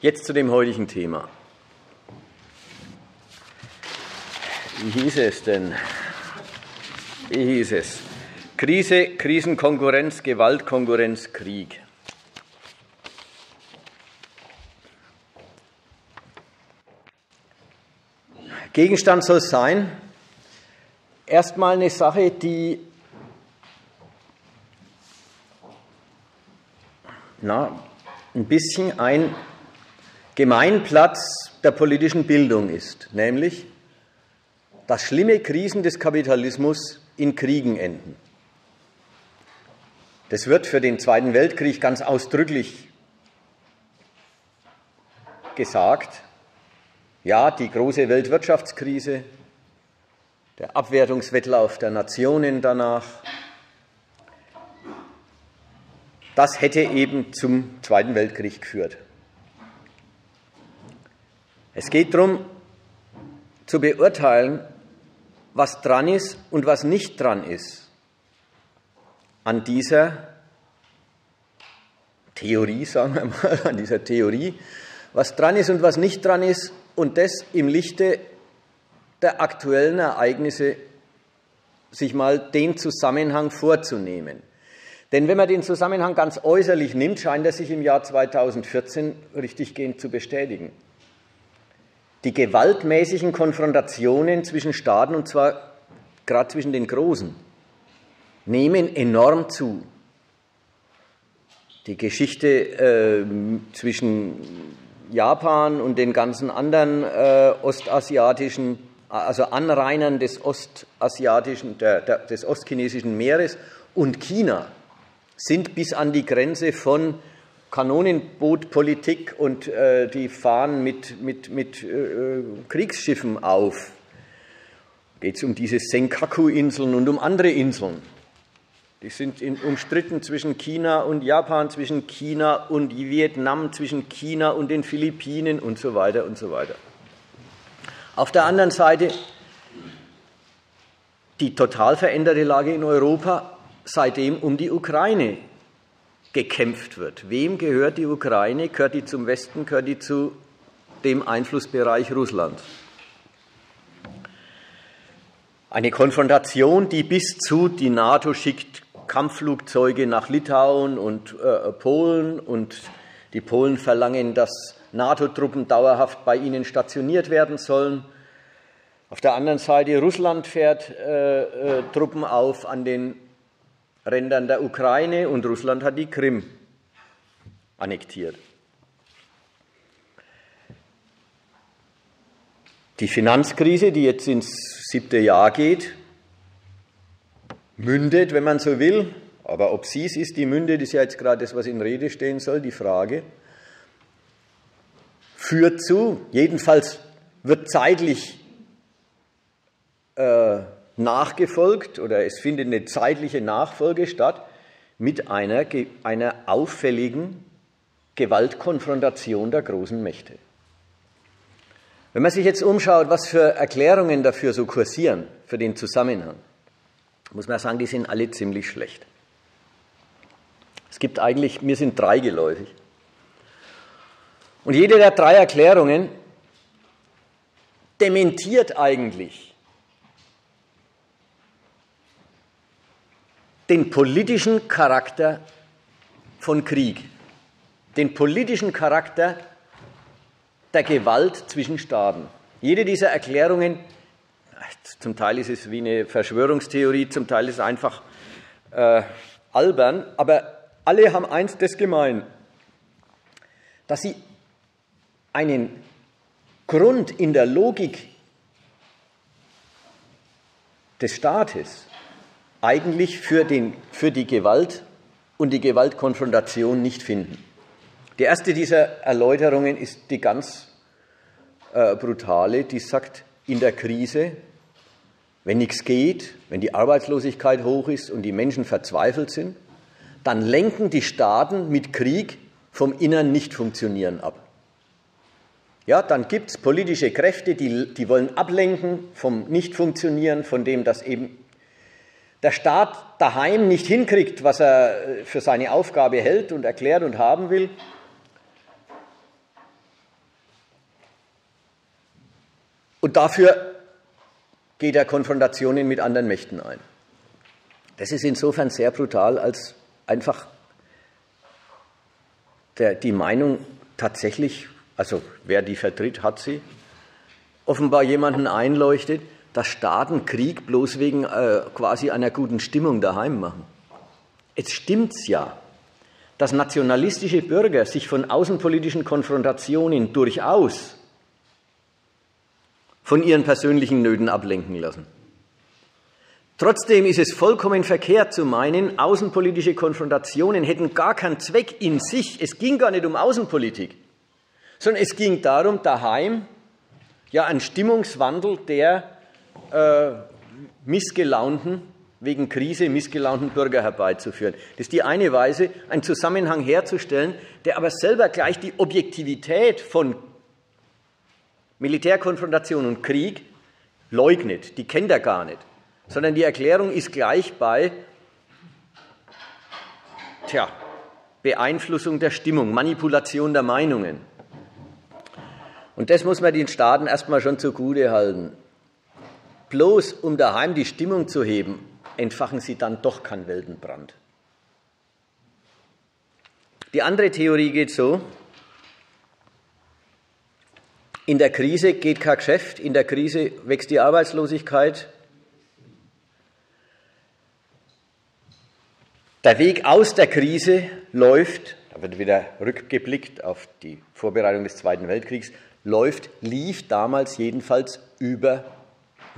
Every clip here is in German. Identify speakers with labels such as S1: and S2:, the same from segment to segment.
S1: Jetzt zu dem heutigen Thema. Wie hieß es denn? Wie hieß es? Krise, Krisenkonkurrenz, Gewaltkonkurrenz, Krieg. Gegenstand soll sein, erstmal eine Sache, die na, ein bisschen ein Gemeinplatz der politischen Bildung ist, nämlich, dass schlimme Krisen des Kapitalismus in Kriegen enden. Das wird für den Zweiten Weltkrieg ganz ausdrücklich gesagt. Ja, die große Weltwirtschaftskrise, der Abwertungswettlauf der Nationen danach, das hätte eben zum Zweiten Weltkrieg geführt. Es geht darum, zu beurteilen, was dran ist und was nicht dran ist an dieser Theorie, sagen wir mal, an dieser Theorie, was dran ist und was nicht dran ist, und das im Lichte der aktuellen Ereignisse sich mal den Zusammenhang vorzunehmen. Denn wenn man den Zusammenhang ganz äußerlich nimmt, scheint er sich im Jahr 2014 richtiggehend zu bestätigen. Die gewaltmäßigen Konfrontationen zwischen Staaten, und zwar gerade zwischen den Großen, nehmen enorm zu. Die Geschichte äh, zwischen Japan und den ganzen anderen äh, ostasiatischen, also Anrainern des ostasiatischen, der, der, des ostchinesischen Meeres und China sind bis an die Grenze von Kanonenbootpolitik und äh, die fahren mit, mit, mit äh, Kriegsschiffen auf. Geht es um diese Senkaku-Inseln und um andere Inseln. Die sind in, umstritten zwischen China und Japan, zwischen China und Vietnam, zwischen China und den Philippinen und so weiter und so weiter. Auf der anderen Seite die total veränderte Lage in Europa seitdem um die Ukraine gekämpft wird. Wem gehört die Ukraine? Gehört die zum Westen? Gehört die zu dem Einflussbereich Russlands? Eine Konfrontation, die bis zu die NATO schickt Kampfflugzeuge nach Litauen und äh, Polen und die Polen verlangen, dass NATO-Truppen dauerhaft bei ihnen stationiert werden sollen. Auf der anderen Seite Russland fährt äh, äh, Truppen auf an den Rändern der Ukraine und Russland hat die Krim annektiert. Die Finanzkrise, die jetzt ins siebte Jahr geht, mündet, wenn man so will, aber ob sie es ist, die mündet, ist ja jetzt gerade das, was in Rede stehen soll, die Frage, führt zu, jedenfalls wird zeitlich äh, nachgefolgt oder es findet eine zeitliche Nachfolge statt mit einer, einer auffälligen Gewaltkonfrontation der großen Mächte. Wenn man sich jetzt umschaut, was für Erklärungen dafür so kursieren, für den Zusammenhang, muss man sagen, die sind alle ziemlich schlecht. Es gibt eigentlich, mir sind drei geläufig. Und jede der drei Erklärungen dementiert eigentlich den politischen Charakter von Krieg, den politischen Charakter der Gewalt zwischen Staaten. Jede dieser Erklärungen, zum Teil ist es wie eine Verschwörungstheorie, zum Teil ist es einfach äh, albern, aber alle haben eins das gemein, dass sie einen Grund in der Logik des Staates eigentlich für, den, für die Gewalt und die Gewaltkonfrontation nicht finden. Die erste dieser Erläuterungen ist die ganz äh, brutale, die sagt, in der Krise, wenn nichts geht, wenn die Arbeitslosigkeit hoch ist und die Menschen verzweifelt sind, dann lenken die Staaten mit Krieg vom inneren Nichtfunktionieren ab. Ja, dann gibt es politische Kräfte, die, die wollen ablenken vom Nichtfunktionieren, von dem, dass eben der Staat daheim nicht hinkriegt, was er äh, für seine Aufgabe hält und erklärt und haben will, und dafür geht er Konfrontationen mit anderen Mächten ein. Das ist insofern sehr brutal, als einfach der, die Meinung tatsächlich, also wer die vertritt, hat sie, offenbar jemanden einleuchtet, dass Staaten Krieg bloß wegen äh, quasi einer guten Stimmung daheim machen. Es stimmt's ja, dass nationalistische Bürger sich von außenpolitischen Konfrontationen durchaus von ihren persönlichen Nöten ablenken lassen. Trotzdem ist es vollkommen verkehrt zu meinen, außenpolitische Konfrontationen hätten gar keinen Zweck in sich. Es ging gar nicht um Außenpolitik, sondern es ging darum, daheim ja einen Stimmungswandel der äh, missgelaunten, wegen Krise missgelaunten Bürger herbeizuführen. Das ist die eine Weise, einen Zusammenhang herzustellen, der aber selber gleich die Objektivität von Militärkonfrontation und Krieg leugnet, die kennt er gar nicht, sondern die Erklärung ist gleich bei tja, Beeinflussung der Stimmung, Manipulation der Meinungen. Und das muss man den Staaten erstmal schon zugute halten. Bloß um daheim die Stimmung zu heben, entfachen sie dann doch keinen Weltenbrand. Die andere Theorie geht so, in der Krise geht kein Geschäft, in der Krise wächst die Arbeitslosigkeit. Der Weg aus der Krise läuft, da wird wieder rückgeblickt auf die Vorbereitung des Zweiten Weltkriegs, läuft, lief damals jedenfalls über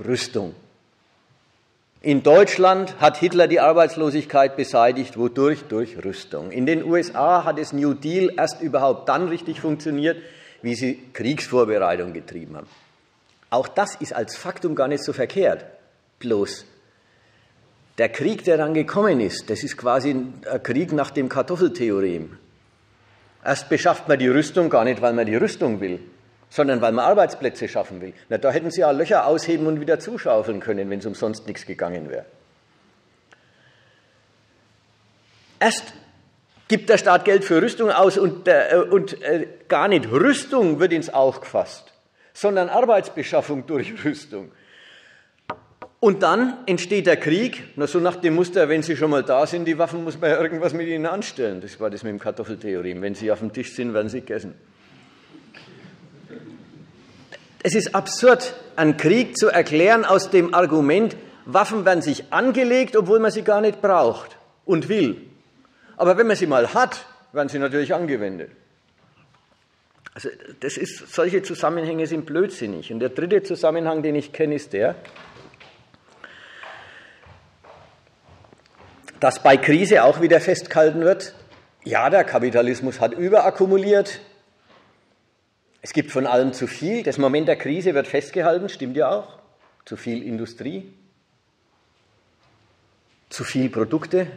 S1: Rüstung. In Deutschland hat Hitler die Arbeitslosigkeit beseitigt, wodurch? Durch Rüstung. In den USA hat es New Deal erst überhaupt dann richtig funktioniert, wie sie Kriegsvorbereitung getrieben haben. Auch das ist als Faktum gar nicht so verkehrt. Bloß der Krieg, der dann gekommen ist, das ist quasi ein Krieg nach dem Kartoffeltheorem. Erst beschafft man die Rüstung gar nicht, weil man die Rüstung will, sondern weil man Arbeitsplätze schaffen will. Na, da hätten sie ja Löcher ausheben und wieder zuschaufeln können, wenn es umsonst nichts gegangen wäre. Erst gibt der Staat Geld für Rüstung aus und, äh, und äh, gar nicht Rüstung wird ins Auge gefasst, sondern Arbeitsbeschaffung durch Rüstung. Und dann entsteht der Krieg, na so nach dem Muster, wenn sie schon mal da sind, die Waffen muss man ja irgendwas mit ihnen anstellen. Das war das mit dem Kartoffeltheorem. Wenn sie auf dem Tisch sind, werden sie gegessen. Es ist absurd, einen Krieg zu erklären aus dem Argument, Waffen werden sich angelegt, obwohl man sie gar nicht braucht und will. Aber wenn man sie mal hat, werden sie natürlich angewendet. Also das ist, solche Zusammenhänge sind blödsinnig. Und der dritte Zusammenhang, den ich kenne, ist der, dass bei Krise auch wieder festgehalten wird, ja, der Kapitalismus hat überakkumuliert, es gibt von allem zu viel, das Moment der Krise wird festgehalten, stimmt ja auch, zu viel Industrie, zu viel Produkte,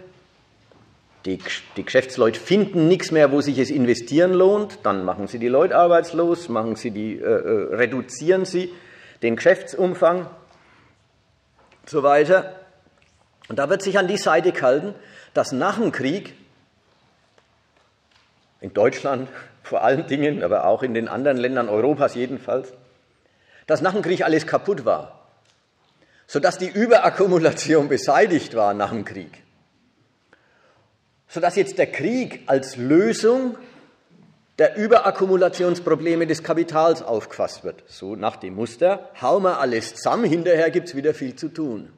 S1: die, die Geschäftsleute finden nichts mehr, wo sich es investieren lohnt, dann machen sie die Leute arbeitslos, machen sie die, äh, äh reduzieren sie den Geschäftsumfang. Und so weiter. Und da wird sich an die Seite gehalten, dass nach dem Krieg in Deutschland vor allen Dingen, aber auch in den anderen Ländern Europas jedenfalls, dass nach dem Krieg alles kaputt war, sodass die Überakkumulation beseitigt war nach dem Krieg sodass jetzt der Krieg als Lösung der Überakkumulationsprobleme des Kapitals aufgefasst wird. So nach dem Muster, hauen wir alles zusammen, hinterher gibt es wieder viel zu tun.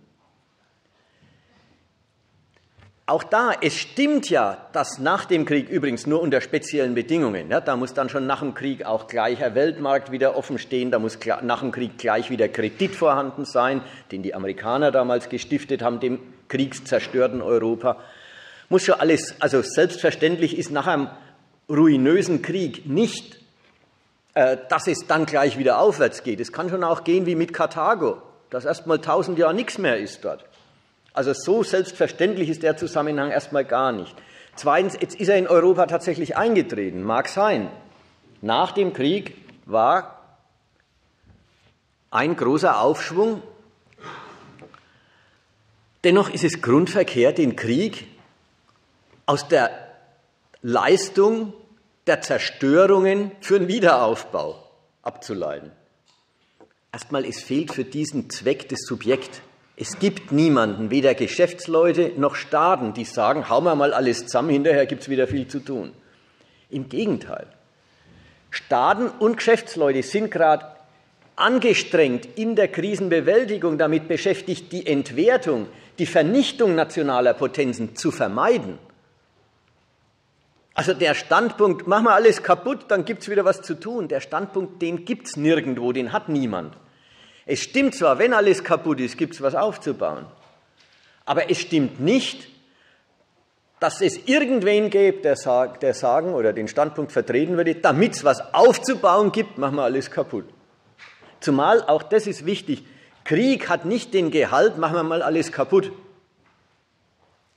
S1: Auch da, es stimmt ja, dass nach dem Krieg übrigens nur unter speziellen Bedingungen, ja, da muss dann schon nach dem Krieg auch gleicher Weltmarkt wieder offen stehen, da muss nach dem Krieg gleich wieder Kredit vorhanden sein, den die Amerikaner damals gestiftet haben, dem kriegszerstörten Europa muss schon alles, also selbstverständlich ist nach einem ruinösen Krieg nicht, äh, dass es dann gleich wieder aufwärts geht. Es kann schon auch gehen wie mit Karthago, dass erstmal tausend Jahre nichts mehr ist dort. Also so selbstverständlich ist der Zusammenhang erstmal gar nicht. Zweitens, jetzt ist er in Europa tatsächlich eingetreten, mag sein. Nach dem Krieg war ein großer Aufschwung. Dennoch ist es grundverkehrt, den Krieg aus der Leistung der Zerstörungen für den Wiederaufbau abzuleiten. Erstmal, es fehlt für diesen Zweck das Subjekt. Es gibt niemanden, weder Geschäftsleute noch Staaten, die sagen, hauen wir mal alles zusammen, hinterher gibt es wieder viel zu tun. Im Gegenteil. Staaten und Geschäftsleute sind gerade angestrengt in der Krisenbewältigung damit beschäftigt, die Entwertung, die Vernichtung nationaler Potenzen zu vermeiden. Also der Standpunkt, machen wir alles kaputt, dann gibt es wieder was zu tun. Der Standpunkt, den gibt es nirgendwo, den hat niemand. Es stimmt zwar, wenn alles kaputt ist, gibt es was aufzubauen. Aber es stimmt nicht, dass es irgendwen gibt, der, der sagen oder den Standpunkt vertreten würde, damit es was aufzubauen gibt, machen wir alles kaputt. Zumal, auch das ist wichtig, Krieg hat nicht den Gehalt, machen wir mal alles kaputt.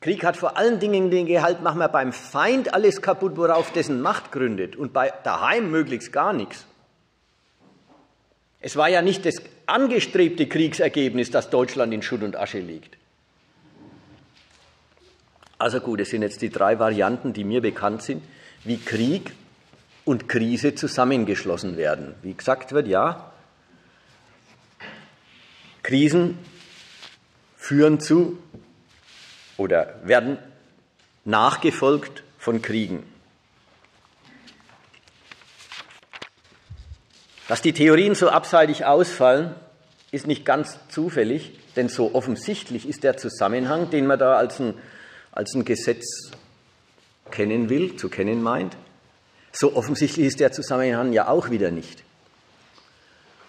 S1: Krieg hat vor allen Dingen den Gehalt, machen wir beim Feind alles kaputt, worauf dessen Macht gründet und bei daheim möglichst gar nichts. Es war ja nicht das angestrebte Kriegsergebnis, dass Deutschland in Schutt und Asche liegt. Also gut, es sind jetzt die drei Varianten, die mir bekannt sind, wie Krieg und Krise zusammengeschlossen werden. Wie gesagt wird, ja, Krisen führen zu oder werden nachgefolgt von Kriegen. Dass die Theorien so abseitig ausfallen, ist nicht ganz zufällig, denn so offensichtlich ist der Zusammenhang, den man da als ein, als ein Gesetz kennen will, zu kennen meint, so offensichtlich ist der Zusammenhang ja auch wieder nicht.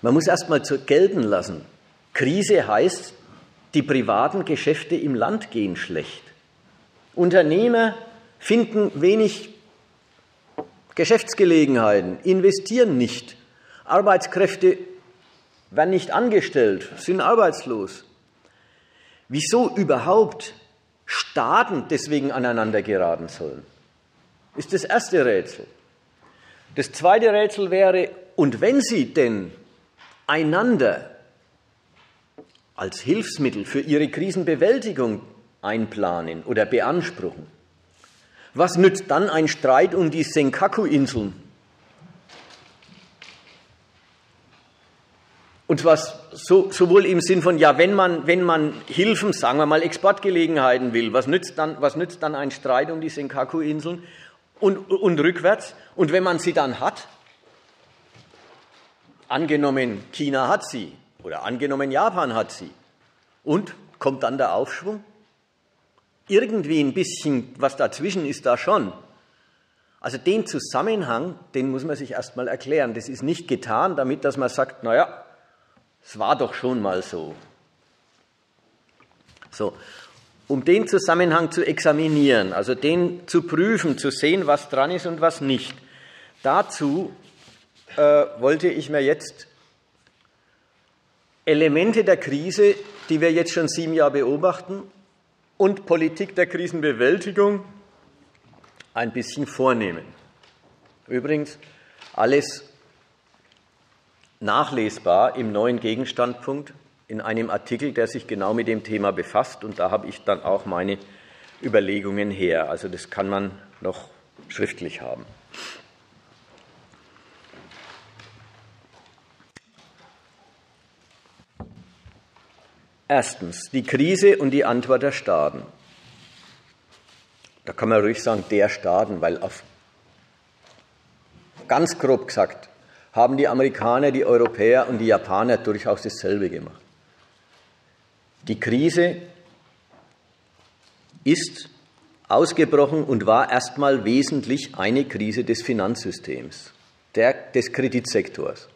S1: Man muss erst mal gelten lassen, Krise heißt, die privaten Geschäfte im Land gehen schlecht. Unternehmer finden wenig Geschäftsgelegenheiten, investieren nicht. Arbeitskräfte werden nicht angestellt, sind arbeitslos. Wieso überhaupt Staaten deswegen aneinander geraten sollen, ist das erste Rätsel. Das zweite Rätsel wäre, und wenn sie denn einander als Hilfsmittel für ihre Krisenbewältigung einplanen oder beanspruchen. Was nützt dann ein Streit um die Senkaku-Inseln? Und was so, sowohl im Sinn von, ja, wenn man, wenn man Hilfen, sagen wir mal, Exportgelegenheiten will, was nützt dann, was nützt dann ein Streit um die Senkaku-Inseln? Und, und rückwärts, und wenn man sie dann hat, angenommen, China hat sie, oder angenommen, Japan hat sie. Und kommt dann der Aufschwung? Irgendwie ein bisschen was dazwischen ist da schon. Also den Zusammenhang, den muss man sich erstmal erklären. Das ist nicht getan, damit dass man sagt, naja, es war doch schon mal so. So, um den Zusammenhang zu examinieren, also den zu prüfen, zu sehen, was dran ist und was nicht, dazu äh, wollte ich mir jetzt Elemente der Krise, die wir jetzt schon sieben Jahre beobachten, und Politik der Krisenbewältigung ein bisschen vornehmen. Übrigens, alles nachlesbar im neuen Gegenstandpunkt in einem Artikel, der sich genau mit dem Thema befasst. Und da habe ich dann auch meine Überlegungen her. Also das kann man noch schriftlich haben. Erstens die Krise und die Antwort der Staaten. Da kann man ruhig sagen, der Staaten, weil auf ganz grob gesagt haben die Amerikaner, die Europäer und die Japaner durchaus dasselbe gemacht. Die Krise ist ausgebrochen und war erstmal wesentlich eine Krise des Finanzsystems, der, des Kreditsektors.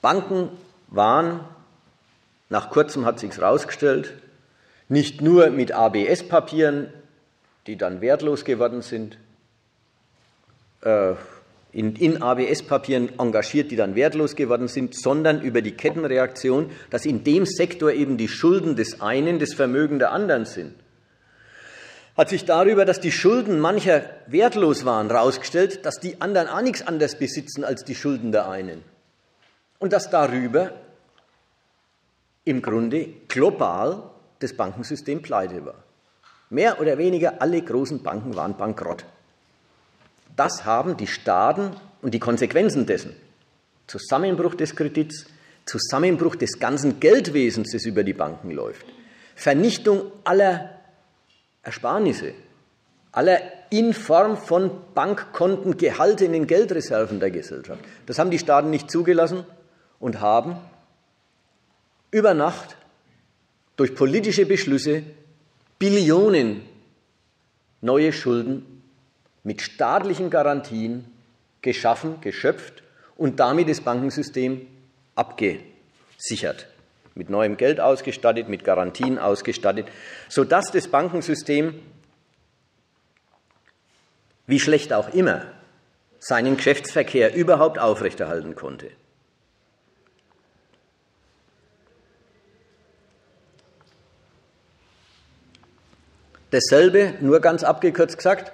S1: Banken waren nach kurzem hat sich herausgestellt, nicht nur mit ABS-Papieren, die dann wertlos geworden sind, äh, in, in ABS-Papieren engagiert, die dann wertlos geworden sind, sondern über die Kettenreaktion, dass in dem Sektor eben die Schulden des einen das Vermögen der anderen sind. Hat sich darüber, dass die Schulden mancher wertlos waren, herausgestellt, dass die anderen auch nichts anderes besitzen als die Schulden der einen. Und dass darüber im Grunde global das Bankensystem pleite war. Mehr oder weniger alle großen Banken waren bankrott. Das haben die Staaten und die Konsequenzen dessen Zusammenbruch des Kredits, Zusammenbruch des ganzen Geldwesens, das über die Banken läuft, Vernichtung aller Ersparnisse, aller in Form von Bankkonten gehaltenen Geldreserven der Gesellschaft. Das haben die Staaten nicht zugelassen und haben über Nacht durch politische Beschlüsse Billionen neue Schulden mit staatlichen Garantien geschaffen, geschöpft und damit das Bankensystem abgesichert, mit neuem Geld ausgestattet, mit Garantien ausgestattet, sodass das Bankensystem, wie schlecht auch immer, seinen Geschäftsverkehr überhaupt aufrechterhalten konnte. Dasselbe, nur ganz abgekürzt gesagt,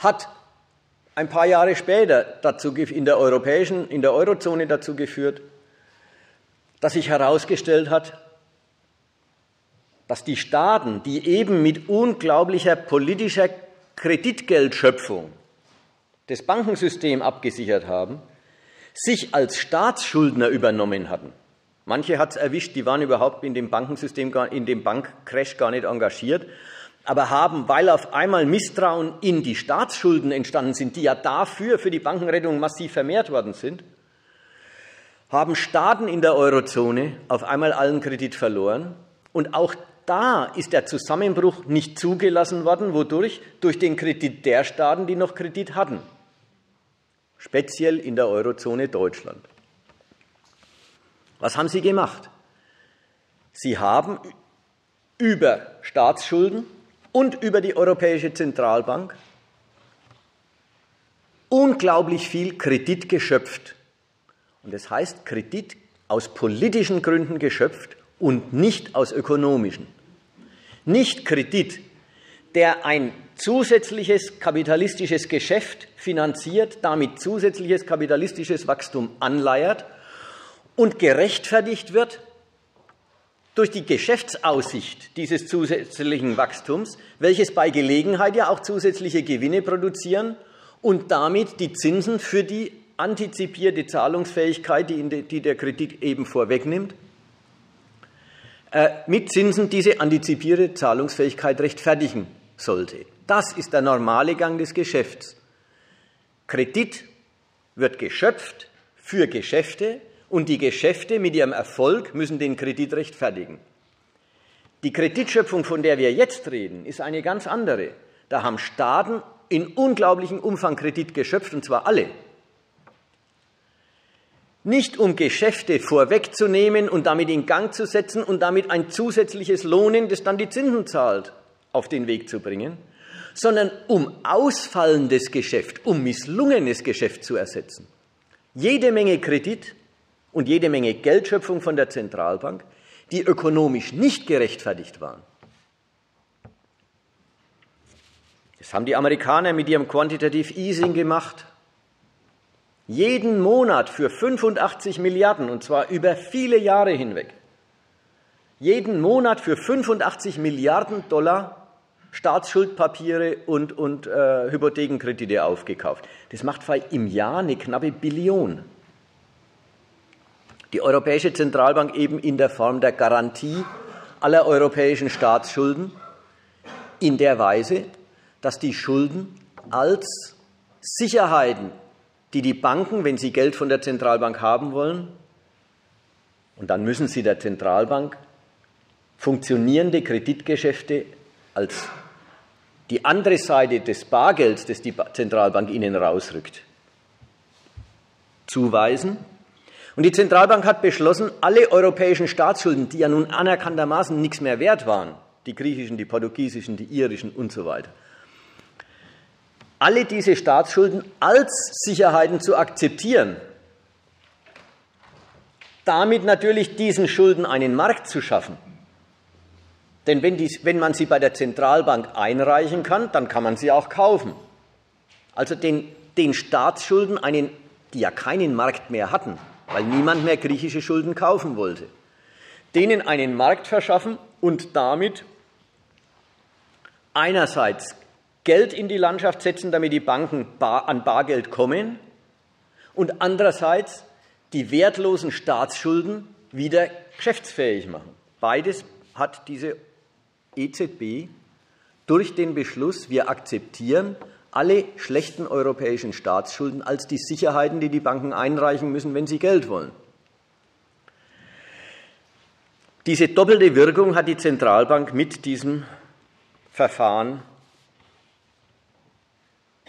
S1: hat ein paar Jahre später dazu, in der europäischen, in der Eurozone dazu geführt, dass sich herausgestellt hat, dass die Staaten, die eben mit unglaublicher politischer Kreditgeldschöpfung das Bankensystem abgesichert haben, sich als Staatsschuldner übernommen hatten. Manche hat es erwischt, die waren überhaupt in dem Bankensystem, in dem Bankcrash gar nicht engagiert, aber haben, weil auf einmal Misstrauen in die Staatsschulden entstanden sind, die ja dafür für die Bankenrettung massiv vermehrt worden sind, haben Staaten in der Eurozone auf einmal allen Kredit verloren. Und auch da ist der Zusammenbruch nicht zugelassen worden. Wodurch? Durch den Kredit der Staaten, die noch Kredit hatten. Speziell in der Eurozone Deutschland. Was haben sie gemacht? Sie haben über Staatsschulden und über die Europäische Zentralbank unglaublich viel Kredit geschöpft. Und das heißt Kredit aus politischen Gründen geschöpft und nicht aus ökonomischen. Nicht Kredit, der ein zusätzliches kapitalistisches Geschäft finanziert, damit zusätzliches kapitalistisches Wachstum anleiert und gerechtfertigt wird durch die Geschäftsaussicht dieses zusätzlichen Wachstums, welches bei Gelegenheit ja auch zusätzliche Gewinne produzieren und damit die Zinsen für die antizipierte Zahlungsfähigkeit, die, der Kredit eben vorwegnimmt, äh, mit Zinsen diese antizipierte Zahlungsfähigkeit rechtfertigen sollte. Das ist der normale Gang des Geschäfts. Kredit wird geschöpft für Geschäfte, und die Geschäfte mit ihrem Erfolg müssen den Kredit rechtfertigen. Die Kreditschöpfung, von der wir jetzt reden, ist eine ganz andere. Da haben Staaten in unglaublichem Umfang Kredit geschöpft, und zwar alle. Nicht um Geschäfte vorwegzunehmen und damit in Gang zu setzen und damit ein zusätzliches Lohnen, das dann die Zinsen zahlt, auf den Weg zu bringen, sondern um ausfallendes Geschäft, um misslungenes Geschäft zu ersetzen. Jede Menge Kredit und jede Menge Geldschöpfung von der Zentralbank, die ökonomisch nicht gerechtfertigt waren. Das haben die Amerikaner mit ihrem Quantitative Easing gemacht. Jeden Monat für 85 Milliarden, und zwar über viele Jahre hinweg. Jeden Monat für 85 Milliarden Dollar Staatsschuldpapiere und, und äh, Hypothekenkredite aufgekauft. Das macht im Jahr eine knappe Billion. Die Europäische Zentralbank eben in der Form der Garantie aller europäischen Staatsschulden in der Weise, dass die Schulden als Sicherheiten, die die Banken, wenn sie Geld von der Zentralbank haben wollen, und dann müssen sie der Zentralbank funktionierende Kreditgeschäfte als die andere Seite des Bargelds, das die Zentralbank ihnen rausrückt, zuweisen und die Zentralbank hat beschlossen, alle europäischen Staatsschulden, die ja nun anerkanntermaßen nichts mehr wert waren, die griechischen, die portugiesischen, die irischen und so weiter, alle diese Staatsschulden als Sicherheiten zu akzeptieren, damit natürlich diesen Schulden einen Markt zu schaffen. Denn wenn, dies, wenn, man sie bei der Zentralbank einreichen kann, dann kann man sie auch kaufen. Also den, den Staatsschulden, einen, die ja keinen Markt mehr hatten, weil niemand mehr griechische Schulden kaufen wollte. Denen einen Markt verschaffen und damit einerseits Geld in die Landschaft setzen, damit die Banken an Bargeld kommen und andererseits die wertlosen Staatsschulden wieder geschäftsfähig machen. Beides hat diese EZB durch den Beschluss, wir akzeptieren alle schlechten europäischen Staatsschulden als die Sicherheiten, die die Banken einreichen müssen, wenn sie Geld wollen. Diese doppelte Wirkung hat die Zentralbank mit diesem Verfahren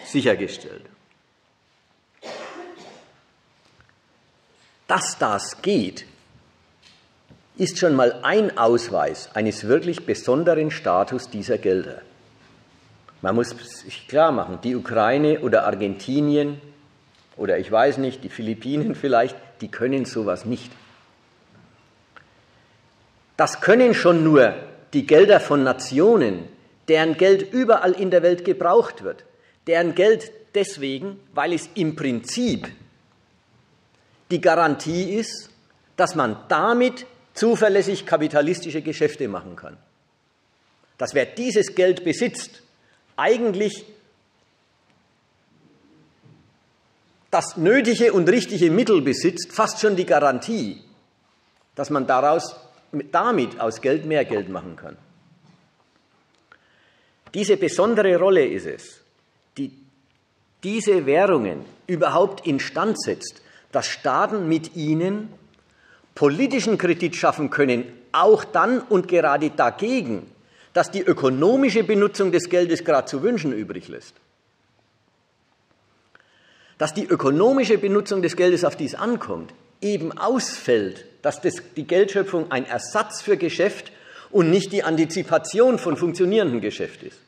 S1: sichergestellt. Dass das geht, ist schon mal ein Ausweis eines wirklich besonderen Status dieser Gelder. Man muss sich klar machen, die Ukraine oder Argentinien oder ich weiß nicht, die Philippinen vielleicht, die können sowas nicht. Das können schon nur die Gelder von Nationen, deren Geld überall in der Welt gebraucht wird, deren Geld deswegen, weil es im Prinzip die Garantie ist, dass man damit zuverlässig kapitalistische Geschäfte machen kann. Dass wer dieses Geld besitzt, eigentlich das nötige und richtige Mittel besitzt, fast schon die Garantie, dass man daraus damit aus Geld mehr Geld machen kann. Diese besondere Rolle ist es, die diese Währungen überhaupt instand setzt, dass Staaten mit ihnen politischen Kredit schaffen können, auch dann und gerade dagegen, dass die ökonomische Benutzung des Geldes gerade zu wünschen übrig lässt. Dass die ökonomische Benutzung des Geldes, auf die es ankommt, eben ausfällt, dass das, die Geldschöpfung ein Ersatz für Geschäft und nicht die Antizipation von funktionierendem Geschäft ist.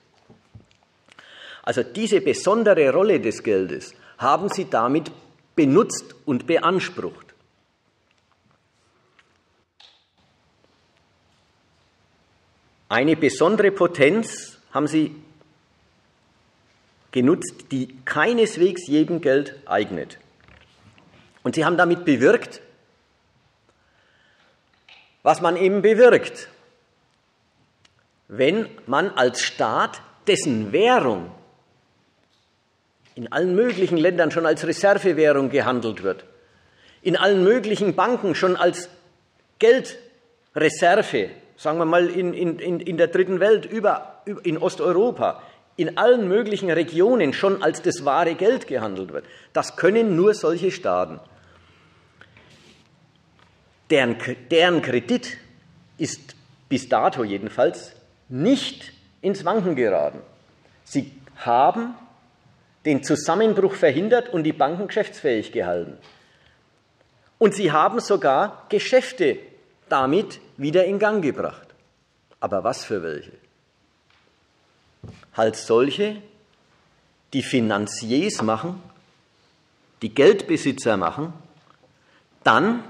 S1: Also diese besondere Rolle des Geldes haben sie damit benutzt und beansprucht. Eine besondere Potenz haben sie genutzt, die keineswegs jedem Geld eignet. Und sie haben damit bewirkt, was man eben bewirkt, wenn man als Staat, dessen Währung in allen möglichen Ländern schon als Reservewährung gehandelt wird, in allen möglichen Banken schon als Geldreserve sagen wir mal in, in, in der dritten Welt, über, in Osteuropa, in allen möglichen Regionen schon als das wahre Geld gehandelt wird. Das können nur solche Staaten. Deren, deren Kredit ist bis dato jedenfalls nicht ins Wanken geraten. Sie haben den Zusammenbruch verhindert und die Banken geschäftsfähig gehalten. Und sie haben sogar Geschäfte damit wieder in Gang gebracht. Aber was für welche? Halt solche, die Finanziers machen, die Geldbesitzer machen, dann,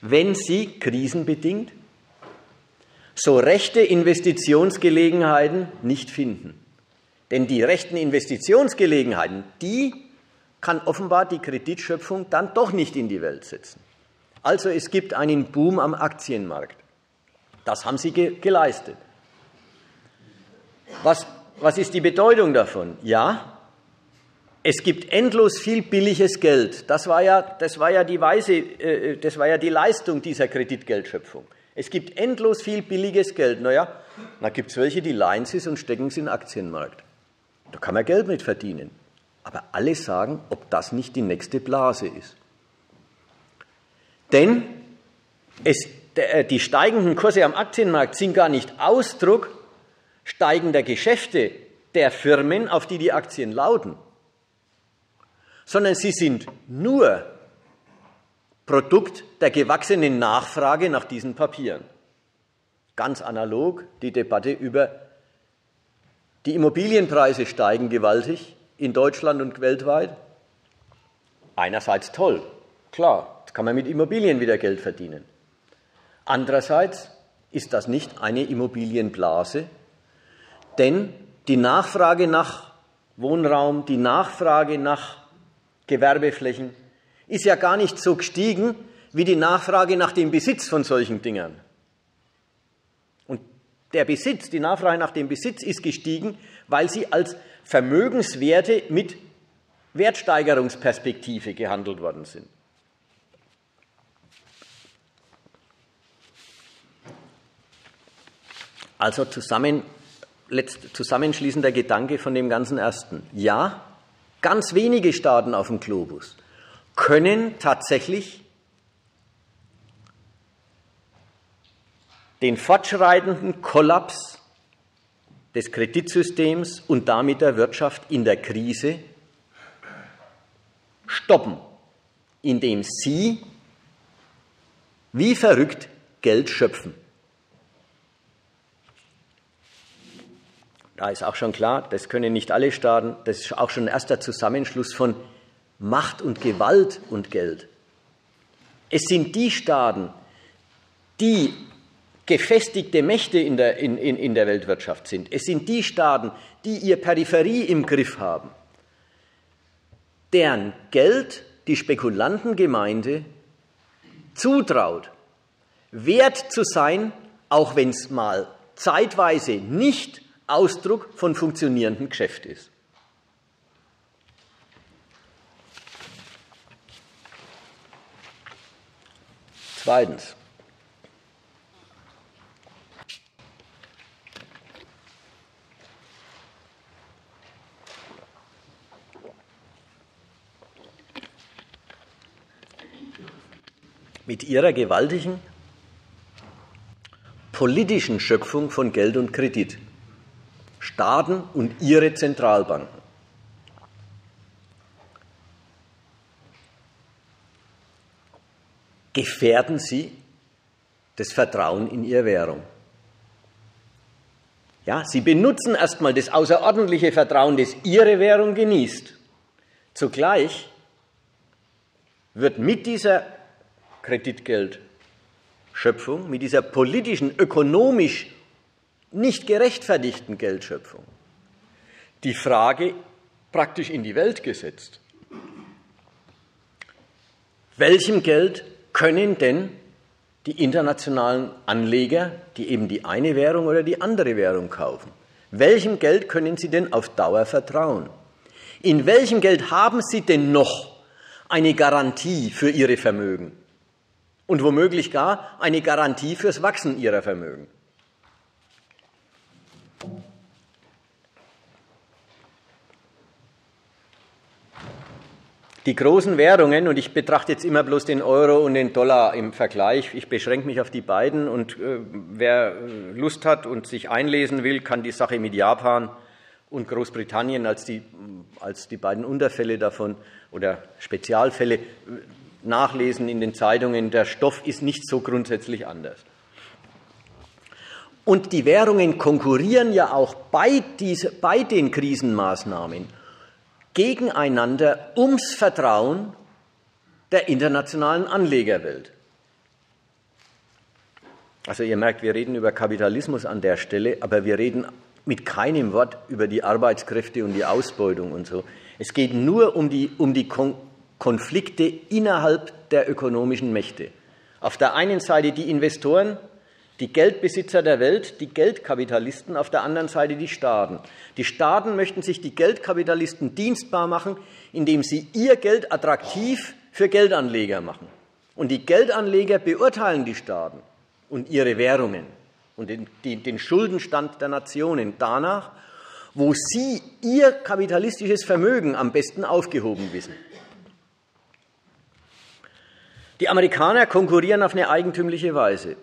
S1: wenn sie krisenbedingt so rechte Investitionsgelegenheiten nicht finden. Denn die rechten Investitionsgelegenheiten, die kann offenbar die Kreditschöpfung dann doch nicht in die Welt setzen. Also es gibt einen Boom am Aktienmarkt. Das haben sie ge geleistet. Was, was ist die Bedeutung davon? Ja, es gibt endlos viel billiges Geld. Das war ja, das war ja, die, Weise, äh, das war ja die Leistung dieser Kreditgeldschöpfung. Es gibt endlos viel billiges Geld. Naja, da gibt es welche, die leihen es und stecken es in den Aktienmarkt. Da kann man Geld mit verdienen. Aber alle sagen, ob das nicht die nächste Blase ist. Denn es, äh, die steigenden Kurse am Aktienmarkt sind gar nicht Ausdruck steigender Geschäfte der Firmen, auf die die Aktien lauten, sondern sie sind nur Produkt der gewachsenen Nachfrage nach diesen Papieren. Ganz analog die Debatte über die Immobilienpreise steigen gewaltig in Deutschland und weltweit. Einerseits toll, klar, Jetzt kann man mit Immobilien wieder Geld verdienen. Andererseits ist das nicht eine Immobilienblase, denn die Nachfrage nach Wohnraum, die Nachfrage nach Gewerbeflächen ist ja gar nicht so gestiegen wie die Nachfrage nach dem Besitz von solchen Dingern. Und der Besitz, die Nachfrage nach dem Besitz ist gestiegen, weil sie als Vermögenswerte mit Wertsteigerungsperspektive gehandelt worden sind. Also zusammen, letzt, zusammenschließender Gedanke von dem ganzen ersten. Ja, ganz wenige Staaten auf dem Globus können tatsächlich den fortschreitenden Kollaps des Kreditsystems und damit der Wirtschaft in der Krise stoppen, indem sie wie verrückt Geld schöpfen. Da ist auch schon klar, das können nicht alle Staaten, das ist auch schon ein erster Zusammenschluss von Macht und Gewalt und Geld. Es sind die Staaten, die gefestigte Mächte in der, in, in, in der Weltwirtschaft sind. Es sind die Staaten, die ihr Peripherie im Griff haben, deren Geld die Spekulantengemeinde zutraut, wert zu sein, auch wenn es mal zeitweise nicht Ausdruck von funktionierendem Geschäft ist. Zweitens. mit ihrer gewaltigen politischen Schöpfung von Geld und Kredit. Staaten und ihre Zentralbanken. Gefährden sie das Vertrauen in ihre Währung. Ja, sie benutzen erstmal das außerordentliche Vertrauen, das ihre Währung genießt. Zugleich wird mit dieser Kreditgeldschöpfung, mit dieser politischen, ökonomisch nicht gerechtfertigten Geldschöpfung, die Frage praktisch in die Welt gesetzt. Welchem Geld können denn die internationalen Anleger, die eben die eine Währung oder die andere Währung kaufen, welchem Geld können sie denn auf Dauer vertrauen? In welchem Geld haben sie denn noch eine Garantie für ihre Vermögen? und womöglich gar eine Garantie fürs Wachsen ihrer Vermögen. Die großen Währungen, und ich betrachte jetzt immer bloß den Euro und den Dollar im Vergleich, ich beschränke mich auf die beiden und äh, wer Lust hat und sich einlesen will, kann die Sache mit Japan und Großbritannien als die, als die beiden Unterfälle davon oder Spezialfälle nachlesen in den Zeitungen, der Stoff ist nicht so grundsätzlich anders. Und die Währungen konkurrieren ja auch bei, diese, bei den Krisenmaßnahmen gegeneinander ums Vertrauen der internationalen Anlegerwelt. Also ihr merkt, wir reden über Kapitalismus an der Stelle, aber wir reden mit keinem Wort über die Arbeitskräfte und die Ausbeutung und so. Es geht nur um die, um die Kon Konflikte innerhalb der ökonomischen Mächte. Auf der einen Seite die Investoren, die Geldbesitzer der Welt, die Geldkapitalisten, auf der anderen Seite die Staaten. Die Staaten möchten sich die Geldkapitalisten dienstbar machen, indem sie ihr Geld attraktiv für Geldanleger machen. Und die Geldanleger beurteilen die Staaten und ihre Währungen und den, den Schuldenstand der Nationen danach, wo sie ihr kapitalistisches Vermögen am besten aufgehoben wissen. Die Amerikaner konkurrieren auf eine eigentümliche Weise.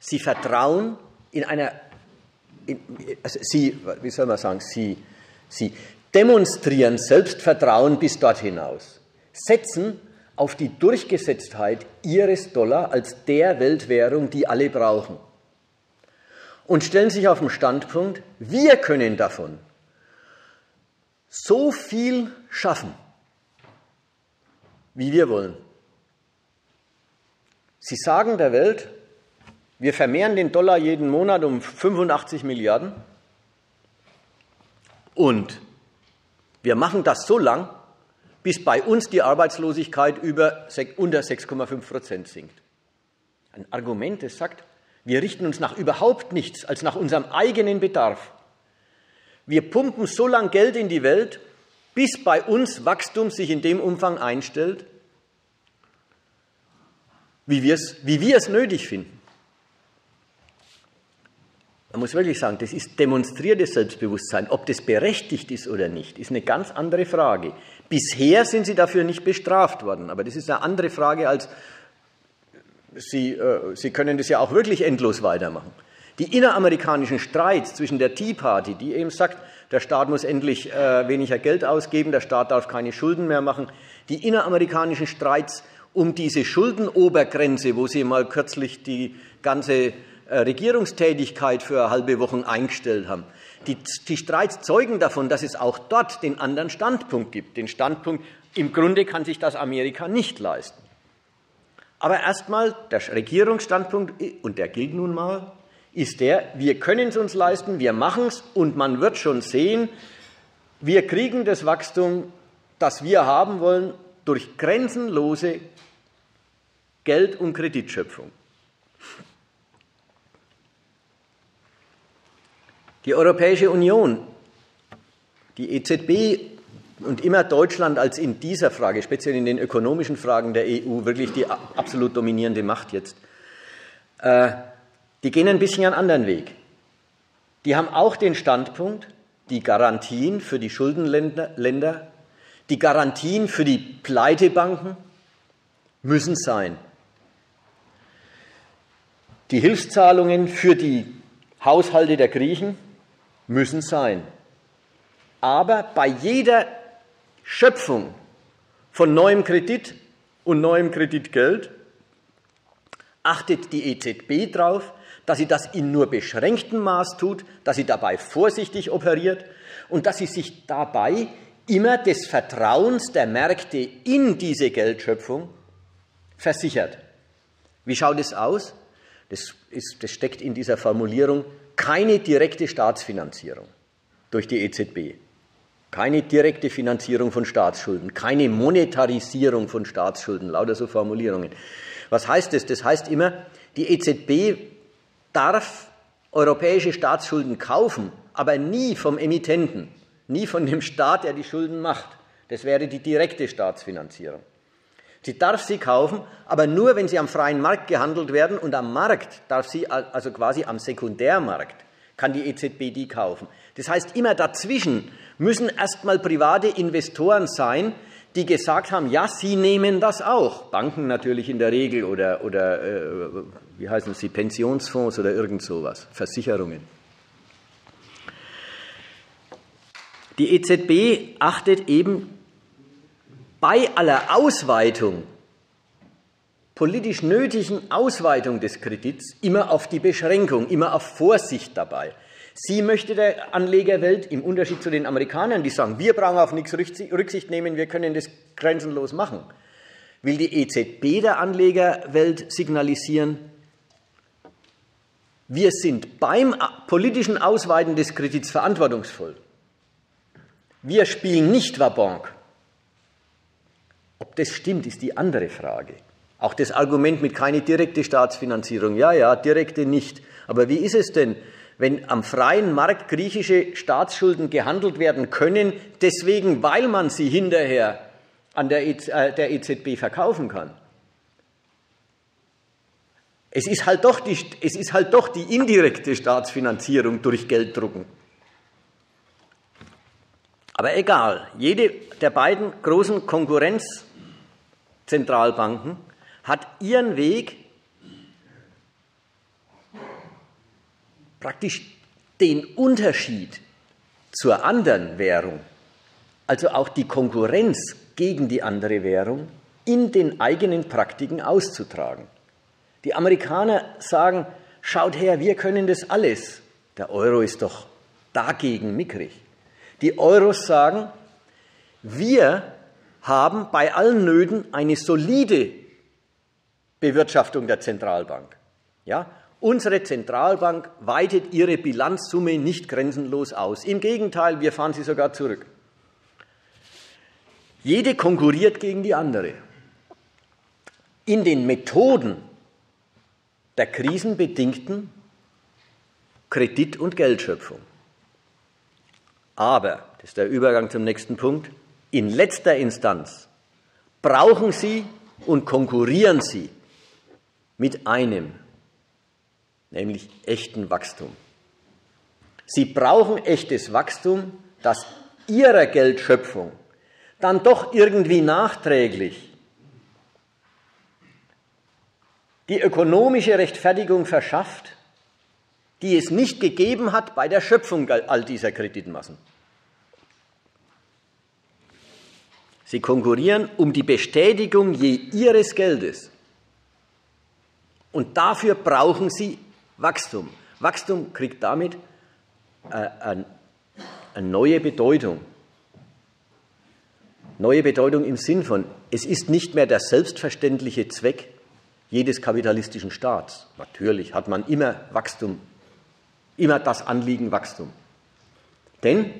S1: Sie vertrauen in einer, in, also sie, wie soll man sagen, sie, sie demonstrieren Selbstvertrauen bis dort hinaus, setzen auf die Durchgesetztheit ihres Dollar als der Weltwährung, die alle brauchen. Und stellen sich auf den Standpunkt, wir können davon so viel schaffen, wie wir wollen. Sie sagen der Welt, wir vermehren den Dollar jeden Monat um 85 Milliarden und wir machen das so lang, bis bei uns die Arbeitslosigkeit über, unter 6,5 Prozent sinkt. Ein Argument, das sagt, wir richten uns nach überhaupt nichts als nach unserem eigenen Bedarf. Wir pumpen so lang Geld in die Welt, bis bei uns Wachstum sich in dem Umfang einstellt, wie wie wir es nötig finden. Man muss wirklich sagen, das ist demonstriertes Selbstbewusstsein. Ob das berechtigt ist oder nicht, ist eine ganz andere Frage. Bisher sind sie dafür nicht bestraft worden, aber das ist eine andere Frage als Sie, äh, sie können das ja auch wirklich endlos weitermachen. Die inneramerikanischen Streits zwischen der Tea Party, die eben sagt, der Staat muss endlich äh, weniger Geld ausgeben, der Staat darf keine Schulden mehr machen, die inneramerikanischen Streits um diese Schuldenobergrenze, wo sie mal kürzlich die ganze äh, Regierungstätigkeit für halbe Wochen eingestellt haben. Die, die Streits zeugen davon, dass es auch dort den anderen Standpunkt gibt. Den Standpunkt, im Grunde kann sich das Amerika nicht leisten. Aber erstmal, der Regierungsstandpunkt, und der gilt nun mal, ist der, wir können es uns leisten, wir machen es und man wird schon sehen, wir kriegen das Wachstum, das wir haben wollen, durch grenzenlose Geld- und Kreditschöpfung. Die Europäische Union, die EZB und immer Deutschland als in dieser Frage, speziell in den ökonomischen Fragen der EU, wirklich die absolut dominierende Macht jetzt, äh, die gehen ein bisschen einen anderen Weg. Die haben auch den Standpunkt, die Garantien für die Schuldenländer, die Garantien für die Pleitebanken müssen sein. Die Hilfszahlungen für die Haushalte der Griechen müssen sein. Aber bei jeder Schöpfung von neuem Kredit und neuem Kreditgeld achtet die EZB darauf, dass sie das in nur beschränktem Maß tut, dass sie dabei vorsichtig operiert und dass sie sich dabei immer des Vertrauens der Märkte in diese Geldschöpfung versichert. Wie schaut es aus? Das, ist, das steckt in dieser Formulierung keine direkte Staatsfinanzierung durch die EZB, keine direkte Finanzierung von Staatsschulden, keine Monetarisierung von Staatsschulden, lauter so Formulierungen. Was heißt das? Das heißt immer, die EZB darf europäische Staatsschulden kaufen, aber nie vom Emittenten, nie von dem Staat, der die Schulden macht. Das wäre die direkte Staatsfinanzierung. Sie darf sie kaufen, aber nur, wenn sie am freien Markt gehandelt werden und am Markt darf sie, also quasi am Sekundärmarkt, kann die EZB die kaufen. Das heißt, immer dazwischen müssen erstmal private Investoren sein, die gesagt haben, ja, sie nehmen das auch. Banken natürlich in der Regel oder, oder äh, wie heißen sie, Pensionsfonds oder irgend sowas, Versicherungen. Die EZB achtet eben bei aller Ausweitung, politisch nötigen Ausweitung des Kredits, immer auf die Beschränkung, immer auf Vorsicht dabei. Sie möchte der Anlegerwelt im Unterschied zu den Amerikanern, die sagen, wir brauchen auf nichts Rücksicht nehmen, wir können das grenzenlos machen, will die EZB der Anlegerwelt signalisieren, wir sind beim politischen Ausweiten des Kredits verantwortungsvoll. Wir spielen nicht Wabank. Ob das stimmt, ist die andere Frage. Auch das Argument mit keine direkte Staatsfinanzierung. Ja, ja, direkte nicht. Aber wie ist es denn, wenn am freien Markt griechische Staatsschulden gehandelt werden können, deswegen, weil man sie hinterher an der, e äh, der EZB verkaufen kann? Es ist, halt doch die, es ist halt doch die indirekte Staatsfinanzierung durch Gelddrucken. Aber egal, jede der beiden großen Konkurrenzzentralbanken hat ihren Weg praktisch den Unterschied zur anderen Währung, also auch die Konkurrenz gegen die andere Währung, in den eigenen Praktiken auszutragen. Die Amerikaner sagen, schaut her, wir können das alles. Der Euro ist doch dagegen mickrig. Die Euros sagen, wir haben bei allen Nöten eine solide Bewirtschaftung der Zentralbank. Ja? Unsere Zentralbank weitet ihre Bilanzsumme nicht grenzenlos aus. Im Gegenteil, wir fahren sie sogar zurück. Jede konkurriert gegen die andere. In den Methoden der krisenbedingten Kredit- und Geldschöpfung. Aber, das ist der Übergang zum nächsten Punkt, in letzter Instanz brauchen Sie und konkurrieren Sie mit einem, nämlich echten Wachstum. Sie brauchen echtes Wachstum, das ihrer Geldschöpfung dann doch irgendwie nachträglich die ökonomische Rechtfertigung verschafft, die es nicht gegeben hat bei der Schöpfung all dieser Kreditmassen. Sie konkurrieren um die Bestätigung je ihres Geldes. Und dafür brauchen sie Wachstum. Wachstum kriegt damit äh, eine neue Bedeutung. Neue Bedeutung im Sinn von, es ist nicht mehr der selbstverständliche Zweck jedes kapitalistischen Staats. Natürlich hat man immer Wachstum, immer das Anliegen Wachstum. Denn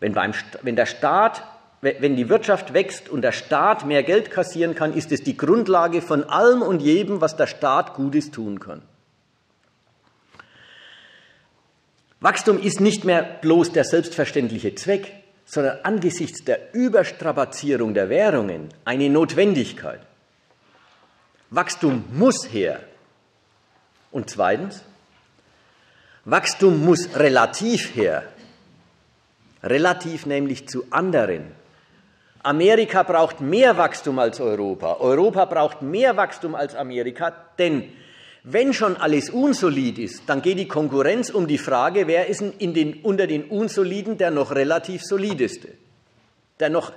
S1: wenn, beim, wenn der Staat, wenn die Wirtschaft wächst und der Staat mehr Geld kassieren kann, ist es die Grundlage von allem und jedem, was der Staat Gutes tun kann. Wachstum ist nicht mehr bloß der selbstverständliche Zweck, sondern angesichts der Überstrapazierung der Währungen eine Notwendigkeit. Wachstum muss her. Und zweitens, Wachstum muss relativ her. Relativ nämlich zu anderen. Amerika braucht mehr Wachstum als Europa. Europa braucht mehr Wachstum als Amerika, denn wenn schon alles unsolid ist, dann geht die Konkurrenz um die Frage, wer ist in den, unter den Unsoliden der noch relativ solideste? Der noch,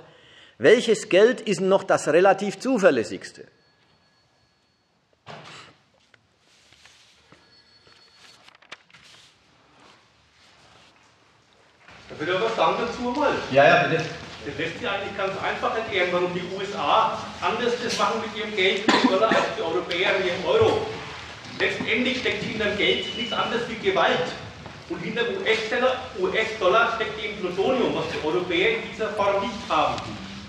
S1: welches Geld ist noch das relativ zuverlässigste?
S2: Da würde ich was sagen dazu mal.
S1: Ja, ja, bitte.
S2: Das lässt sich eigentlich ganz einfach erklären, warum die USA anders das machen mit ihrem Geld als die Europäer mit ihrem Euro. Letztendlich steckt hinter dem Geld nichts anderes wie Gewalt. Und hinter US-Dollar US steckt eben Plutonium, was die Europäer in dieser Form nicht haben.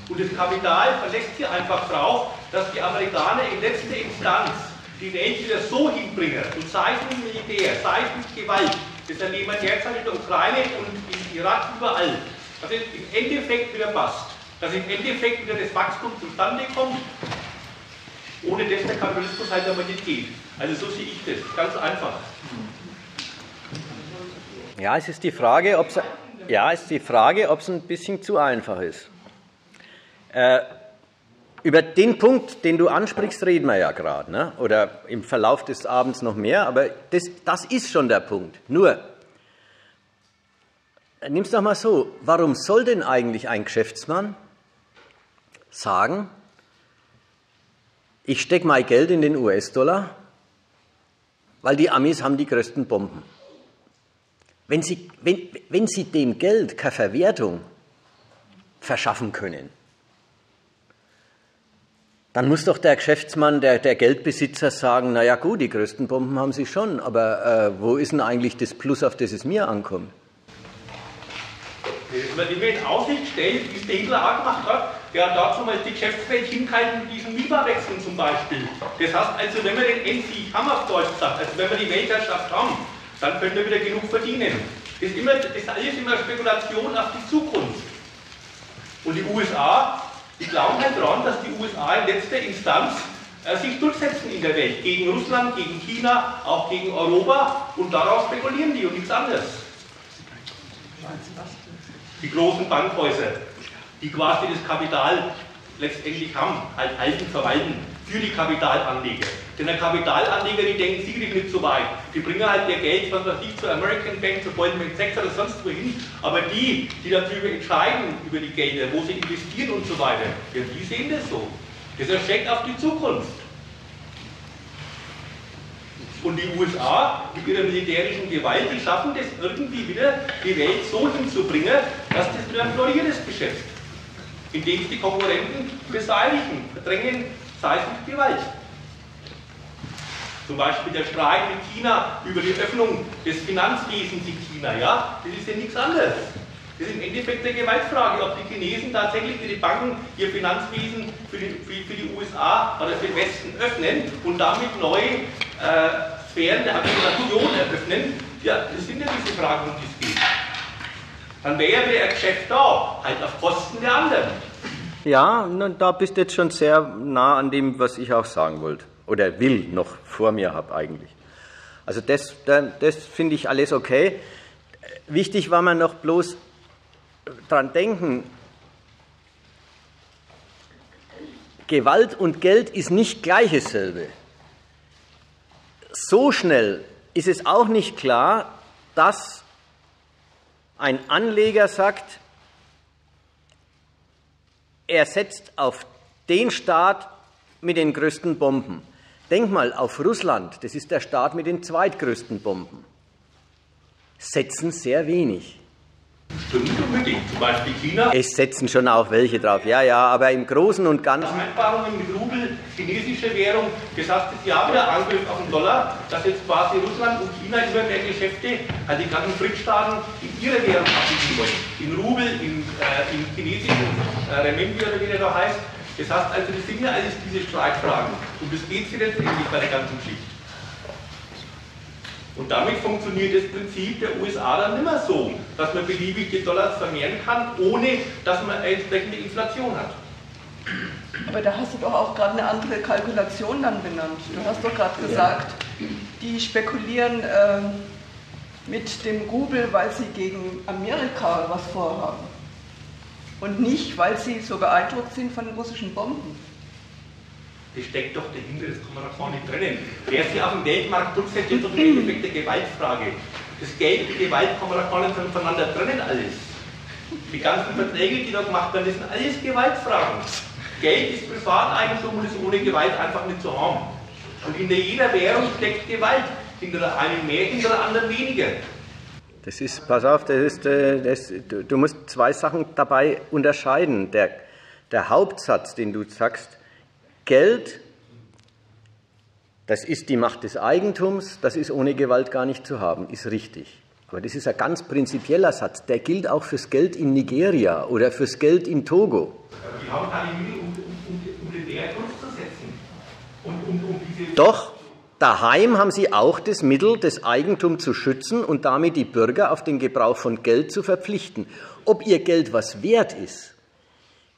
S2: Und das Kapital verlässt hier einfach darauf, dass die Amerikaner in letzter Instanz die Welt wieder so hinbringen, und sei es mit Militär, sei es mit Gewalt, das erleben wir derzeit in der Ukraine und im Irak überall, dass es im Endeffekt wieder passt, dass im Endeffekt wieder das Wachstum zustande kommt, ohne das der Kapitalismus halt aber nicht geht. Also so sehe ich das, ganz einfach.
S1: Ja, es ist die Frage, ob es, ja, ist die Frage, ob es ein bisschen zu einfach ist. Äh, über den Punkt, den du ansprichst, reden wir ja gerade, ne? oder im Verlauf des Abends noch mehr, aber das, das ist schon der Punkt. Nur, nimm es doch mal so, warum soll denn eigentlich ein Geschäftsmann sagen, ich stecke mein Geld in den US-Dollar, weil die Amis haben die größten Bomben. Wenn sie, wenn, wenn sie dem Geld keine Verwertung verschaffen können, dann muss doch der Geschäftsmann, der, der Geldbesitzer sagen, naja gut, die größten Bomben haben sie schon, aber äh, wo ist denn eigentlich das Plus, auf das es mir ankommt?
S2: Wenn man Welt Aussicht stellt, wie es der Hitler auch gemacht hat, der hat dazu mal die Geschäftswelt hingehalten mit diesen MIBA-Wechseln zum Beispiel. Das heißt also, wenn wir den NC haben auf Deutsch gesagt, also wenn wir die Weltherrschaft haben, dann können wir wieder genug verdienen. Das ist, immer, das ist alles immer Spekulation auf die Zukunft. Und die USA, die glauben halt daran, dass die USA in letzter Instanz äh, sich durchsetzen in der Welt. Gegen Russland, gegen China, auch gegen Europa. Und darauf spekulieren die und nichts anderes die großen Bankhäuser, die quasi das Kapital letztendlich haben, halt halten, verwalten für die Kapitalanleger. Denn der Kapitalanleger, die denken sicherlich nicht so weit. Die bringen halt ihr Geld, was weiß ich, zur American Bank, zur Goldman Sachs oder sonst wohin. Aber die, die darüber entscheiden, über die Gelder, wo sie investieren und so weiter, ja, die sehen das so. Das erschreckt auf die Zukunft. Und die USA mit ihrer militärischen Gewalt, die schaffen das irgendwie wieder, die Welt so hinzubringen, dass das wieder ein florierendes Geschäft. Indem sie die Konkurrenten beseitigen, verdrängen, sei es mit Gewalt. Zum Beispiel der Streit mit China über die Öffnung des Finanzwesens in China, ja, das ist ja nichts anderes. Das ist im Endeffekt eine Gewaltfrage, ob die Chinesen tatsächlich die Banken ihr Finanzwesen für die, für, die USA oder für den Westen öffnen und damit neue äh, Sphären der Akkumulation eröffnen. Ja, das sind ja diese Fragen, um die es geht. Dann wäre ein Geschäft da, halt auf Kosten der anderen.
S1: Ja, da bist du jetzt schon sehr nah an dem, was ich auch sagen wollte. Oder will, noch vor mir habe eigentlich. Also das, das finde ich alles okay. wichtig war man noch bloß dran denken, Gewalt und Geld ist nicht gleich dasselbe. So schnell ist es auch nicht klar, dass ein Anleger sagt, er setzt auf den Staat mit den größten Bomben. Denk mal auf Russland, das ist der Staat mit den zweitgrößten Bomben. Setzen sehr wenig.
S2: Stimmt unbedingt. Zum Beispiel China.
S1: Es setzen schon auch welche drauf, ja, ja, aber im Großen und Ganzen.
S2: Vereinbarungen mit Rubel, chinesische Währung, das heißt, das Jahr wieder Angriff auf den Dollar, dass jetzt quasi Russland und China immer mehr Geschäfte, also die ganzen BRIC-Staaten, in ihre Währung abwickeln wollen. In Rubel, in, äh, in chinesischen äh, Renminbi oder wie der da heißt. Das heißt also, das sind ja alles diese Streitfragen. Und das geht sich letztendlich bei der ganzen Geschichte. Und damit funktioniert das Prinzip der USA dann immer so, dass man beliebig die Dollars vermehren kann, ohne dass man eine entsprechende Inflation hat.
S3: Aber da hast du doch auch gerade eine andere Kalkulation dann benannt. Du hast doch gerade gesagt, die spekulieren äh, mit dem Rubel, weil sie gegen Amerika was vorhaben. Und nicht, weil sie so beeindruckt sind von den russischen Bomben.
S2: Das steckt doch dahinter, das kann man doch gar nicht trennen. Wer sich auf dem Weltmarkt durchsetzt, ist doch im Endeffekt eine Gewaltfrage. Das Geld und Gewalt kann man doch gar nicht voneinander trennen alles. Die ganzen Verträge, die da gemacht werden, das sind alles Gewaltfragen. Geld ist Privateigentum und ist ohne Gewalt einfach nicht zu haben. Und hinter jeder Währung steckt Gewalt. Hinter der einen mehr, hinter der anderen weniger.
S1: Das ist, pass auf, das ist, äh, das, du musst zwei Sachen dabei unterscheiden. Der, der Hauptsatz, den du sagst, Geld, das ist die Macht des Eigentums, das ist ohne Gewalt gar nicht zu haben, ist richtig. Aber das ist ein ganz prinzipieller Satz, der gilt auch fürs Geld in Nigeria oder fürs Geld in Togo.
S2: Die haben keine Mittel, um, um, um den Wert durchzusetzen. Und um, um diese
S1: Doch, daheim haben sie auch das Mittel, das Eigentum zu schützen und damit die Bürger auf den Gebrauch von Geld zu verpflichten. Ob ihr Geld was wert ist,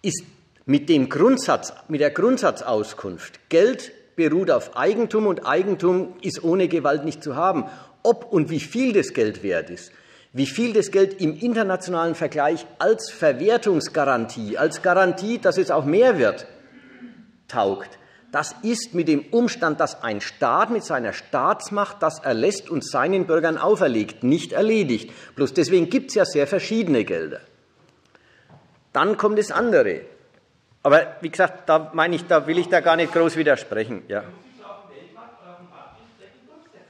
S1: ist mit dem Grundsatz, mit der Grundsatzauskunft, Geld beruht auf Eigentum und Eigentum ist ohne Gewalt nicht zu haben. Ob und wie viel das Geld wert ist, wie viel das Geld im internationalen Vergleich als Verwertungsgarantie, als Garantie, dass es auch mehr wird, taugt, das ist mit dem Umstand, dass ein Staat mit seiner Staatsmacht das erlässt und seinen Bürgern auferlegt, nicht erledigt. Bloß deswegen gibt es ja sehr verschiedene Gelder. Dann kommt das andere. Aber wie gesagt, da meine ich, da will ich da gar nicht groß widersprechen. Ja.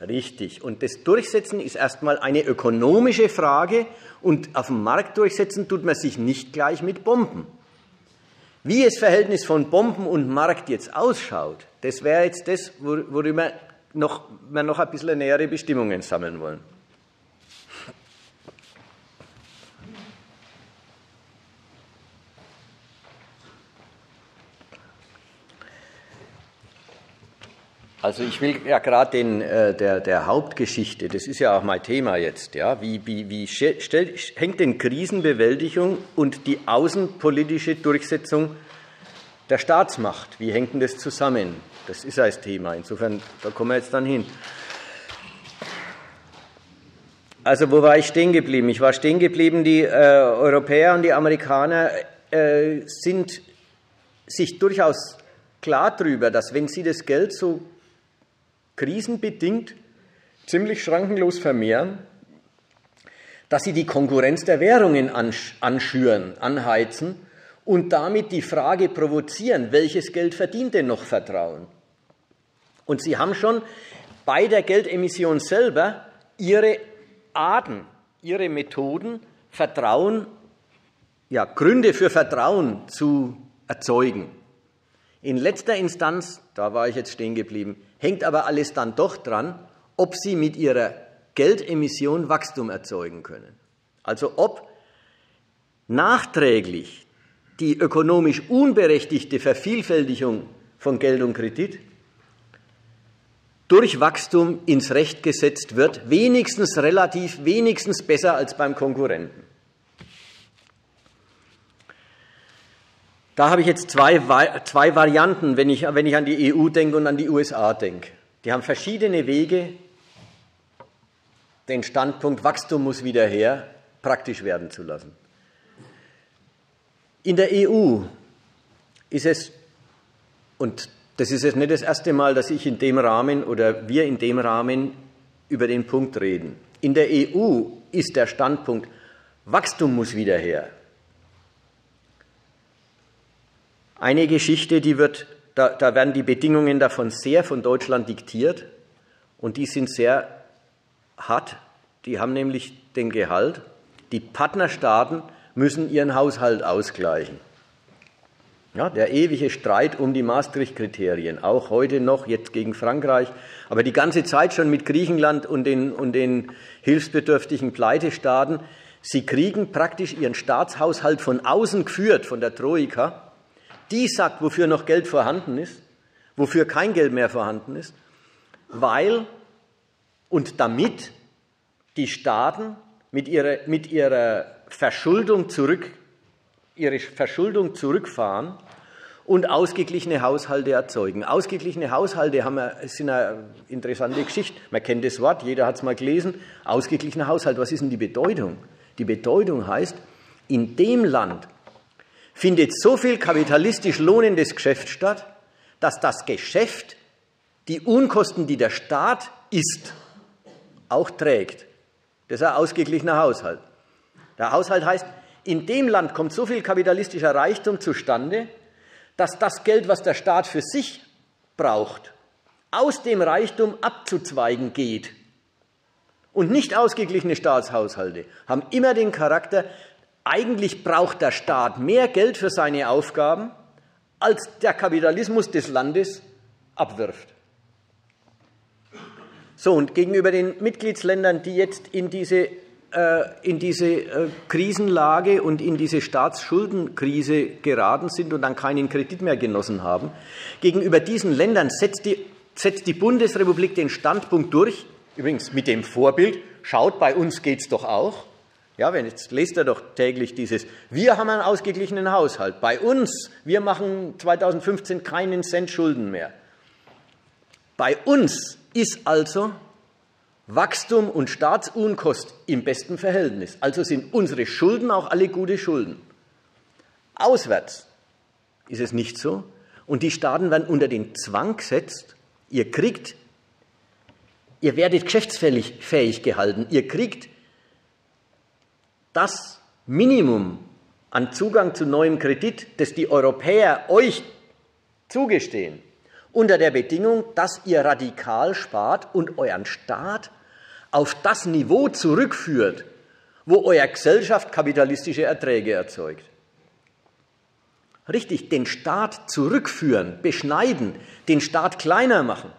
S1: Richtig. Und das Durchsetzen ist erstmal eine ökonomische Frage und auf dem Markt durchsetzen tut man sich nicht gleich mit Bomben. Wie das Verhältnis von Bomben und Markt jetzt ausschaut, das wäre jetzt das, worüber noch, wir noch ein bisschen nähere Bestimmungen sammeln wollen. Also ich will ja gerade den äh, der, der Hauptgeschichte, das ist ja auch mein Thema jetzt, ja, wie, wie, wie stellt, hängt denn Krisenbewältigung und die außenpolitische Durchsetzung der Staatsmacht, wie hängt denn das zusammen? Das ist das Thema. Insofern, da kommen wir jetzt dann hin. Also wo war ich stehen geblieben? Ich war stehen geblieben, die äh, Europäer und die Amerikaner äh, sind sich durchaus klar darüber, dass wenn sie das Geld so krisenbedingt ziemlich schrankenlos vermehren, dass sie die Konkurrenz der Währungen anschüren, anheizen und damit die Frage provozieren, welches Geld verdient denn noch Vertrauen? Und sie haben schon bei der Geldemission selber ihre Arten, ihre Methoden, Vertrauen, ja, Gründe für Vertrauen zu erzeugen. In letzter Instanz, da war ich jetzt stehen geblieben, hängt aber alles dann doch dran, ob sie mit ihrer Geldemission Wachstum erzeugen können. Also ob nachträglich die ökonomisch unberechtigte Vervielfältigung von Geld und Kredit durch Wachstum ins Recht gesetzt wird, wenigstens relativ, wenigstens besser als beim Konkurrenten. Da habe ich jetzt zwei, zwei Varianten, wenn ich, wenn ich an die EU denke und an die USA denke. Die haben verschiedene Wege, den Standpunkt, Wachstum muss wieder her, praktisch werden zu lassen. In der EU ist es, und das ist jetzt nicht das erste Mal, dass ich in dem Rahmen oder wir in dem Rahmen über den Punkt reden. In der EU ist der Standpunkt, Wachstum muss wieder her. Eine Geschichte, die wird, da, da werden die Bedingungen davon sehr von Deutschland diktiert und die sind sehr hart. Die haben nämlich den Gehalt, die Partnerstaaten müssen ihren Haushalt ausgleichen. Ja, der ewige Streit um die Maastricht-Kriterien, auch heute noch, jetzt gegen Frankreich, aber die ganze Zeit schon mit Griechenland und den, und den hilfsbedürftigen Pleitestaaten. Sie kriegen praktisch ihren Staatshaushalt von außen geführt, von der Troika. Die sagt, wofür noch Geld vorhanden ist, wofür kein Geld mehr vorhanden ist, weil und damit die Staaten mit ihrer, mit ihrer Verschuldung zurück, ihre Verschuldung zurückfahren und ausgeglichene Haushalte erzeugen. Ausgeglichene Haushalte haben sind eine interessante Geschichte. Man kennt das Wort, jeder hat es mal gelesen. Ausgeglichener Haushalt, was ist denn die Bedeutung? Die Bedeutung heißt, in dem Land findet so viel kapitalistisch lohnendes Geschäft statt, dass das Geschäft die Unkosten, die der Staat isst, auch trägt. Das ist ein ausgeglichener Haushalt. Der Haushalt heißt, in dem Land kommt so viel kapitalistischer Reichtum zustande, dass das Geld, was der Staat für sich braucht, aus dem Reichtum abzuzweigen geht. Und nicht ausgeglichene Staatshaushalte haben immer den Charakter, eigentlich braucht der Staat mehr Geld für seine Aufgaben, als der Kapitalismus des Landes abwirft. So, und gegenüber den Mitgliedsländern, die jetzt in diese äh, in diese äh, Krisenlage und in diese Staatsschuldenkrise geraten sind und dann keinen Kredit mehr genossen haben. Gegenüber diesen Ländern setzt die, setzt die Bundesrepublik den Standpunkt durch, übrigens mit dem Vorbild, schaut, bei uns geht es doch auch. Ja, wenn jetzt lest er doch täglich dieses, wir haben einen ausgeglichenen Haushalt. Bei uns, wir machen 2015 keinen Cent Schulden mehr. Bei uns ist also Wachstum und Staatsunkost im besten Verhältnis. Also sind unsere Schulden auch alle gute Schulden. Auswärts ist es nicht so. Und die Staaten werden unter den Zwang gesetzt. Ihr kriegt, ihr werdet geschäftsfähig fähig gehalten. Ihr kriegt das Minimum an Zugang zu neuem Kredit, das die Europäer euch zugestehen unter der Bedingung, dass ihr radikal spart und euren Staat auf das Niveau zurückführt, wo euer Gesellschaft kapitalistische Erträge erzeugt. Richtig, den Staat zurückführen, beschneiden, den Staat kleiner machen,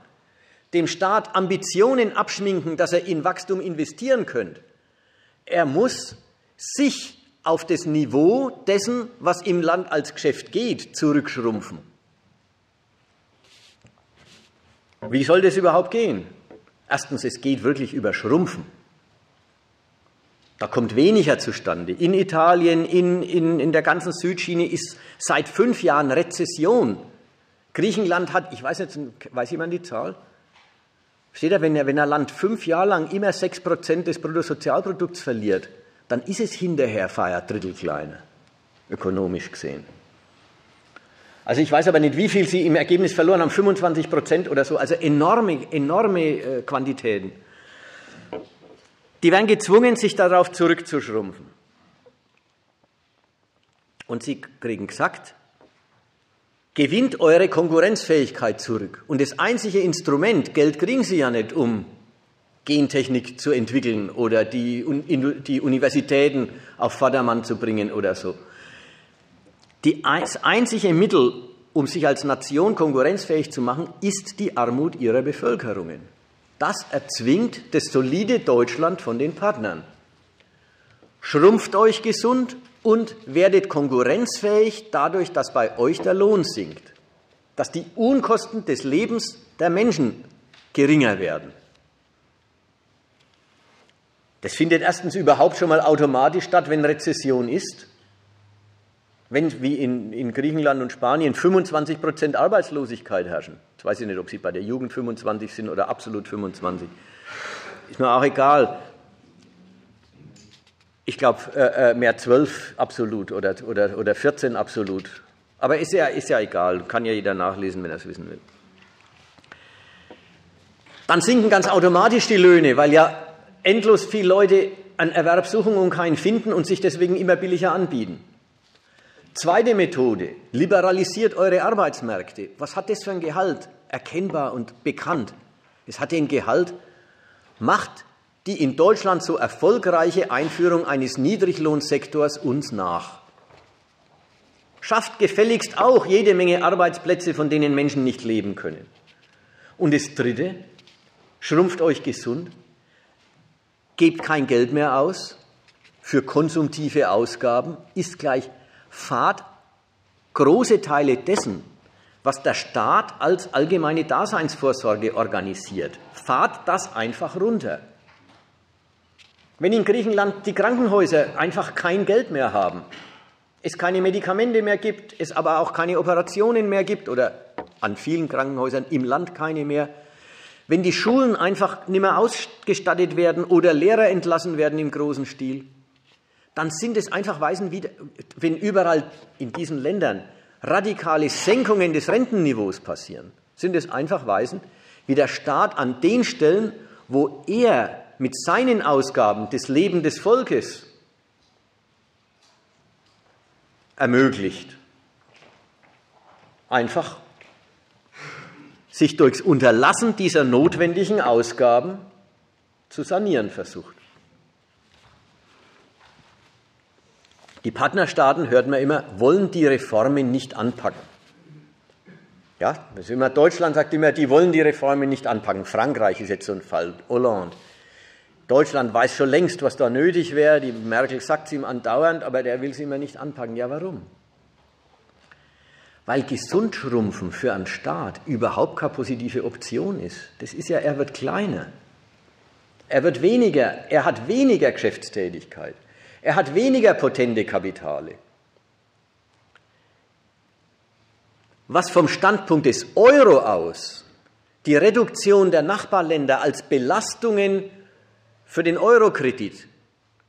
S1: dem Staat Ambitionen abschminken, dass er in Wachstum investieren könnte. Er muss sich auf das Niveau dessen, was im Land als Geschäft geht, zurückschrumpfen. Wie soll das überhaupt gehen? Erstens, es geht wirklich über Schrumpfen. Da kommt weniger zustande. In Italien, in, in, in der ganzen Südschiene ist seit fünf Jahren Rezession. Griechenland hat, ich weiß nicht, weiß jemand die Zahl? Steht da, wenn, wenn ein Land fünf Jahre lang immer sechs Prozent des Bruttosozialprodukts verliert, dann ist es hinterher feier Drittel kleiner, ökonomisch gesehen. Also ich weiß aber nicht, wie viel sie im Ergebnis verloren haben, 25 Prozent oder so, also enorme, enorme äh, Quantitäten. Die werden gezwungen, sich darauf zurückzuschrumpfen. Und sie kriegen gesagt, gewinnt eure Konkurrenzfähigkeit zurück. Und das einzige Instrument, Geld kriegen sie ja nicht, um Gentechnik zu entwickeln oder die, die Universitäten auf Vordermann zu bringen oder so. das einzige Mittel, um sich als Nation konkurrenzfähig zu machen, ist die Armut ihrer Bevölkerungen. Das erzwingt das solide Deutschland von den Partnern. Schrumpft euch gesund und werdet konkurrenzfähig dadurch, dass bei euch der Lohn sinkt, dass die Unkosten des Lebens der Menschen geringer werden. Das findet erstens überhaupt schon mal automatisch statt, wenn Rezession ist. Wenn wie in, in Griechenland und Spanien 25 Prozent Arbeitslosigkeit herrschen. Jetzt weiß ich nicht, ob sie bei der Jugend 25 sind oder absolut 25. Ist mir auch egal. Ich glaube, äh, äh, mehr 12 absolut oder, oder, oder 14 absolut. Aber ist ja, ist ja egal, kann ja jeder nachlesen, wenn er es wissen will. Dann sinken ganz automatisch die Löhne, weil ja endlos viele Leute an Erwerb suchen und keinen finden und sich deswegen immer billiger anbieten. Zweite Methode, liberalisiert eure Arbeitsmärkte. Was hat das für ein Gehalt? Erkennbar und bekannt. Es hat den Gehalt, macht die in Deutschland so erfolgreiche Einführung eines Niedriglohnsektors uns nach. Schafft gefälligst auch jede Menge Arbeitsplätze, von denen Menschen nicht leben können. Und das Dritte, schrumpft euch gesund, gebt kein Geld mehr aus für konsumtive Ausgaben, ist gleich fahrt große Teile dessen, was der Staat als allgemeine Daseinsvorsorge organisiert, fahrt das einfach runter. Wenn in Griechenland die Krankenhäuser einfach kein Geld mehr haben, es keine Medikamente mehr gibt, es aber auch keine Operationen mehr gibt oder an vielen Krankenhäusern im Land keine mehr, wenn die Schulen einfach nicht mehr ausgestattet werden oder Lehrer entlassen werden im großen Stil, dann sind es einfach Weisen, wie, wenn überall in diesen Ländern radikale Senkungen des Rentenniveaus passieren, sind es einfach Weisen, wie der Staat an den Stellen, wo er mit seinen Ausgaben das Leben des Volkes ermöglicht, einfach sich durchs Unterlassen dieser notwendigen Ausgaben zu sanieren versucht. Die Partnerstaaten, hört man immer, wollen die Reformen nicht anpacken. Ja, das immer, Deutschland sagt immer, die wollen die Reformen nicht anpacken. Frankreich ist jetzt so ein Fall, Hollande. Deutschland weiß schon längst, was da nötig wäre. Die Merkel sagt es ihm andauernd, aber der will sie immer nicht anpacken. Ja, warum? Weil gesund schrumpfen für einen Staat überhaupt keine positive Option ist. Das ist ja, er wird kleiner. Er wird weniger, er hat weniger Geschäftstätigkeit. Er hat weniger potente Kapitale. Was vom Standpunkt des Euro aus die Reduktion der Nachbarländer als Belastungen für den Eurokredit,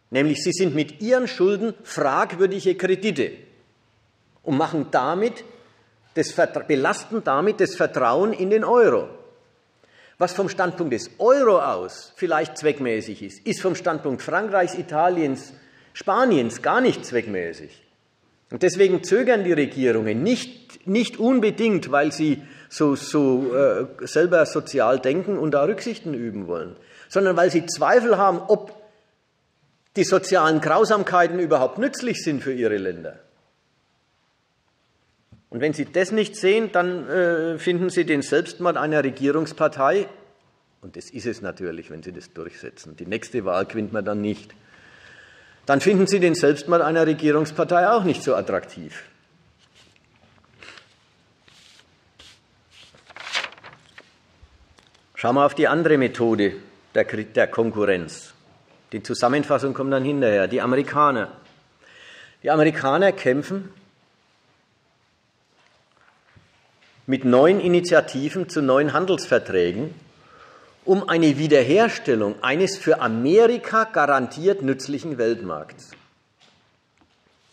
S1: nämlich sie sind mit ihren Schulden fragwürdige Kredite und machen damit das, belasten damit das Vertrauen in den Euro. Was vom Standpunkt des Euro aus vielleicht zweckmäßig ist, ist vom Standpunkt Frankreichs, Italiens, Spaniens gar nicht zweckmäßig. Und deswegen zögern die Regierungen nicht, nicht unbedingt, weil sie so, so äh, selber sozial denken und da Rücksichten üben wollen, sondern weil sie Zweifel haben, ob die sozialen Grausamkeiten überhaupt nützlich sind für ihre Länder. Und wenn Sie das nicht sehen, dann äh, finden Sie den Selbstmord einer Regierungspartei, und das ist es natürlich, wenn Sie das durchsetzen. Die nächste Wahl gewinnt man dann nicht dann finden Sie den Selbstmord einer Regierungspartei auch nicht so attraktiv. Schauen wir auf die andere Methode der, der Konkurrenz. Die Zusammenfassung kommt dann hinterher. Die Amerikaner. Die Amerikaner kämpfen mit neuen Initiativen zu neuen Handelsverträgen um eine Wiederherstellung eines für Amerika garantiert nützlichen Weltmarkts.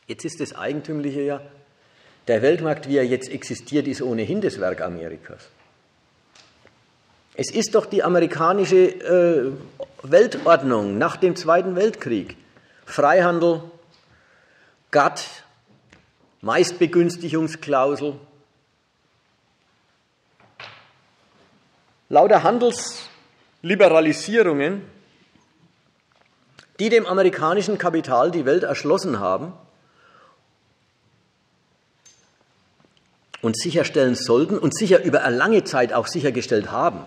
S1: Jetzt ist das Eigentümliche ja, der Weltmarkt, wie er jetzt existiert, ist ohnehin das Werk Amerikas. Es ist doch die amerikanische äh, Weltordnung nach dem Zweiten Weltkrieg. Freihandel, GATT, Meistbegünstigungsklausel. Lauter Handels- Liberalisierungen, die dem amerikanischen Kapital die Welt erschlossen haben und sicherstellen sollten und sicher über lange Zeit auch sichergestellt haben,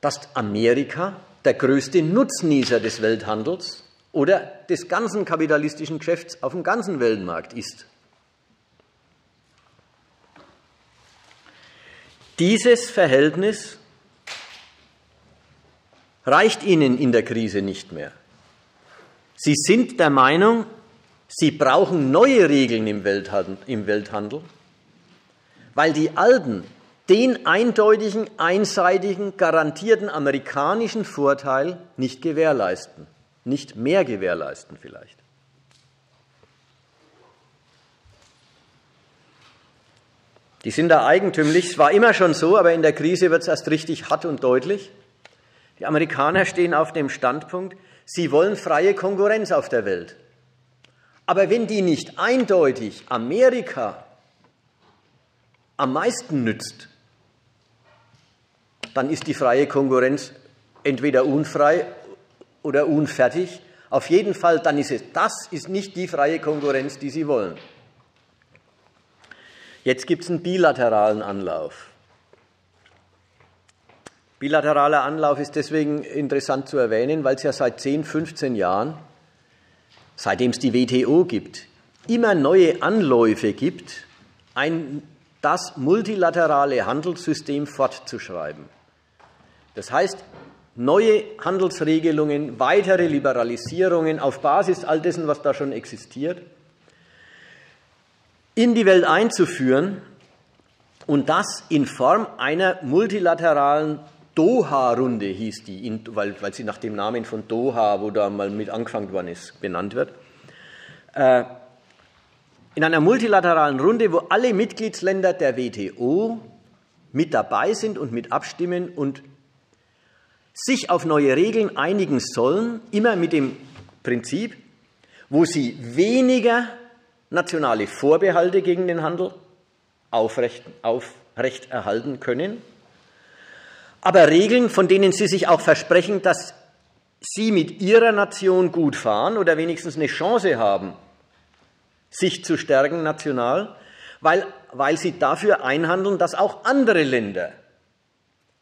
S1: dass Amerika der größte Nutznießer des Welthandels oder des ganzen kapitalistischen Geschäfts auf dem ganzen Weltmarkt ist. Dieses Verhältnis reicht ihnen in der Krise nicht mehr. Sie sind der Meinung, sie brauchen neue Regeln im Welthandel, weil die alten den eindeutigen, einseitigen, garantierten amerikanischen Vorteil nicht gewährleisten. nicht mehr gewährleisten vielleicht. Die sind da eigentümlich. Es war immer schon so, aber in der Krise wird es erst richtig hart und deutlich. Die Amerikaner stehen auf dem Standpunkt, sie wollen freie Konkurrenz auf der Welt. Aber wenn die nicht eindeutig Amerika am meisten nützt, dann ist die freie Konkurrenz entweder unfrei oder unfertig. Auf jeden Fall, dann ist es, das ist nicht die freie Konkurrenz, die sie wollen. Jetzt gibt es einen bilateralen Anlauf. Bilateraler Anlauf ist deswegen interessant zu erwähnen, weil es ja seit 10, 15 Jahren seitdem es die WTO gibt, immer neue Anläufe gibt, ein, das multilaterale Handelssystem fortzuschreiben. Das heißt, neue Handelsregelungen, weitere Liberalisierungen auf Basis all dessen, was da schon existiert, in die Welt einzuführen und das in Form einer multilateralen Doha-Runde hieß die, weil, weil, sie nach dem Namen von Doha, wo da mal mit angefangen worden ist, benannt wird. Äh, in einer multilateralen Runde, wo alle Mitgliedsländer der WTO mit dabei sind und mit abstimmen und sich auf neue Regeln einigen sollen, immer mit dem Prinzip, wo sie weniger nationale Vorbehalte gegen den Handel aufrecht, aufrecht erhalten können aber Regeln, von denen Sie sich auch versprechen, dass Sie mit Ihrer Nation gut fahren oder wenigstens eine Chance haben, sich zu stärken national, weil, weil Sie dafür einhandeln, dass auch andere Länder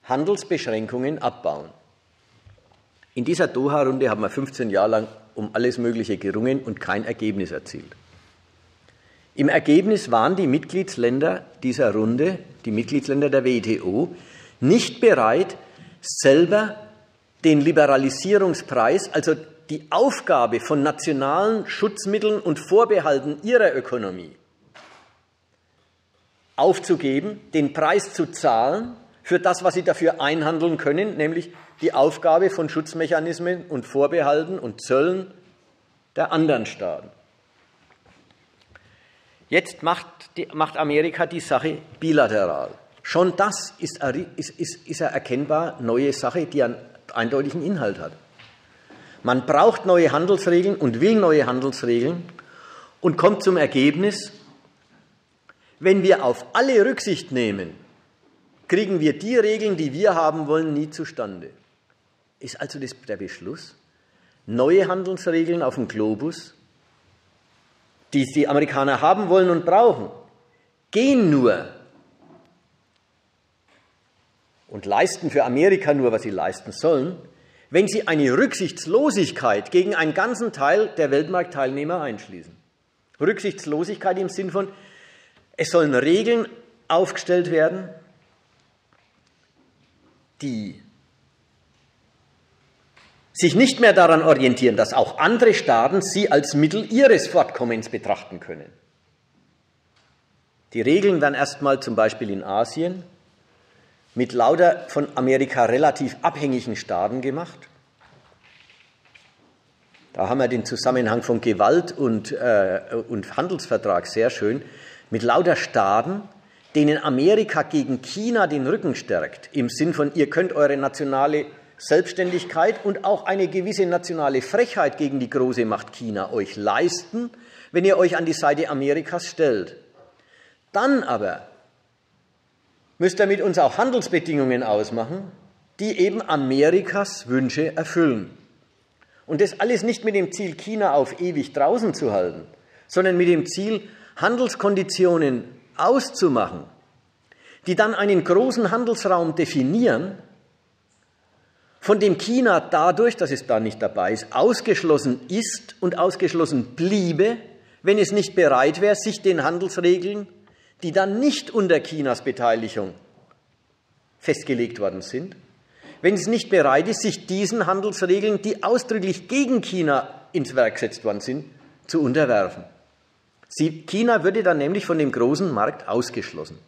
S1: Handelsbeschränkungen abbauen. In dieser Doha-Runde haben wir 15 Jahre lang um alles Mögliche gerungen und kein Ergebnis erzielt. Im Ergebnis waren die Mitgliedsländer dieser Runde, die Mitgliedsländer der WTO, nicht bereit, selber den Liberalisierungspreis, also die Aufgabe von nationalen Schutzmitteln und Vorbehalten ihrer Ökonomie aufzugeben, den Preis zu zahlen für das, was sie dafür einhandeln können, nämlich die Aufgabe von Schutzmechanismen und Vorbehalten und Zöllen der anderen Staaten. Jetzt macht, die, macht Amerika die Sache bilateral. Schon das ist, ist, ist, ist eine erkennbar neue Sache, die einen eindeutigen Inhalt hat. Man braucht neue Handelsregeln und will neue Handelsregeln und kommt zum Ergebnis, wenn wir auf alle Rücksicht nehmen, kriegen wir die Regeln, die wir haben wollen, nie zustande. Ist also das der Beschluss, neue Handelsregeln auf dem Globus, die die Amerikaner haben wollen und brauchen, gehen nur, und leisten für Amerika nur, was sie leisten sollen, wenn sie eine Rücksichtslosigkeit gegen einen ganzen Teil der Weltmarktteilnehmer einschließen. Rücksichtslosigkeit im Sinn von, es sollen Regeln aufgestellt werden, die sich nicht mehr daran orientieren, dass auch andere Staaten sie als Mittel ihres Fortkommens betrachten können. Die Regeln werden erstmal zum Beispiel in Asien mit lauter von Amerika relativ abhängigen Staaten gemacht. Da haben wir den Zusammenhang von Gewalt und, äh, und Handelsvertrag sehr schön. Mit lauter Staaten, denen Amerika gegen China den Rücken stärkt, im Sinn von, ihr könnt eure nationale Selbstständigkeit und auch eine gewisse nationale Frechheit gegen die große Macht China euch leisten, wenn ihr euch an die Seite Amerikas stellt. Dann aber müsste er mit uns auch Handelsbedingungen ausmachen, die eben Amerikas Wünsche erfüllen. Und das alles nicht mit dem Ziel, China auf ewig draußen zu halten, sondern mit dem Ziel, Handelskonditionen auszumachen, die dann einen großen Handelsraum definieren, von dem China dadurch, dass es da nicht dabei ist, ausgeschlossen ist und ausgeschlossen bliebe, wenn es nicht bereit wäre, sich den Handelsregeln die dann nicht unter Chinas Beteiligung festgelegt worden sind, wenn es nicht bereit ist, sich diesen Handelsregeln, die ausdrücklich gegen China ins Werk gesetzt worden sind, zu unterwerfen. Sie, China würde dann nämlich von dem großen Markt ausgeschlossen.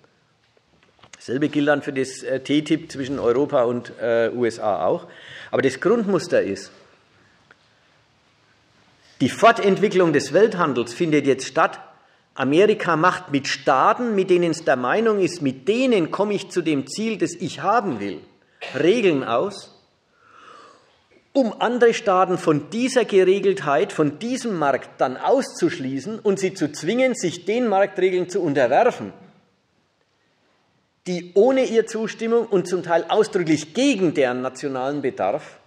S1: Dasselbe gilt dann für das äh, TTIP zwischen Europa und äh, USA auch. Aber das Grundmuster ist, Die Fortentwicklung des Welthandels findet jetzt statt. Amerika macht mit Staaten, mit denen es der Meinung ist, mit denen komme ich zu dem Ziel, das ich haben will, Regeln aus, um andere Staaten von dieser Geregeltheit, von diesem Markt dann auszuschließen und sie zu zwingen, sich den Marktregeln zu unterwerfen, die ohne ihr Zustimmung und zum Teil ausdrücklich gegen deren nationalen Bedarf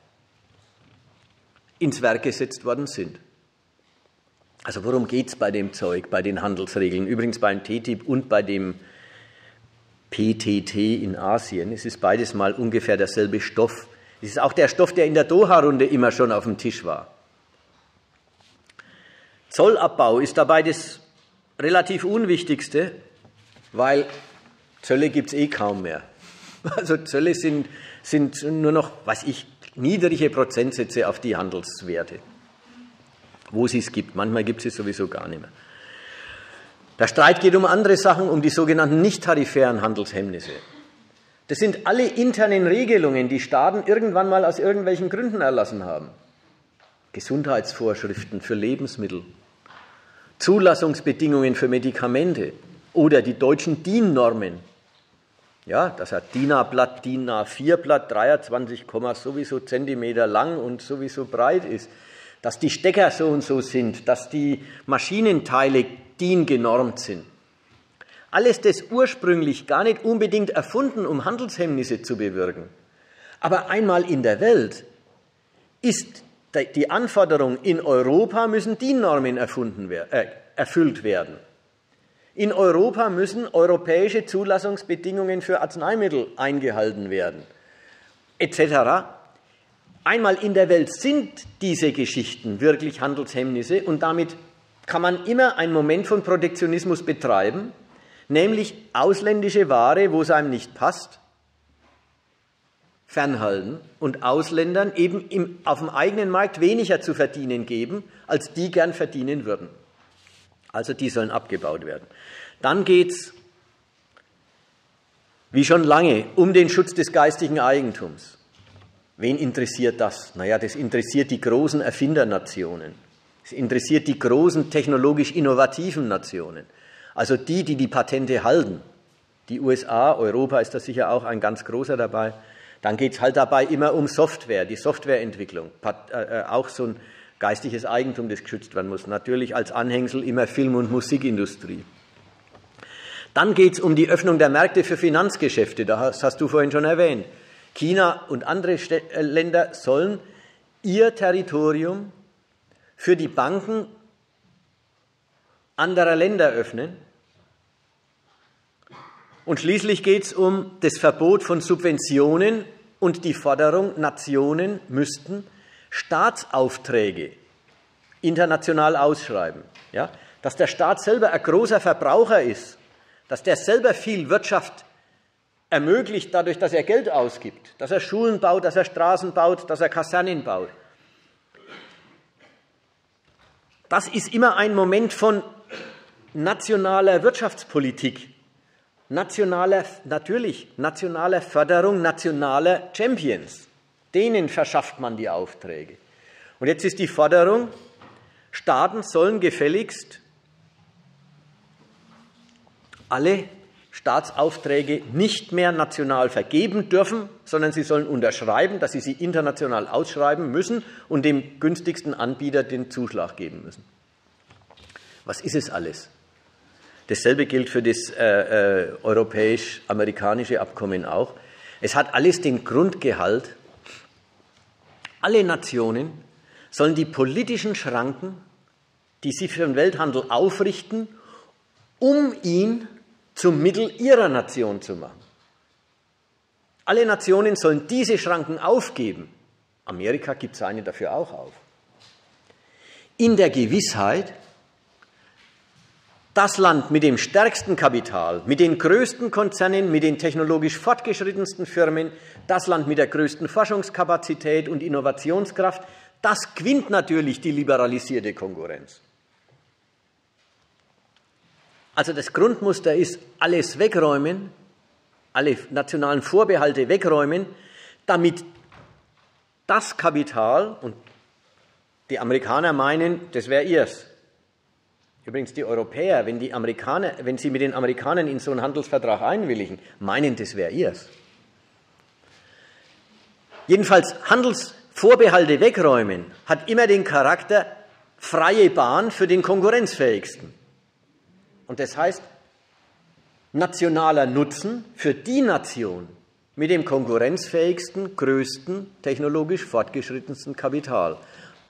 S1: ins Werk gesetzt worden sind. Also worum geht es bei dem Zeug, bei den Handelsregeln? Übrigens beim TTIP und bei dem PTT in Asien. Es ist beides mal ungefähr derselbe Stoff. Es ist auch der Stoff, der in der Doha-Runde immer schon auf dem Tisch war. Zollabbau ist dabei das relativ Unwichtigste, weil Zölle gibt es eh kaum mehr. Also Zölle sind, sind nur noch, was ich, niedrige Prozentsätze auf die Handelswerte wo sie es gibt. Manchmal gibt es sowieso gar nicht mehr. Der Streit geht um andere Sachen, um die sogenannten nicht-tarifären Handelshemmnisse. Das sind alle internen Regelungen, die Staaten irgendwann mal aus irgendwelchen Gründen erlassen haben. Gesundheitsvorschriften für Lebensmittel, Zulassungsbedingungen für Medikamente oder die deutschen DIN-Normen. Ja, das hat DIN A-Blatt, DIN A4-Blatt, 23, sowieso Zentimeter lang und sowieso breit ist dass die Stecker so und so sind, dass die Maschinenteile DIN genormt sind. Alles das ursprünglich gar nicht unbedingt erfunden, um Handelshemmnisse zu bewirken. Aber einmal in der Welt ist die Anforderung, in Europa müssen DIN-Normen äh, erfüllt werden. In Europa müssen europäische Zulassungsbedingungen für Arzneimittel eingehalten werden, etc. Einmal in der Welt sind diese Geschichten wirklich Handelshemmnisse und damit kann man immer einen Moment von Protektionismus betreiben, nämlich ausländische Ware, wo es einem nicht passt, fernhalten und Ausländern eben im, auf dem eigenen Markt weniger zu verdienen geben, als die gern verdienen würden. Also die sollen abgebaut werden. Dann geht es, wie schon lange, um den Schutz des geistigen Eigentums. Wen interessiert das? Naja, das interessiert die großen Erfindernationen. Es interessiert die großen technologisch innovativen Nationen. Also die, die die Patente halten. Die USA, Europa ist da sicher auch ein ganz großer dabei. Dann geht es halt dabei immer um Software, die Softwareentwicklung. Äh, äh, auch so ein geistiges Eigentum, das geschützt werden muss. Natürlich als Anhängsel immer Film- und Musikindustrie. Dann geht es um die Öffnung der Märkte für Finanzgeschäfte. Das hast du vorhin schon erwähnt. China und andere äh, Länder sollen ihr Territorium für die Banken anderer Länder öffnen. Und schließlich geht es um das Verbot von Subventionen und die Forderung, Nationen müssten Staatsaufträge international ausschreiben. Ja? Dass der Staat selber ein großer Verbraucher ist, dass der selber viel Wirtschaft ermöglicht dadurch, dass er Geld ausgibt, dass er Schulen baut, dass er Straßen baut, dass er Kasernen baut. Das ist immer ein Moment von nationaler Wirtschaftspolitik, nationaler, natürlich, nationaler Förderung nationaler Champions. Denen verschafft man die Aufträge. Und jetzt ist die Forderung, Staaten sollen gefälligst alle Staatsaufträge nicht mehr national vergeben dürfen, sondern sie sollen unterschreiben, dass sie sie international ausschreiben müssen und dem günstigsten Anbieter den Zuschlag geben müssen. Was ist es alles? Dasselbe gilt für das äh, äh, europäisch-amerikanische Abkommen auch. Es hat alles den Grundgehalt, alle Nationen sollen die politischen Schranken, die sie für den Welthandel aufrichten, um ihn zum Mittel ihrer Nation zu machen. Alle Nationen sollen diese Schranken aufgeben. Amerika gibt seine dafür auch auf. In der Gewissheit, das Land mit dem stärksten Kapital, mit den größten Konzernen, mit den technologisch fortgeschrittensten Firmen, das Land mit der größten Forschungskapazität und Innovationskraft, das gewinnt natürlich die liberalisierte Konkurrenz. Also das Grundmuster ist alles wegräumen, alle nationalen Vorbehalte wegräumen, damit das Kapital und Die Amerikaner meinen, das wäre ihrs. Übrigens, die Europäer, wenn, die Amerikaner, wenn sie mit den Amerikanern in so einen Handelsvertrag einwilligen, meinen, das wäre ihrs. Jedenfalls, Handelsvorbehalte wegräumen hat immer den Charakter freie Bahn für den Konkurrenzfähigsten. Und das heißt, nationaler Nutzen für die Nation mit dem konkurrenzfähigsten, größten, technologisch fortgeschrittensten Kapital.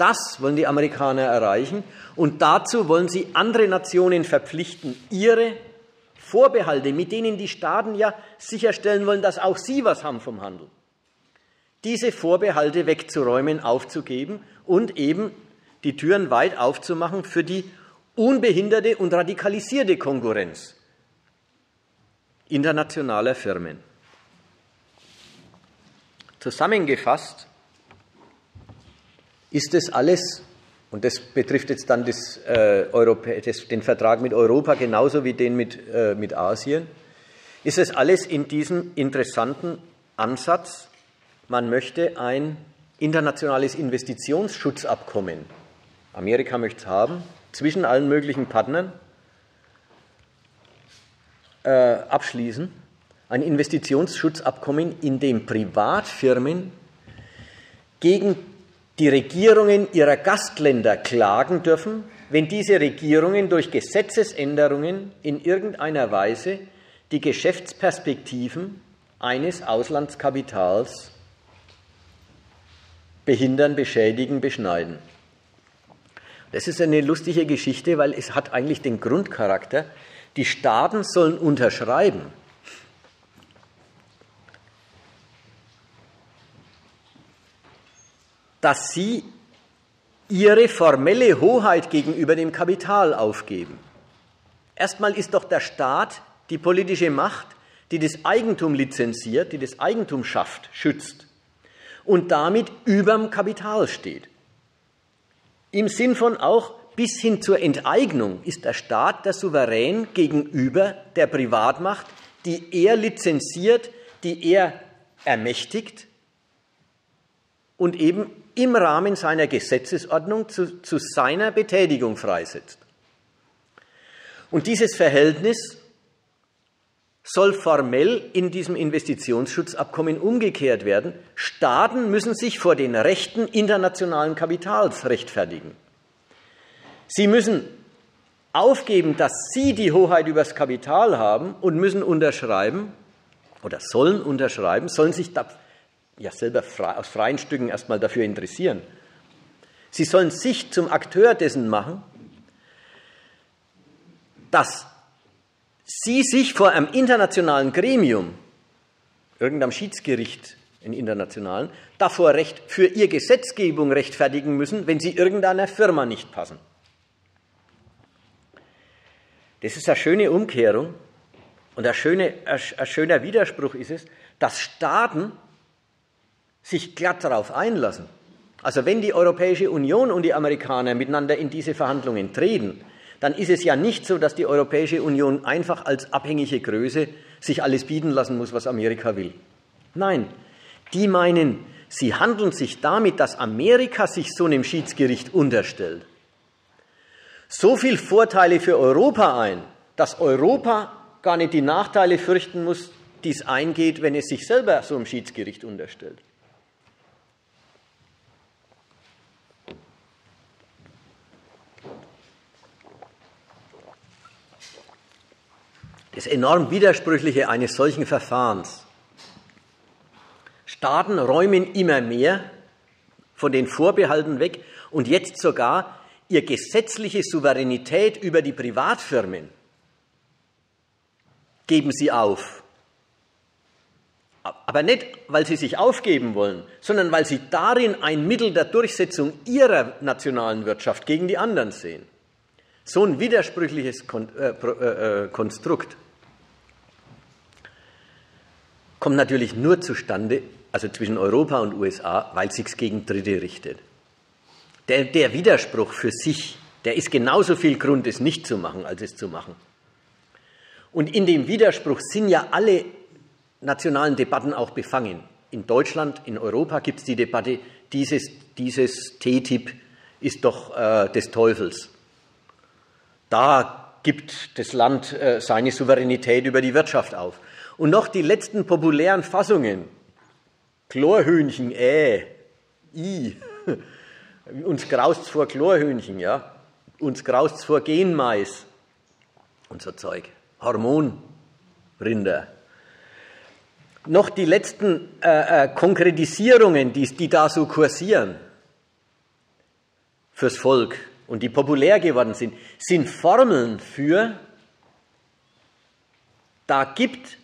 S1: Das wollen die Amerikaner erreichen und dazu wollen sie andere Nationen verpflichten, ihre Vorbehalte, mit denen die Staaten ja sicherstellen wollen, dass auch sie was haben vom Handel, diese Vorbehalte wegzuräumen, aufzugeben und eben die Türen weit aufzumachen für die unbehinderte und radikalisierte Konkurrenz internationaler Firmen. Zusammengefasst ist es alles, und das betrifft jetzt dann das, äh, das, den Vertrag mit Europa genauso wie den mit, äh, mit Asien, ist es alles in diesem interessanten Ansatz, man möchte ein internationales Investitionsschutzabkommen, Amerika möchte es haben, zwischen allen möglichen Partnern äh, abschließen, ein Investitionsschutzabkommen, in dem Privatfirmen gegen die Regierungen ihrer Gastländer klagen dürfen, wenn diese Regierungen durch Gesetzesänderungen in irgendeiner Weise die Geschäftsperspektiven eines Auslandskapitals behindern, beschädigen, beschneiden. Das ist eine lustige Geschichte, weil es hat eigentlich den Grundcharakter, die Staaten sollen unterschreiben. Dass sie ihre formelle Hoheit gegenüber dem Kapital aufgeben. Erstmal ist doch der Staat die politische Macht, die das Eigentum lizenziert, die das Eigentum schafft, schützt und damit überm Kapital steht. Im Sinn von auch bis hin zur Enteignung ist der Staat der Souverän gegenüber der Privatmacht, die er lizenziert, die er ermächtigt und eben im Rahmen seiner Gesetzesordnung zu, zu seiner Betätigung freisetzt. Und dieses Verhältnis soll formell in diesem Investitionsschutzabkommen umgekehrt werden. Staaten müssen sich vor den Rechten internationalen Kapitals rechtfertigen. Sie müssen aufgeben, dass sie die Hoheit über das Kapital haben und müssen unterschreiben oder sollen unterschreiben, sollen sich ja selber frei, aus freien Stücken erstmal dafür interessieren. Sie sollen sich zum Akteur dessen machen, dass sie sich vor einem internationalen Gremium, irgendeinem Schiedsgericht in internationalen, davor recht für ihre Gesetzgebung rechtfertigen müssen, wenn sie irgendeiner Firma nicht passen. Das ist eine schöne Umkehrung und ein, schöne, ein schöner Widerspruch ist es, dass Staaten sich glatt darauf einlassen. Also wenn die Europäische Union und die Amerikaner miteinander in diese Verhandlungen treten, dann ist es ja nicht so, dass die Europäische Union einfach als abhängige Größe sich alles bieten lassen muss, was Amerika will. Nein, die meinen, sie handeln sich damit, dass Amerika sich so einem Schiedsgericht unterstellt, so viel Vorteile für Europa ein, dass Europa gar nicht die Nachteile fürchten muss, die es eingeht, wenn es sich selber so einem Schiedsgericht unterstellt. Das enorm Widersprüchliche eines solchen Verfahrens. Staaten räumen immer mehr von den Vorbehalten weg und jetzt sogar ihre gesetzliche Souveränität über die Privatfirmen geben sie auf. Aber nicht, weil sie sich aufgeben wollen, sondern weil sie darin ein Mittel der Durchsetzung ihrer nationalen Wirtschaft gegen die anderen sehen. So ein widersprüchliches äh, äh, äh, Konstrukt kommt natürlich nur zustande, also zwischen Europa und USA, weil es sich gegen Dritte richtet. Der, der Widerspruch für sich, der ist genauso viel Grund, es nicht zu machen, als es zu machen. Und in dem Widerspruch sind ja alle nationalen Debatten auch befangen. In Deutschland, in Europa gibt es die Debatte, dieses, dieses TTIP ist doch äh, des Teufels. Da gibt das Land äh, seine Souveränität über die Wirtschaft auf. Und noch die letzten populären Fassungen. Chlorhühnchen, äh, i. Uns graust's vor Chlorhühnchen, ja. Uns graust's vor Genmais und so Zeug. Hormonrinder. Noch die letzten äh, äh, Konkretisierungen, die, die da so kursieren fürs Volk und die populär geworden sind, sind Formeln für, da gibt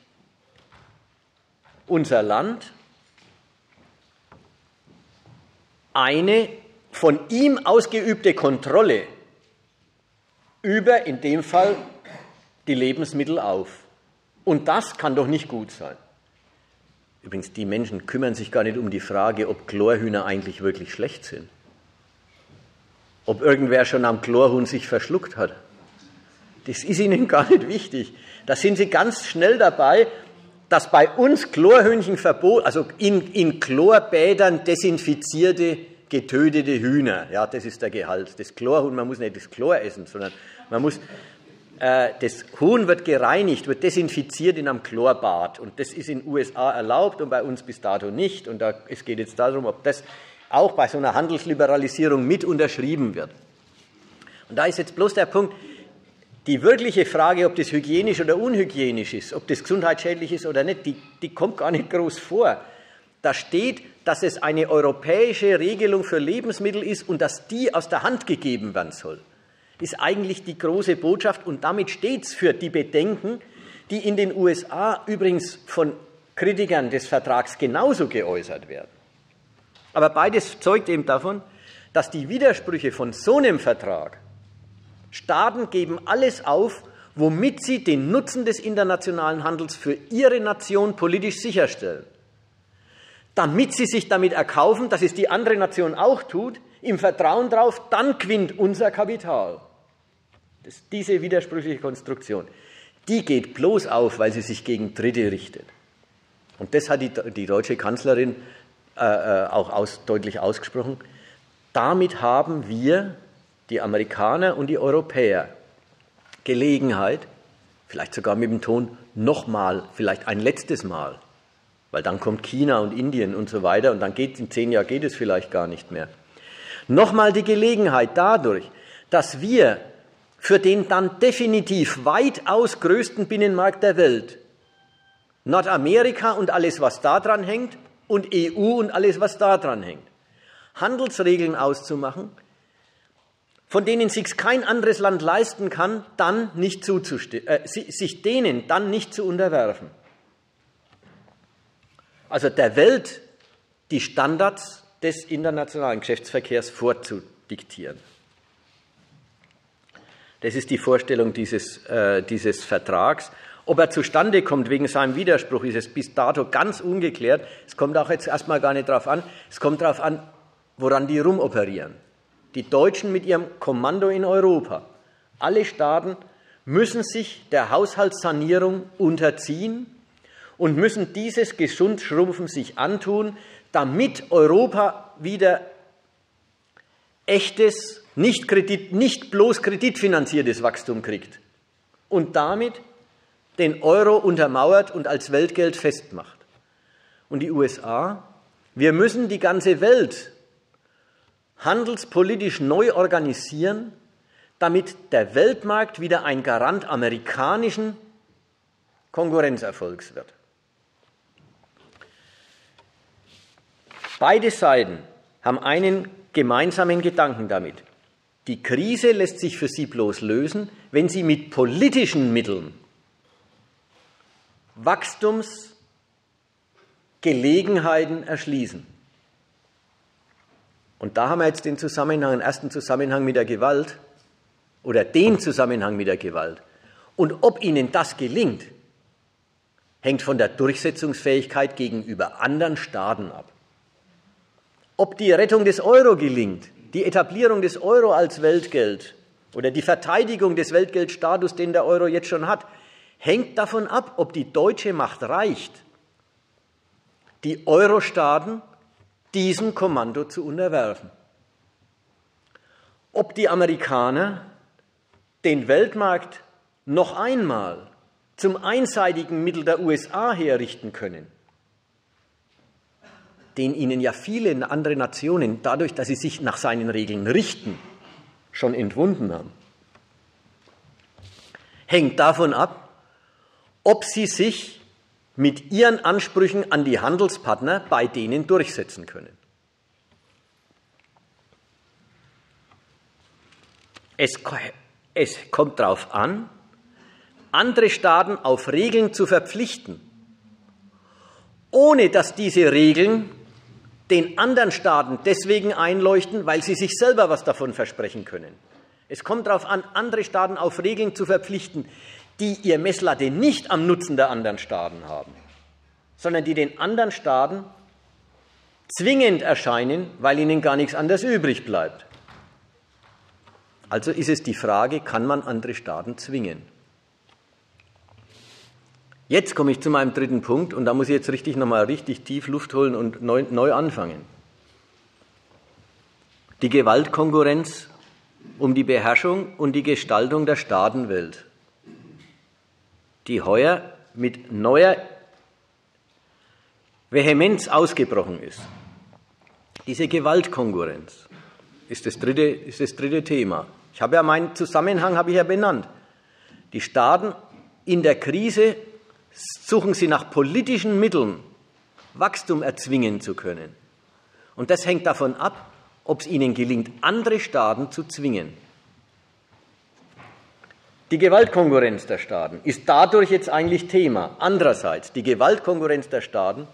S1: unser Land eine von ihm ausgeübte Kontrolle über, in dem Fall, die Lebensmittel auf. Und das kann doch nicht gut sein. Übrigens, die Menschen kümmern sich gar nicht um die Frage, ob Chlorhühner eigentlich wirklich schlecht sind. Ob irgendwer schon am Chlorhuhn sich verschluckt hat. Das ist ihnen gar nicht wichtig. Da sind sie ganz schnell dabei, dass bei uns Chlorhühnchen verboten, also in, in Chlorbädern desinfizierte, getötete Hühner, ja, das ist der Gehalt. Das Chlorhuhn, man muss nicht das Chlor essen, sondern man muss, äh, das Huhn wird gereinigt, wird desinfiziert in einem Chlorbad und das ist in den USA erlaubt und bei uns bis dato nicht. Und da, es geht jetzt darum, ob das auch bei so einer Handelsliberalisierung mit unterschrieben wird. Und da ist jetzt bloß der Punkt, die wirkliche Frage, ob das hygienisch oder unhygienisch ist, ob das gesundheitsschädlich ist oder nicht, die, die kommt gar nicht groß vor. Da steht, dass es eine europäische Regelung für Lebensmittel ist und dass die aus der Hand gegeben werden soll. Ist eigentlich die große Botschaft und damit steht es für die Bedenken, die in den USA übrigens von Kritikern des Vertrags genauso geäußert werden. Aber beides zeugt eben davon, dass die Widersprüche von so einem Vertrag Staaten geben alles auf, womit sie den Nutzen des internationalen Handels für ihre Nation politisch sicherstellen. Damit sie sich damit erkaufen, dass es die andere Nation auch tut, im Vertrauen darauf, dann gewinnt unser Kapital. Das, diese widersprüchliche Konstruktion, die geht bloß auf, weil sie sich gegen Dritte richtet. Und das hat die, die deutsche Kanzlerin äh, äh auch aus, deutlich ausgesprochen. Damit haben wir die Amerikaner und die Europäer Gelegenheit, vielleicht sogar mit dem Ton nochmal, vielleicht ein letztes Mal, weil dann kommt China und Indien und so weiter und dann geht in zehn Jahren geht es vielleicht gar nicht mehr. Nochmal die Gelegenheit dadurch, dass wir für den dann definitiv weitaus größten Binnenmarkt der Welt, Nordamerika und alles, was da dran hängt, und EU und alles, was da dran hängt, Handelsregeln auszumachen, von denen sich kein anderes Land leisten kann, dann nicht äh, sich denen dann nicht zu unterwerfen. Also der Welt die Standards des internationalen Geschäftsverkehrs vorzudiktieren. Das ist die Vorstellung dieses, äh, dieses Vertrags. Ob er zustande kommt wegen seinem Widerspruch, ist es bis dato ganz ungeklärt. Es kommt auch jetzt erstmal gar nicht darauf an. Es kommt darauf an, woran die rumoperieren die Deutschen mit ihrem Kommando in Europa. Alle Staaten müssen sich der Haushaltssanierung unterziehen und müssen dieses Gesundschrumpfen sich antun, damit Europa wieder echtes, nicht, Kredit, nicht bloß kreditfinanziertes Wachstum kriegt und damit den Euro untermauert und als Weltgeld festmacht. Und die USA, wir müssen die ganze Welt handelspolitisch neu organisieren, damit der Weltmarkt wieder ein Garant amerikanischen Konkurrenzerfolgs wird. Beide Seiten haben einen gemeinsamen Gedanken damit. Die Krise lässt sich für sie bloß lösen, wenn sie mit politischen Mitteln Wachstumsgelegenheiten erschließen. Und da haben wir jetzt den Zusammenhang, den ersten Zusammenhang mit der Gewalt oder den Zusammenhang mit der Gewalt. Und ob Ihnen das gelingt, hängt von der Durchsetzungsfähigkeit gegenüber anderen Staaten ab. Ob die Rettung des Euro gelingt, die Etablierung des Euro als Weltgeld oder die Verteidigung des Weltgeldstatus, den der Euro jetzt schon hat, hängt davon ab, ob die deutsche Macht reicht, die Euro-Staaten diesem Kommando zu unterwerfen. ob die Amerikaner den Weltmarkt noch einmal zum einseitigen Mittel der USA herrichten können, den ihnen ja viele andere Nationen, dadurch, dass sie sich nach seinen Regeln richten, schon entwunden haben, hängt davon ab, ob sie sich mit ihren Ansprüchen an die Handelspartner bei denen durchsetzen können. Es, es kommt darauf an, andere Staaten auf Regeln zu verpflichten, ohne dass diese Regeln den anderen Staaten deswegen einleuchten, weil sie sich selber was davon versprechen können. Es kommt darauf an, andere Staaten auf Regeln zu verpflichten, die ihr Messlatte nicht am Nutzen der anderen Staaten haben, sondern die den anderen Staaten zwingend erscheinen, weil ihnen gar nichts anderes übrig bleibt. Also ist es die Frage, kann man andere Staaten zwingen? Jetzt komme ich zu meinem dritten Punkt und da muss ich jetzt richtig nochmal richtig tief Luft holen und neu, neu anfangen. Die Gewaltkonkurrenz um die Beherrschung und die Gestaltung der Staatenwelt, die heuer mit neuer Vehemenz ausgebrochen ist. Diese Gewaltkonkurrenz ist das dritte, ist das dritte Thema. Ich habe ja meinen Zusammenhang habe ich ja benannt. Die Staaten in der Krise suchen sie nach politischen Mitteln, Wachstum erzwingen zu können. Und das hängt davon ab, ob es ihnen gelingt, andere Staaten zu zwingen. Die Gewaltkonkurrenz der Staaten ist dadurch jetzt eigentlich Thema. Andererseits, die Gewaltkonkurrenz der Staaten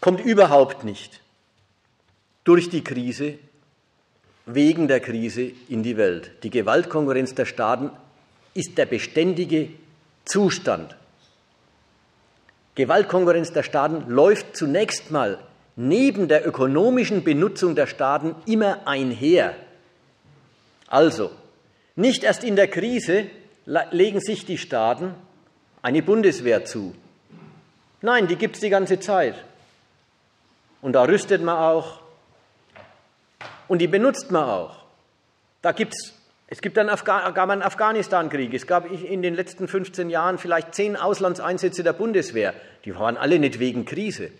S1: kommt überhaupt nicht durch die Krise, wegen der Krise in die Welt. Die Gewaltkonkurrenz der Staaten ist der beständige Zustand. Gewaltkonkurrenz der Staaten läuft zunächst mal neben der ökonomischen Benutzung der Staaten immer einher. Also, nicht erst in der Krise legen sich die Staaten eine Bundeswehr zu. Nein, die gibt es die ganze Zeit. Und da rüstet man auch und die benutzt man auch. Da gibt's es gibt Afga gab einen Afghanistan-Krieg. Es gab in den letzten 15 Jahren vielleicht zehn Auslandseinsätze der Bundeswehr. Die waren alle nicht wegen Krise.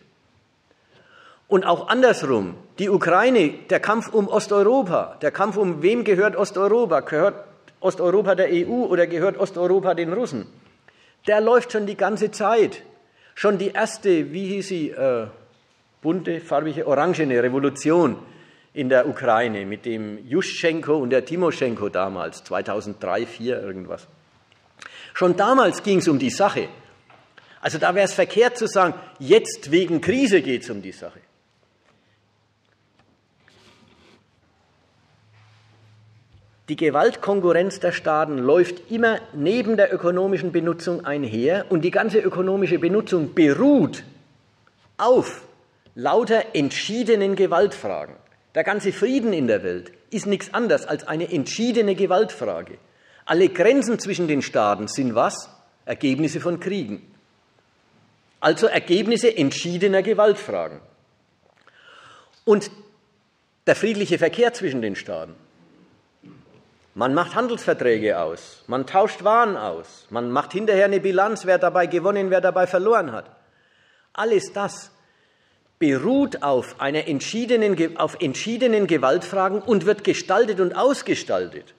S1: Und auch andersrum, die Ukraine, der Kampf um Osteuropa, der Kampf um wem gehört Osteuropa? Gehört Osteuropa der EU oder gehört Osteuropa den Russen? Der läuft schon die ganze Zeit. Schon die erste, wie hieß sie, äh, bunte, farbige, orangene Revolution in der Ukraine mit dem Juschenko und der Timoschenko damals, 2003, 2004 irgendwas. Schon damals ging es um die Sache. Also da wäre es verkehrt zu sagen, jetzt wegen Krise geht es um die Sache. Die Gewaltkonkurrenz der Staaten läuft immer neben der ökonomischen Benutzung einher und die ganze ökonomische Benutzung beruht auf lauter entschiedenen Gewaltfragen. Der ganze Frieden in der Welt ist nichts anderes als eine entschiedene Gewaltfrage. Alle Grenzen zwischen den Staaten sind was? Ergebnisse von Kriegen. Also Ergebnisse entschiedener Gewaltfragen. Und der friedliche Verkehr zwischen den Staaten. Man macht Handelsverträge aus, man tauscht Waren aus, man macht hinterher eine Bilanz, wer dabei gewonnen, wer dabei verloren hat. Alles das beruht auf, einer entschiedenen, auf entschiedenen Gewaltfragen und wird gestaltet und ausgestaltet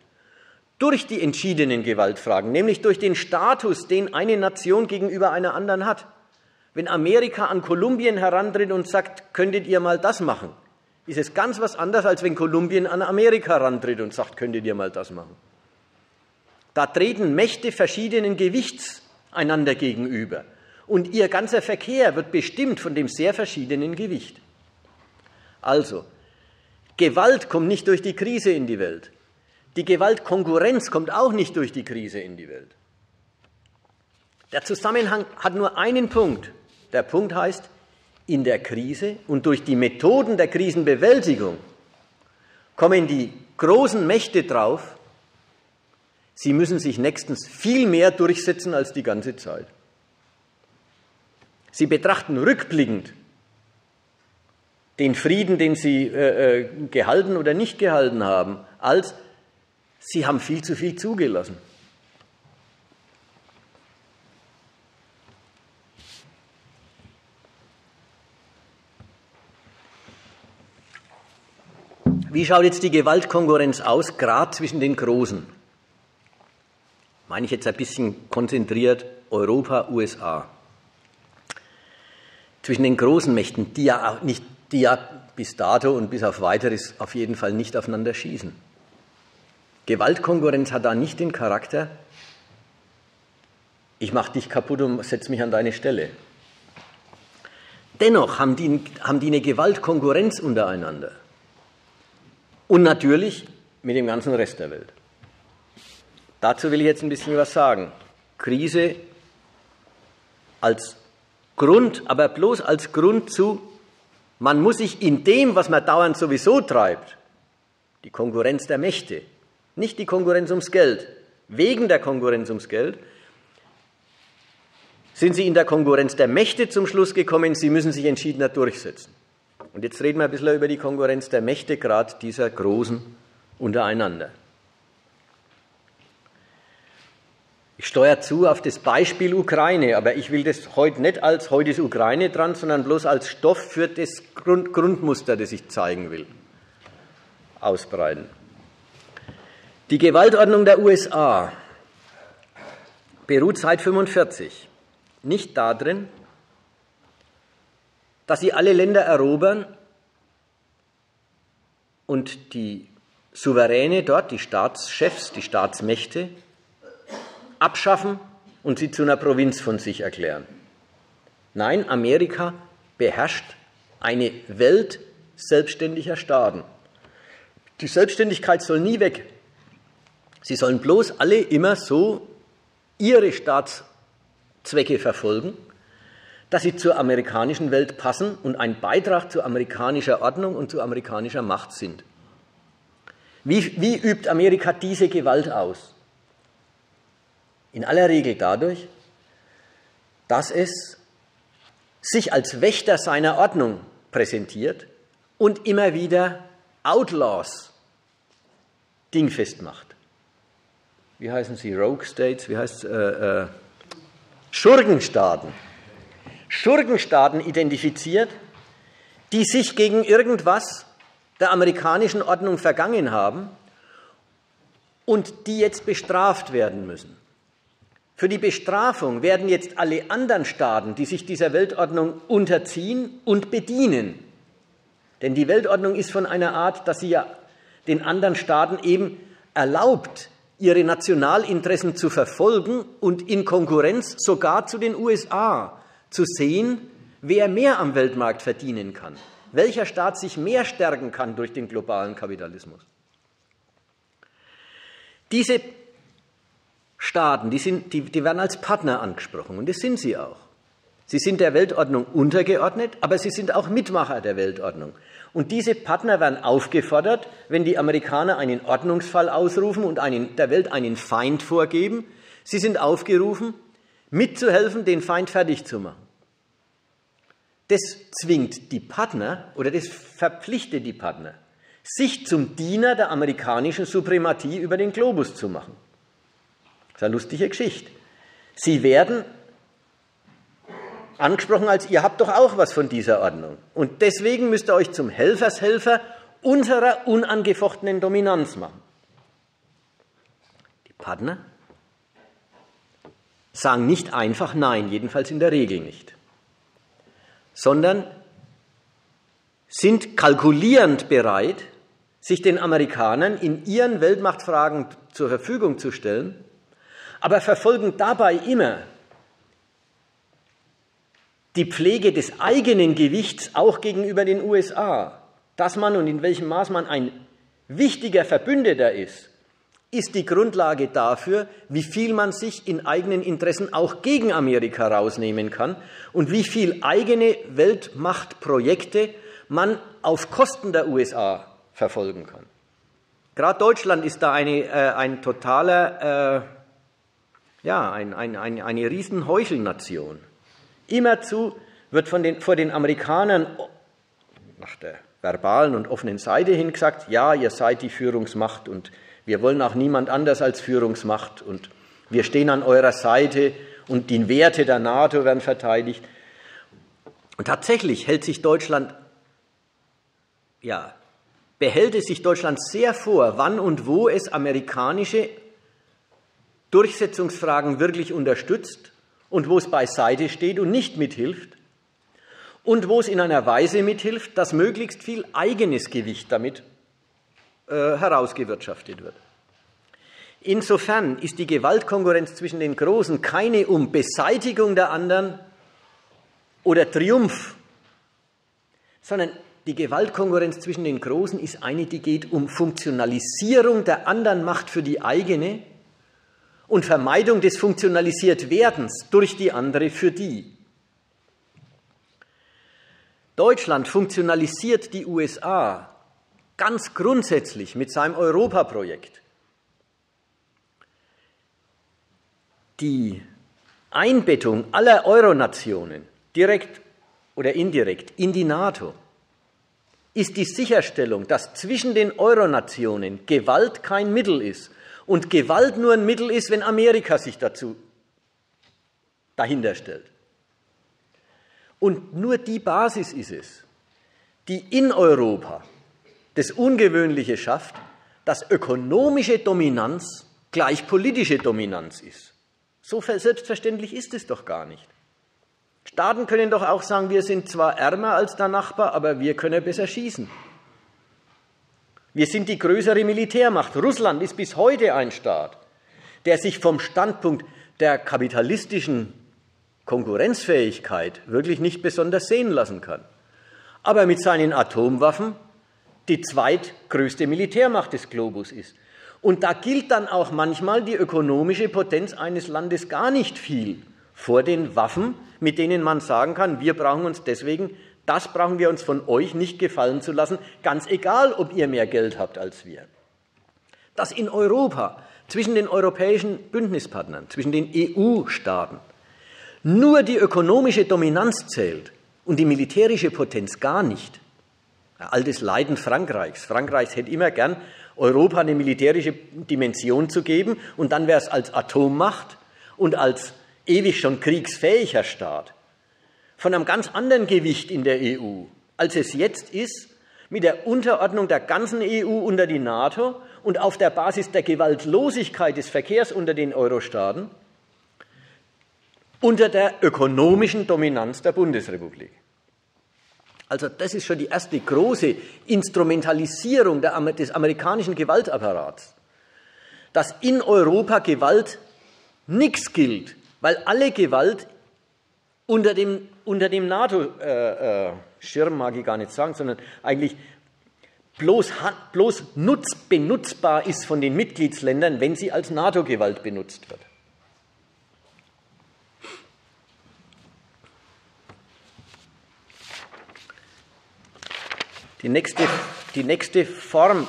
S1: durch die entschiedenen Gewaltfragen, nämlich durch den Status, den eine Nation gegenüber einer anderen hat. Wenn Amerika an Kolumbien herantritt und sagt, könntet ihr mal das machen, ist es ganz was anderes, als wenn Kolumbien an Amerika herantritt und sagt, könntet ihr mal das machen. Da treten Mächte verschiedenen Gewichts einander gegenüber und ihr ganzer Verkehr wird bestimmt von dem sehr verschiedenen Gewicht. Also, Gewalt kommt nicht durch die Krise in die Welt. Die Gewaltkonkurrenz kommt auch nicht durch die Krise in die Welt. Der Zusammenhang hat nur einen Punkt. Der Punkt heißt, in der Krise und durch die Methoden der Krisenbewältigung kommen die großen Mächte drauf, sie müssen sich nächstens viel mehr durchsetzen als die ganze Zeit. Sie betrachten rückblickend den Frieden, den sie äh, äh, gehalten oder nicht gehalten haben, als sie haben viel zu viel zugelassen. Wie schaut jetzt die Gewaltkonkurrenz aus, gerade zwischen den Großen? Meine ich jetzt ein bisschen konzentriert Europa, USA. Zwischen den großen Mächten, die ja, nicht, die ja bis dato und bis auf weiteres auf jeden Fall nicht aufeinander schießen. Gewaltkonkurrenz hat da nicht den Charakter, ich mache dich kaputt und setze mich an deine Stelle. Dennoch haben die, haben die eine Gewaltkonkurrenz untereinander. Und natürlich mit dem ganzen Rest der Welt. Dazu will ich jetzt ein bisschen was sagen. Krise als Grund, aber bloß als Grund zu, man muss sich in dem, was man dauernd sowieso treibt, die Konkurrenz der Mächte, nicht die Konkurrenz ums Geld, wegen der Konkurrenz ums Geld, sind sie in der Konkurrenz der Mächte zum Schluss gekommen, sie müssen sich entschiedener durchsetzen. Und jetzt reden wir ein bisschen über die Konkurrenz der Mächte, gerade dieser Großen untereinander. Ich steuere zu auf das Beispiel Ukraine, aber ich will das heute nicht als heute ist Ukraine dran, sondern bloß als Stoff für das Grund, Grundmuster, das ich zeigen will, ausbreiten. Die Gewaltordnung der USA beruht seit 1945 nicht darin, dass sie alle Länder erobern und die Souveräne dort, die Staatschefs, die Staatsmächte, abschaffen und sie zu einer Provinz von sich erklären. Nein, Amerika beherrscht eine Welt selbstständiger Staaten. Die Selbstständigkeit soll nie weg. Sie sollen bloß alle immer so ihre Staatszwecke verfolgen dass sie zur amerikanischen Welt passen und ein Beitrag zu amerikanischer Ordnung und zu amerikanischer Macht sind. Wie, wie übt Amerika diese Gewalt aus? In aller Regel dadurch, dass es sich als Wächter seiner Ordnung präsentiert und immer wieder Outlaws dingfest macht. Wie heißen sie? Rogue States? Wie heißt es? Äh, äh, Schurkenstaaten. Schurkenstaaten identifiziert, die sich gegen irgendwas der amerikanischen Ordnung vergangen haben und die jetzt bestraft werden müssen. Für die Bestrafung werden jetzt alle anderen Staaten, die sich dieser Weltordnung unterziehen und bedienen. Denn die Weltordnung ist von einer Art, dass sie ja den anderen Staaten eben erlaubt, ihre Nationalinteressen zu verfolgen und in Konkurrenz sogar zu den USA zu sehen, wer mehr am Weltmarkt verdienen kann, welcher Staat sich mehr stärken kann durch den globalen Kapitalismus. Diese Staaten, die, sind, die, die werden als Partner angesprochen und das sind sie auch. Sie sind der Weltordnung untergeordnet, aber sie sind auch Mitmacher der Weltordnung. Und diese Partner werden aufgefordert, wenn die Amerikaner einen Ordnungsfall ausrufen und einen, der Welt einen Feind vorgeben, sie sind aufgerufen, mitzuhelfen, den Feind fertig zu machen. Das zwingt die Partner oder das verpflichtet die Partner, sich zum Diener der amerikanischen Suprematie über den Globus zu machen. Das ist eine lustige Geschichte. Sie werden angesprochen als, ihr habt doch auch was von dieser Ordnung. Und deswegen müsst ihr euch zum Helfershelfer unserer unangefochtenen Dominanz machen. Die Partner sagen nicht einfach Nein, jedenfalls in der Regel nicht, sondern sind kalkulierend bereit, sich den Amerikanern in ihren Weltmachtfragen zur Verfügung zu stellen, aber verfolgen dabei immer die Pflege des eigenen Gewichts auch gegenüber den USA, dass man und in welchem Maß man ein wichtiger Verbündeter ist ist die Grundlage dafür, wie viel man sich in eigenen Interessen auch gegen Amerika rausnehmen kann und wie viel eigene Weltmachtprojekte man auf Kosten der USA verfolgen kann. Gerade Deutschland ist da eine, äh, ein totaler, äh, ja, ein, ein, ein, eine Riesenheuchelnation. Immerzu wird von den, vor den Amerikanern nach der verbalen und offenen Seite hin gesagt, ja, ihr seid die Führungsmacht und wir wollen auch niemand anders als Führungsmacht und wir stehen an eurer Seite und die Werte der NATO werden verteidigt. Und tatsächlich hält sich Deutschland, ja, behält es sich Deutschland sehr vor, wann und wo es amerikanische Durchsetzungsfragen wirklich unterstützt und wo es beiseite steht und nicht mithilft und wo es in einer Weise mithilft, dass möglichst viel eigenes Gewicht damit äh, herausgewirtschaftet wird. Insofern ist die Gewaltkonkurrenz zwischen den Großen keine um Beseitigung der anderen oder Triumph, sondern die Gewaltkonkurrenz zwischen den Großen ist eine, die geht um Funktionalisierung der anderen Macht für die eigene und Vermeidung des Funktionalisiertwerdens durch die andere für die. Deutschland funktionalisiert die USA ganz grundsätzlich mit seinem Europaprojekt. Die Einbettung aller Euronationen, direkt oder indirekt, in die NATO ist die Sicherstellung, dass zwischen den Euronationen Gewalt kein Mittel ist und Gewalt nur ein Mittel ist, wenn Amerika sich dazu dahinter stellt. Und nur die Basis ist es, die in Europa das Ungewöhnliche schafft, dass ökonomische Dominanz gleich politische Dominanz ist. So selbstverständlich ist es doch gar nicht. Staaten können doch auch sagen, wir sind zwar ärmer als der Nachbar, aber wir können besser schießen. Wir sind die größere Militärmacht. Russland ist bis heute ein Staat, der sich vom Standpunkt der kapitalistischen Konkurrenzfähigkeit wirklich nicht besonders sehen lassen kann. Aber mit seinen Atomwaffen die zweitgrößte Militärmacht des Globus ist. Und da gilt dann auch manchmal die ökonomische Potenz eines Landes gar nicht viel vor den Waffen, mit denen man sagen kann, wir brauchen uns deswegen, das brauchen wir uns von euch nicht gefallen zu lassen, ganz egal, ob ihr mehr Geld habt als wir. Dass in Europa zwischen den europäischen Bündnispartnern, zwischen den EU-Staaten nur die ökonomische Dominanz zählt und die militärische Potenz gar nicht. Altes Leiden Frankreichs. Frankreichs hätte immer gern Europa eine militärische Dimension zu geben und dann wäre es als Atommacht und als ewig schon kriegsfähiger Staat von einem ganz anderen Gewicht in der EU, als es jetzt ist, mit der Unterordnung der ganzen EU unter die NATO und auf der Basis der Gewaltlosigkeit des Verkehrs unter den Euro-Staaten unter der ökonomischen Dominanz der Bundesrepublik. Also das ist schon die erste große Instrumentalisierung des amerikanischen Gewaltapparats, dass in Europa Gewalt nichts gilt, weil alle Gewalt unter dem, unter dem NATO-Schirm, äh, äh, mag ich gar nicht sagen, sondern eigentlich bloß, bloß nutz, benutzbar ist von den Mitgliedsländern, wenn sie als NATO-Gewalt benutzt wird. Die nächste, die nächste Form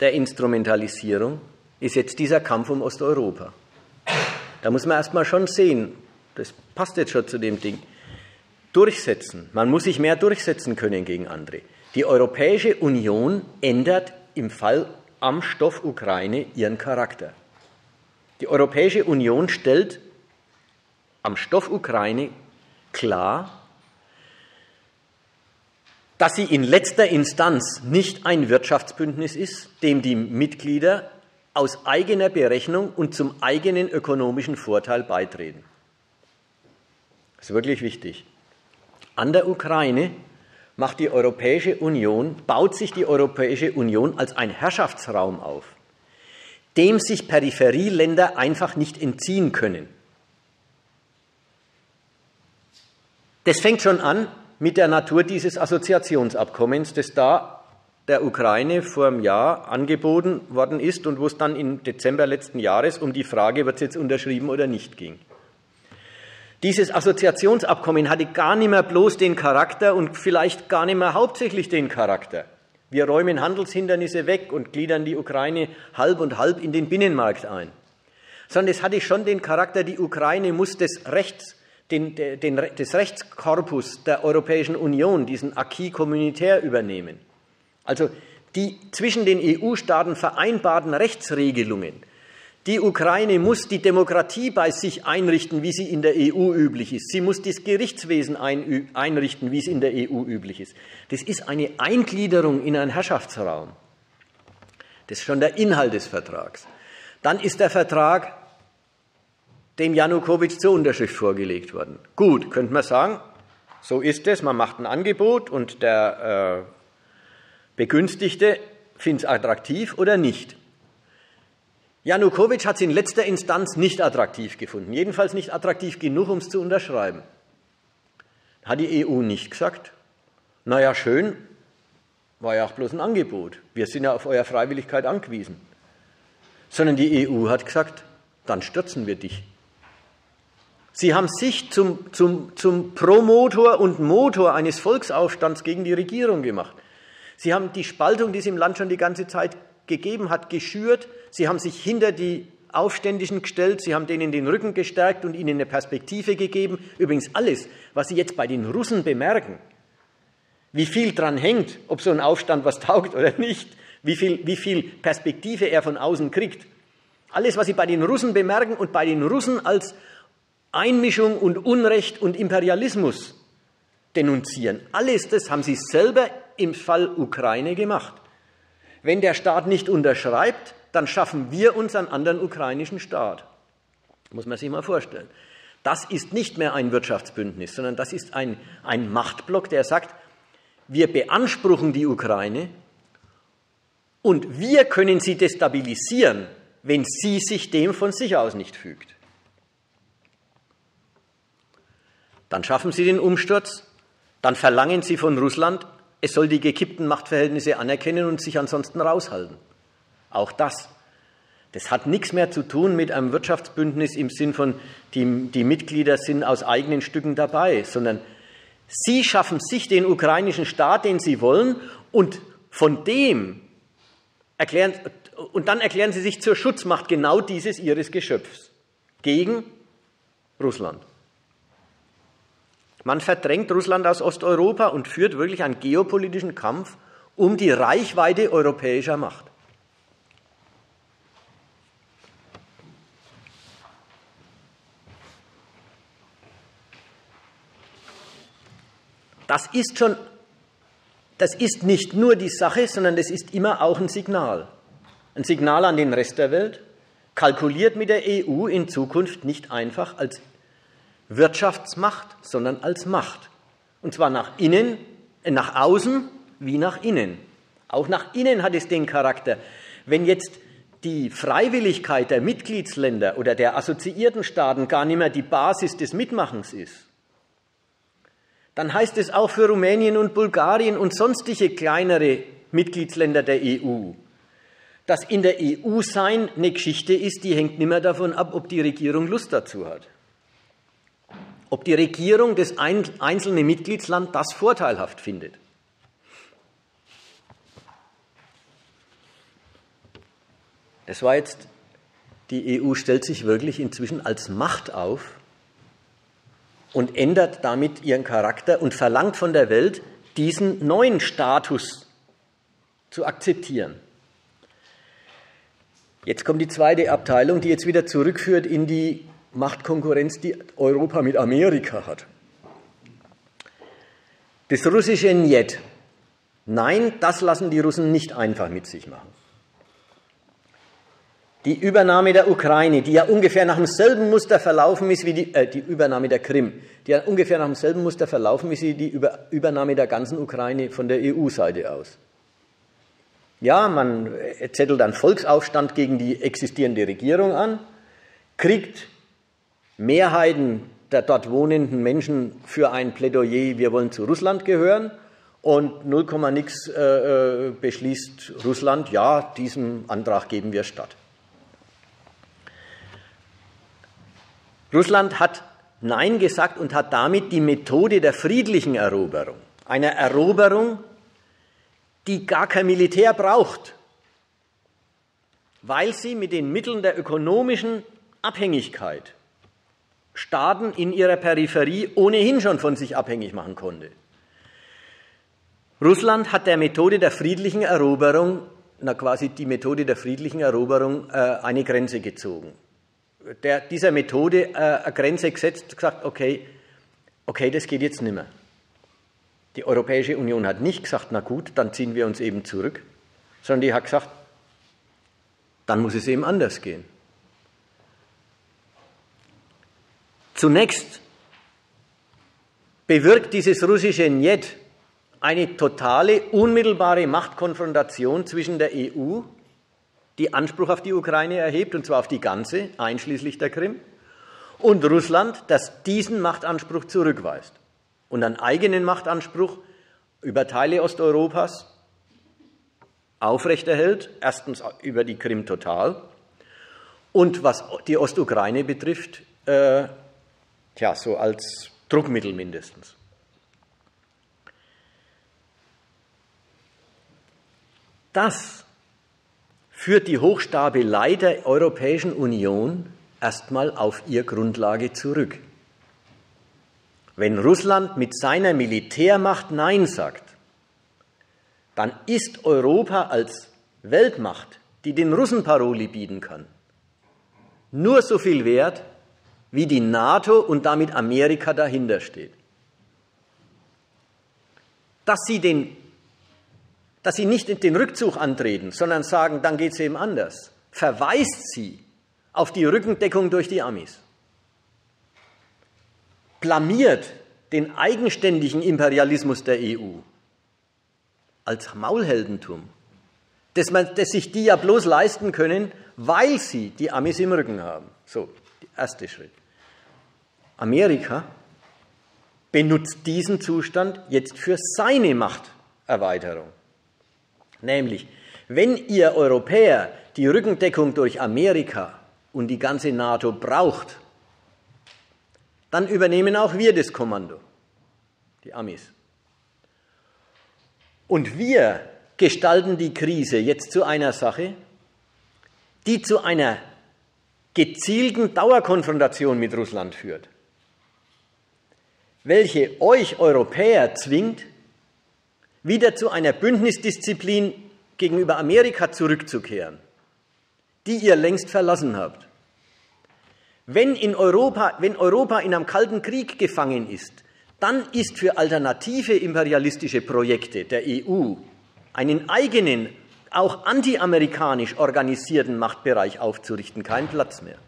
S1: der Instrumentalisierung ist jetzt dieser Kampf um Osteuropa. Da muss man erstmal schon sehen, das passt jetzt schon zu dem Ding, durchsetzen. Man muss sich mehr durchsetzen können gegen andere. Die Europäische Union ändert im Fall am Stoff Ukraine ihren Charakter. Die Europäische Union stellt am Stoff Ukraine klar, dass sie in letzter Instanz nicht ein Wirtschaftsbündnis ist, dem die Mitglieder aus eigener Berechnung und zum eigenen ökonomischen Vorteil beitreten. Das ist wirklich wichtig. An der Ukraine macht die Europäische Union, baut sich die Europäische Union als ein Herrschaftsraum auf, dem sich Peripherieländer einfach nicht entziehen können. Das fängt schon an mit der Natur dieses Assoziationsabkommens, das da der Ukraine vor einem Jahr angeboten worden ist und wo es dann im Dezember letzten Jahres um die Frage, wird es jetzt unterschrieben oder nicht ging. Dieses Assoziationsabkommen hatte gar nicht mehr bloß den Charakter und vielleicht gar nicht mehr hauptsächlich den Charakter. Wir räumen Handelshindernisse weg und gliedern die Ukraine halb und halb in den Binnenmarkt ein. Sondern es hatte schon den Charakter, die Ukraine muss das Rechts, den, den, des Rechtskorpus der Europäischen Union, diesen Acquis communautaire übernehmen. Also die zwischen den EU-Staaten vereinbarten Rechtsregelungen. Die Ukraine muss die Demokratie bei sich einrichten, wie sie in der EU üblich ist. Sie muss das Gerichtswesen einrichten, wie es in der EU üblich ist. Das ist eine Eingliederung in einen Herrschaftsraum. Das ist schon der Inhalt des Vertrags. Dann ist der Vertrag dem Janukowitsch zur Unterschrift vorgelegt worden. Gut, könnte man sagen, so ist es, man macht ein Angebot und der äh, Begünstigte findet es attraktiv oder nicht. Janukowitsch hat es in letzter Instanz nicht attraktiv gefunden, jedenfalls nicht attraktiv genug, um es zu unterschreiben. Hat die EU nicht gesagt, naja, schön, war ja auch bloß ein Angebot, wir sind ja auf eure Freiwilligkeit angewiesen. Sondern die EU hat gesagt, dann stürzen wir dich. Sie haben sich zum, zum, zum Promotor und Motor eines Volksaufstands gegen die Regierung gemacht. Sie haben die Spaltung, die es im Land schon die ganze Zeit gegeben hat, geschürt. Sie haben sich hinter die Aufständischen gestellt, sie haben denen den Rücken gestärkt und ihnen eine Perspektive gegeben. Übrigens alles, was Sie jetzt bei den Russen bemerken, wie viel dran hängt, ob so ein Aufstand was taugt oder nicht, wie viel, wie viel Perspektive er von außen kriegt. Alles, was Sie bei den Russen bemerken und bei den Russen als Einmischung und Unrecht und Imperialismus denunzieren, alles das haben Sie selber im Fall Ukraine gemacht. Wenn der Staat nicht unterschreibt, dann schaffen wir uns einen anderen ukrainischen Staat. Muss man sich mal vorstellen. Das ist nicht mehr ein Wirtschaftsbündnis, sondern das ist ein, ein Machtblock, der sagt, wir beanspruchen die Ukraine und wir können sie destabilisieren, wenn sie sich dem von sich aus nicht fügt. Dann schaffen sie den Umsturz, dann verlangen sie von Russland, es soll die gekippten Machtverhältnisse anerkennen und sich ansonsten raushalten. Auch das. Das hat nichts mehr zu tun mit einem Wirtschaftsbündnis im Sinn von, die, die Mitglieder sind aus eigenen Stücken dabei, sondern sie schaffen sich den ukrainischen Staat, den sie wollen, und von dem erklären, und dann erklären sie sich zur Schutzmacht genau dieses ihres Geschöpfs gegen Russland. Man verdrängt Russland aus Osteuropa und führt wirklich einen geopolitischen Kampf um die Reichweite europäischer Macht. Das ist schon, das ist nicht nur die Sache, sondern das ist immer auch ein Signal. Ein Signal an den Rest der Welt, kalkuliert mit der EU in Zukunft nicht einfach als Wirtschaftsmacht, sondern als Macht. Und zwar nach innen, äh, nach außen wie nach innen. Auch nach innen hat es den Charakter. Wenn jetzt die Freiwilligkeit der Mitgliedsländer oder der assoziierten Staaten gar nicht mehr die Basis des Mitmachens ist, dann heißt es auch für Rumänien und Bulgarien und sonstige kleinere Mitgliedsländer der EU, dass in der EU sein eine Geschichte ist, die hängt nicht mehr davon ab, ob die Regierung Lust dazu hat ob die Regierung des einzelnen Mitgliedslands das vorteilhaft findet. Das war jetzt, die EU stellt sich wirklich inzwischen als Macht auf und ändert damit ihren Charakter und verlangt von der Welt, diesen neuen Status zu akzeptieren. Jetzt kommt die zweite Abteilung, die jetzt wieder zurückführt in die Machtkonkurrenz, die Europa mit Amerika hat. Das russische Njet. Nein, das lassen die Russen nicht einfach mit sich machen. Die Übernahme der Ukraine, die ja ungefähr nach demselben Muster verlaufen ist wie die, äh, die Übernahme der Krim, die ja ungefähr nach demselben Muster verlaufen ist wie die Über, Übernahme der ganzen Ukraine von der EU-Seite aus. Ja, man zettelt einen Volksaufstand gegen die existierende Regierung an, kriegt Mehrheiten der dort wohnenden Menschen für ein Plädoyer, wir wollen zu Russland gehören. Und 0, nix äh, äh, beschließt Russland, ja, diesem Antrag geben wir statt. Russland hat Nein gesagt und hat damit die Methode der friedlichen Eroberung, einer Eroberung, die gar kein Militär braucht, weil sie mit den Mitteln der ökonomischen Abhängigkeit Staaten in ihrer Peripherie ohnehin schon von sich abhängig machen konnte. Russland hat der Methode der friedlichen Eroberung, na quasi die Methode der friedlichen Eroberung, äh, eine Grenze gezogen. Der, dieser Methode äh, eine Grenze gesetzt, gesagt, okay, okay, das geht jetzt nicht mehr. Die Europäische Union hat nicht gesagt, na gut, dann ziehen wir uns eben zurück, sondern die hat gesagt, dann muss es eben anders gehen. Zunächst bewirkt dieses russische Njet eine totale, unmittelbare Machtkonfrontation zwischen der EU, die Anspruch auf die Ukraine erhebt, und zwar auf die ganze, einschließlich der Krim, und Russland, das diesen Machtanspruch zurückweist und einen eigenen Machtanspruch über Teile Osteuropas aufrechterhält, erstens über die Krim total und was die Ostukraine betrifft, äh, tja, so als Druckmittel mindestens. Das führt die Hochstapelei der Europäischen Union erstmal auf ihr Grundlage zurück. Wenn Russland mit seiner Militärmacht Nein sagt, dann ist Europa als Weltmacht, die den Russen Paroli bieten kann, nur so viel wert, wie die NATO und damit Amerika dahinter steht. Dass sie, den, dass sie nicht den Rückzug antreten, sondern sagen, dann geht es eben anders, verweist sie auf die Rückendeckung durch die Amis blamiert den eigenständigen Imperialismus der EU als Maulheldentum, dass, man, dass sich die ja bloß leisten können, weil sie die Amis im Rücken haben. So, der erste Schritt. Amerika benutzt diesen Zustand jetzt für seine Machterweiterung. Nämlich, wenn ihr Europäer die Rückendeckung durch Amerika und die ganze NATO braucht, dann übernehmen auch wir das Kommando, die Amis. Und wir gestalten die Krise jetzt zu einer Sache, die zu einer gezielten Dauerkonfrontation mit Russland führt, welche euch Europäer zwingt, wieder zu einer Bündnisdisziplin gegenüber Amerika zurückzukehren, die ihr längst verlassen habt. Wenn, in Europa, wenn Europa in einem kalten Krieg gefangen ist, dann ist für alternative imperialistische Projekte der EU einen eigenen, auch antiamerikanisch organisierten Machtbereich aufzurichten kein Platz mehr.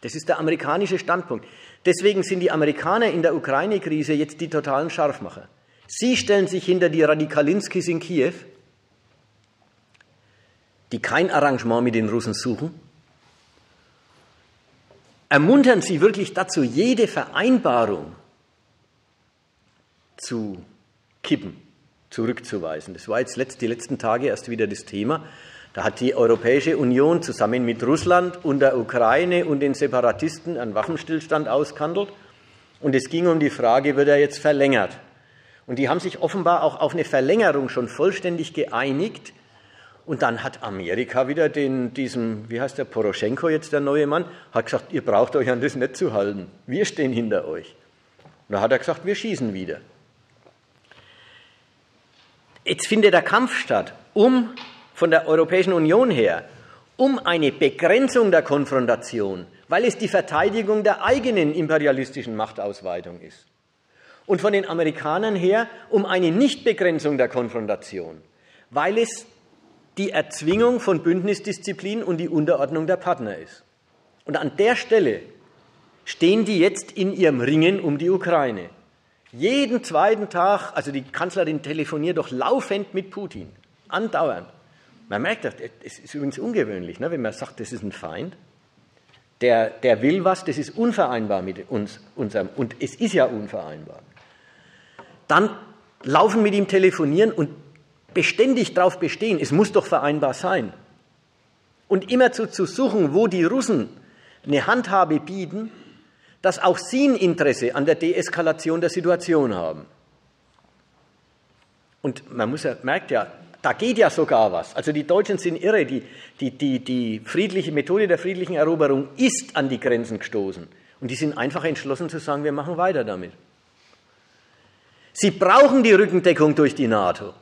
S1: Das ist der amerikanische Standpunkt. Deswegen sind die Amerikaner in der Ukraine-Krise jetzt die totalen Scharfmacher. Sie stellen sich hinter die Radikalinskis in Kiew, die kein Arrangement mit den Russen suchen, ermuntern Sie wirklich dazu, jede Vereinbarung zu kippen, zurückzuweisen. Das war jetzt die letzten Tage erst wieder das Thema. Da hat die Europäische Union zusammen mit Russland und der Ukraine und den Separatisten einen Waffenstillstand ausgehandelt. Und es ging um die Frage, wird er jetzt verlängert? Und die haben sich offenbar auch auf eine Verlängerung schon vollständig geeinigt. Und dann hat Amerika wieder den, diesen, wie heißt der, Poroschenko jetzt, der neue Mann, hat gesagt, ihr braucht euch an das nicht zu halten. Wir stehen hinter euch. Und da hat er gesagt, wir schießen wieder. Jetzt findet der Kampf statt, um von der Europäischen Union her, um eine Begrenzung der Konfrontation, weil es die Verteidigung der eigenen imperialistischen Machtausweitung ist. Und von den Amerikanern her um eine Nichtbegrenzung der Konfrontation, weil es die Erzwingung von Bündnisdisziplin und die Unterordnung der Partner ist. Und an der Stelle stehen die jetzt in ihrem Ringen um die Ukraine. Jeden zweiten Tag, also die Kanzlerin telefoniert doch laufend mit Putin, andauernd. Man merkt das, es ist übrigens ungewöhnlich, ne, wenn man sagt, das ist ein Feind. Der, der will was, das ist unvereinbar mit uns, unserem, und es ist ja unvereinbar. Dann laufen mit ihm telefonieren und beständig darauf bestehen, es muss doch vereinbar sein. Und immer zu, zu suchen, wo die Russen eine Handhabe bieten, dass auch sie ein Interesse an der Deeskalation der Situation haben. Und man muss ja, merkt ja, da geht ja sogar was. Also die Deutschen sind irre. Die, die, die, die friedliche Methode der friedlichen Eroberung ist an die Grenzen gestoßen. Und die sind einfach entschlossen zu sagen, wir machen weiter damit. Sie brauchen die Rückendeckung durch die NATO.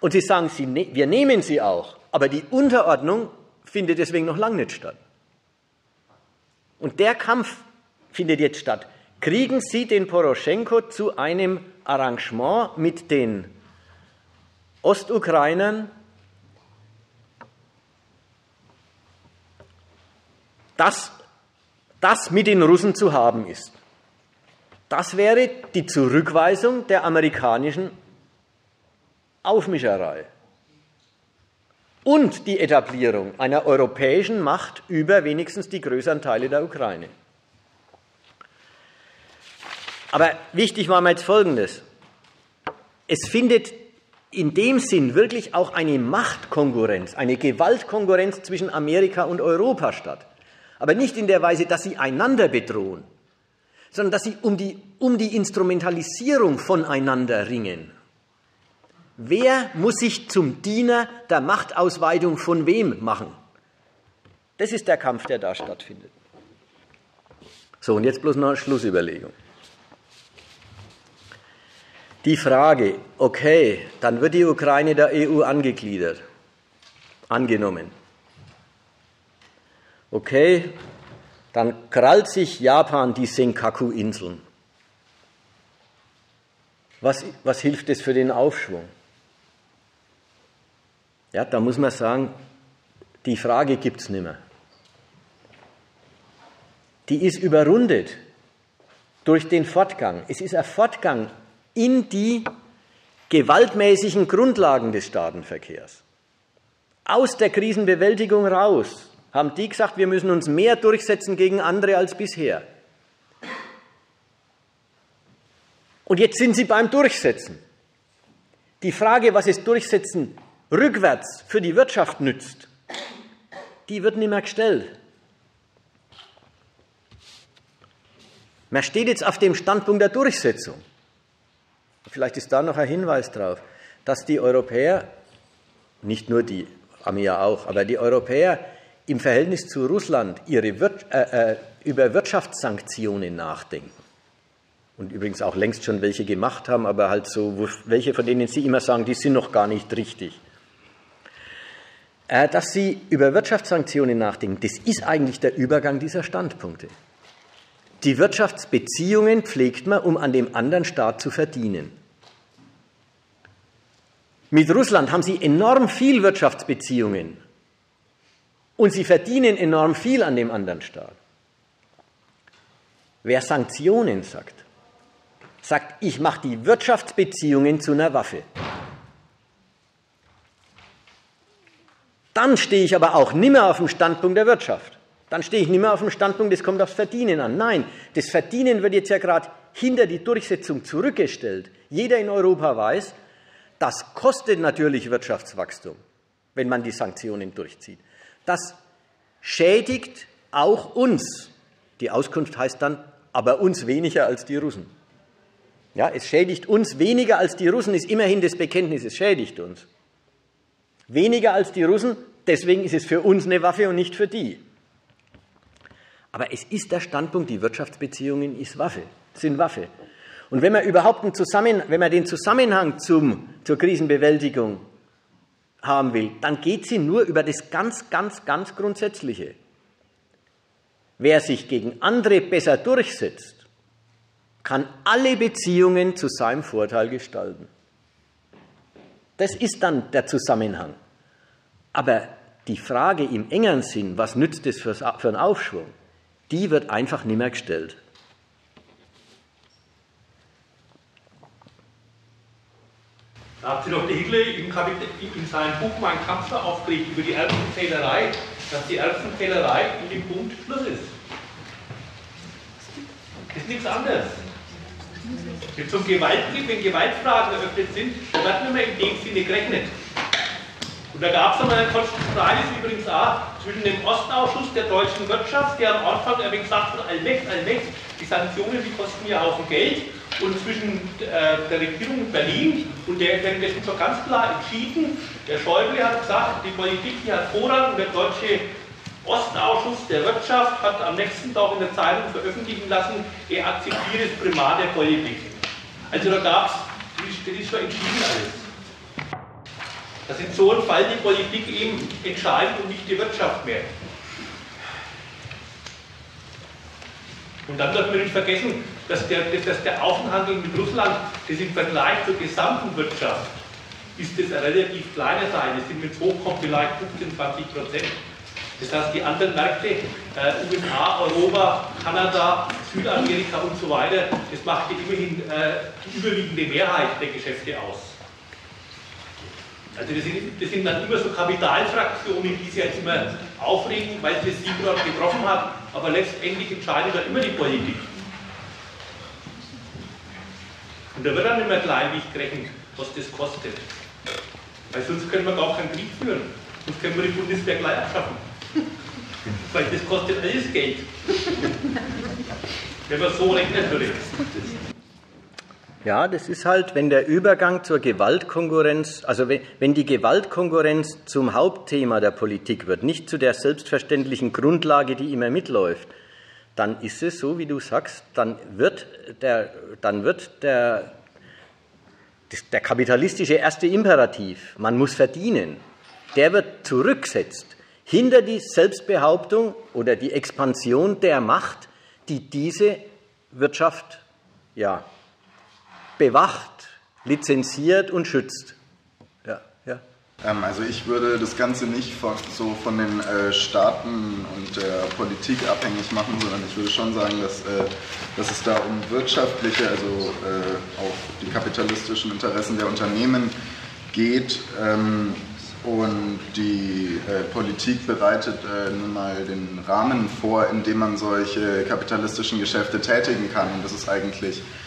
S1: Und sie sagen, sie, ne-, wir nehmen sie auch. Aber die Unterordnung findet deswegen noch lange nicht statt. Und der Kampf findet jetzt statt. Kriegen Sie den Poroschenko zu einem Arrangement mit den Ostukrainern, dass das mit den Russen zu haben ist. Das wäre die Zurückweisung der amerikanischen Aufmischerei und die Etablierung einer europäischen Macht über wenigstens die größeren Teile der Ukraine. Aber wichtig war mir jetzt Folgendes. Es findet in dem Sinn wirklich auch eine Machtkonkurrenz, eine Gewaltkonkurrenz zwischen Amerika und Europa statt. Aber nicht in der Weise, dass sie einander bedrohen, sondern dass sie um die, um die Instrumentalisierung voneinander ringen. Wer muss sich zum Diener der Machtausweitung von wem machen? Das ist der Kampf, der da stattfindet. So, und jetzt bloß noch eine Schlussüberlegung. Die Frage, okay, dann wird die Ukraine der EU angegliedert, angenommen. Okay, dann krallt sich Japan die Senkaku-Inseln. Was, was hilft es für den Aufschwung? Ja, da muss man sagen, die Frage gibt es nicht mehr. Die ist überrundet durch den Fortgang. Es ist ein Fortgang in die gewaltmäßigen Grundlagen des Staatenverkehrs. Aus der Krisenbewältigung raus haben die gesagt, wir müssen uns mehr durchsetzen gegen andere als bisher. Und jetzt sind sie beim Durchsetzen. Die Frage, was es Durchsetzen rückwärts für die Wirtschaft nützt, die wird nicht mehr gestellt. Man steht jetzt auf dem Standpunkt der Durchsetzung. Vielleicht ist da noch ein Hinweis drauf, dass die Europäer, nicht nur die, AMIA auch, aber die Europäer im Verhältnis zu Russland ihre Wir äh, äh, über Wirtschaftssanktionen nachdenken. Und übrigens auch längst schon welche gemacht haben, aber halt so, welche von denen Sie immer sagen, die sind noch gar nicht richtig. Äh, dass Sie über Wirtschaftssanktionen nachdenken, das ist eigentlich der Übergang dieser Standpunkte. Die Wirtschaftsbeziehungen pflegt man, um an dem anderen Staat zu verdienen. Mit Russland haben Sie enorm viel Wirtschaftsbeziehungen und Sie verdienen enorm viel an dem anderen Staat. Wer Sanktionen sagt, sagt, ich mache die Wirtschaftsbeziehungen zu einer Waffe. Dann stehe ich aber auch nicht mehr auf dem Standpunkt der Wirtschaft. Dann stehe ich nicht mehr auf dem Standpunkt, das kommt aufs Verdienen an. Nein, das Verdienen wird jetzt ja gerade hinter die Durchsetzung zurückgestellt. Jeder in Europa weiß, das kostet natürlich Wirtschaftswachstum, wenn man die Sanktionen durchzieht. Das schädigt auch uns. Die Auskunft heißt dann, aber uns weniger als die Russen. Ja, es schädigt uns weniger als die Russen, ist immerhin das Bekenntnis, es schädigt uns. Weniger als die Russen, deswegen ist es für uns eine Waffe und nicht für die. Aber es ist der Standpunkt, die Wirtschaftsbeziehungen ist Waffe, sind Waffe. Und wenn man überhaupt einen Zusammen, wenn man den Zusammenhang zum, zur Krisenbewältigung haben will, dann geht sie nur über das ganz, ganz, ganz Grundsätzliche. Wer sich gegen andere besser durchsetzt, kann alle Beziehungen zu seinem Vorteil gestalten. Das ist dann der Zusammenhang. Aber die Frage im engeren Sinn, was nützt es für, einen Aufschwung, die wird einfach nicht mehr gestellt.
S2: Da hat sich doch der Hitler in, in seinem Buch Mein Kampf aufgeregt über die Erbsenzählerei, dass die Erbsenzählerei in dem Punkt Schluss ist. Ist nichts anderes. Wenn es um Gewalt wenn Gewaltfragen eröffnet sind, dann wird nicht mehr in dem Sinne gerechnet. Und da gab es einmal einen Konstruktionalis übrigens auch zwischen dem Ostausschuss der deutschen Wirtschaft, der am Anfang ein gesagt hat, allmächt, allmächt, die Sanktionen, die kosten ja auch Geld, und zwischen äh, der Regierung in Berlin und der währenddessen schon ganz klar entschieden, der Schäuble hat gesagt, die Politik die hat Vorrang und der deutsche Ostausschuss der Wirtschaft hat am nächsten Tag in der Zeitung veröffentlichen lassen, er akzeptiert das Primat der Politik. Also da gab es, das ist schon entschieden alles. Dass in so einem Fall die Politik eben entscheidet und nicht die Wirtschaft mehr. Und dann darf man nicht vergessen, dass der, dass der Außenhandel mit Russland, das im Vergleich zur gesamten Wirtschaft, ist das eine relativ kleine Teil. Das sind, es hochkommt, vielleicht 15, 20 Prozent. Das heißt, die anderen Märkte, äh, USA, Europa, Kanada, Südamerika und so weiter, das macht ja immerhin äh, die überwiegende Mehrheit der Geschäfte aus. Also das sind, das sind dann immer so Kapitalfraktionen, die sich jetzt immer aufregen, weil es sie gerade getroffen hat, aber letztendlich entscheidet dann immer die Politik. Und da wird dann immer kleinlich gerechnet, was das kostet. Weil sonst können wir gar keinen Krieg führen. Sonst können wir die Bundeswehr gleich abschaffen. Weil das kostet alles Geld. Wenn man so rechnen würde.
S1: Ja, das ist halt, wenn der Übergang zur Gewaltkonkurrenz, also wenn, wenn die Gewaltkonkurrenz zum Hauptthema der Politik wird, nicht zu der selbstverständlichen Grundlage, die immer mitläuft, dann ist es so, wie du sagst, dann wird der, dann wird der, der kapitalistische erste Imperativ, man muss verdienen, der wird zurücksetzt hinter die Selbstbehauptung oder die Expansion der Macht, die diese Wirtschaft ja, bewacht, lizenziert und schützt. Ja,
S4: ja. Ähm, also ich würde das Ganze nicht von, so von den äh, Staaten und der Politik abhängig machen, sondern ich würde schon sagen, dass, äh, dass es da um wirtschaftliche, also äh, auch die kapitalistischen Interessen der Unternehmen geht. Ähm, und die äh, Politik bereitet äh, nun mal den Rahmen vor, in dem man solche kapitalistischen Geschäfte tätigen kann. Und das ist eigentlich äh,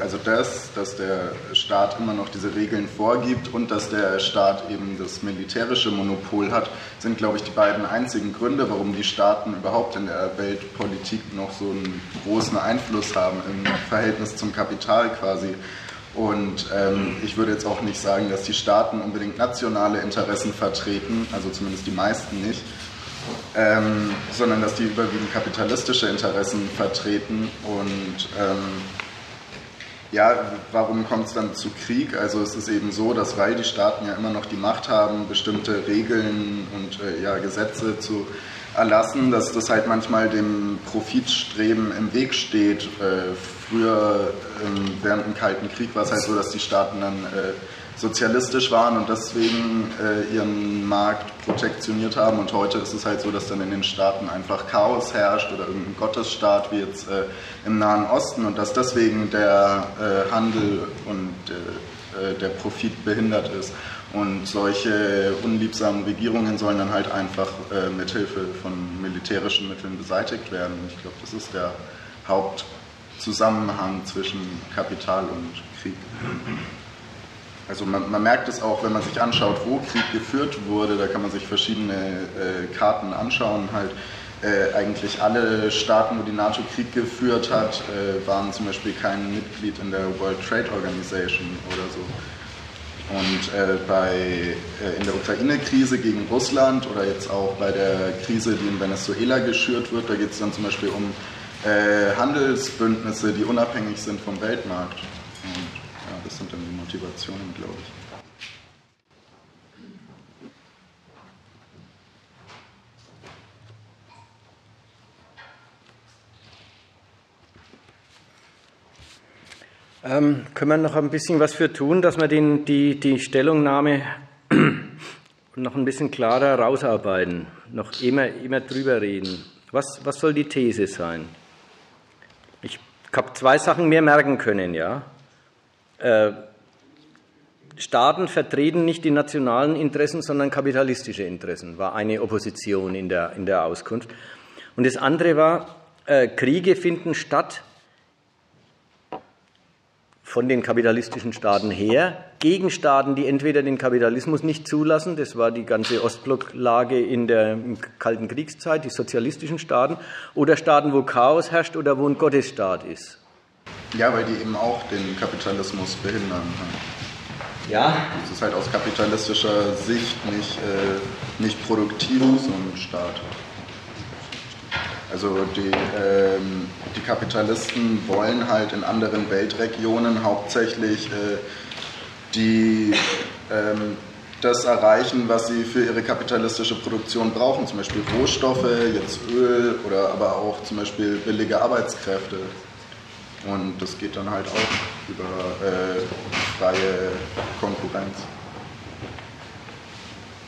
S4: also das, dass der Staat immer noch diese Regeln vorgibt und dass der Staat eben das militärische Monopol hat, sind, glaube ich, die beiden einzigen Gründe, warum die Staaten überhaupt in der Weltpolitik noch so einen großen Einfluss haben im Verhältnis zum Kapital quasi. Und ähm, ich würde jetzt auch nicht sagen, dass die Staaten unbedingt nationale Interessen vertreten, also zumindest die meisten nicht, ähm, sondern dass die überwiegend kapitalistische Interessen vertreten. Und ähm, ja, warum kommt es dann zu Krieg? Also es ist eben so, dass weil die Staaten ja immer noch die Macht haben, bestimmte Regeln und äh, ja, Gesetze zu erlassen, dass das halt manchmal dem Profitstreben im Weg steht. Äh, früher, ähm, während dem Kalten Krieg, war es halt so, dass die Staaten dann äh, sozialistisch waren und deswegen äh, ihren Markt protektioniert haben. Und heute ist es halt so, dass dann in den Staaten einfach Chaos herrscht oder irgendein Gottesstaat wie jetzt äh, im Nahen Osten und dass deswegen der äh, Handel und äh, äh, der Profit behindert ist. Und solche unliebsamen Regierungen sollen dann halt einfach äh, mithilfe von militärischen Mitteln beseitigt werden. Ich glaube, das ist der Hauptzusammenhang zwischen Kapital und Krieg. Also man, man, merkt es auch, wenn man sich anschaut, wo Krieg geführt wurde, da kann man sich verschiedene äh, Karten anschauen. Halt äh, eigentlich alle Staaten, wo die NATO Krieg geführt hat, äh, waren zum Beispiel kein Mitglied in der World Trade Organization oder so. Und äh, bei, äh, in der Ukraine-Krise gegen Russland oder jetzt auch bei der Krise, die in Venezuela geschürt wird, da geht es dann zum Beispiel um äh, Handelsbündnisse, die unabhängig sind vom Weltmarkt. Und das sind dann die Motivationen, glaube ich.
S1: Ähm, können wir noch ein bisschen was für tun, dass wir den, die, die Stellungnahme noch ein bisschen klarer rausarbeiten, noch immer, immer drüber reden? Was, was soll die These sein? Ich habe zwei Sachen mehr merken können, ja. Äh, Staaten vertreten nicht die nationalen Interessen, sondern kapitalistische Interessen, war eine Opposition in der, in der Auskunft. Und das andere war, äh, Kriege finden statt von den kapitalistischen Staaten her gegen Staaten, die entweder den Kapitalismus nicht zulassen, das war die ganze Ostblocklage in der Kalten Kriegszeit, die sozialistischen Staaten, oder Staaten, wo Chaos herrscht oder wo ein Gottesstaat ist.
S4: Ja, weil die eben auch den Kapitalismus behindern.
S1: Ja.
S4: Es ist halt aus kapitalistischer Sicht nicht, äh, nicht produktiv, so ein Staat. Also die, ähm, die Kapitalisten wollen halt in anderen Weltregionen hauptsächlich äh, die, ähm, das erreichen, was sie für ihre kapitalistische Produktion brauchen, zum Beispiel Rohstoffe, jetzt Öl oder aber auch zum Beispiel billige Arbeitskräfte. Und das geht dann halt auch über äh, freie Konkurrenz.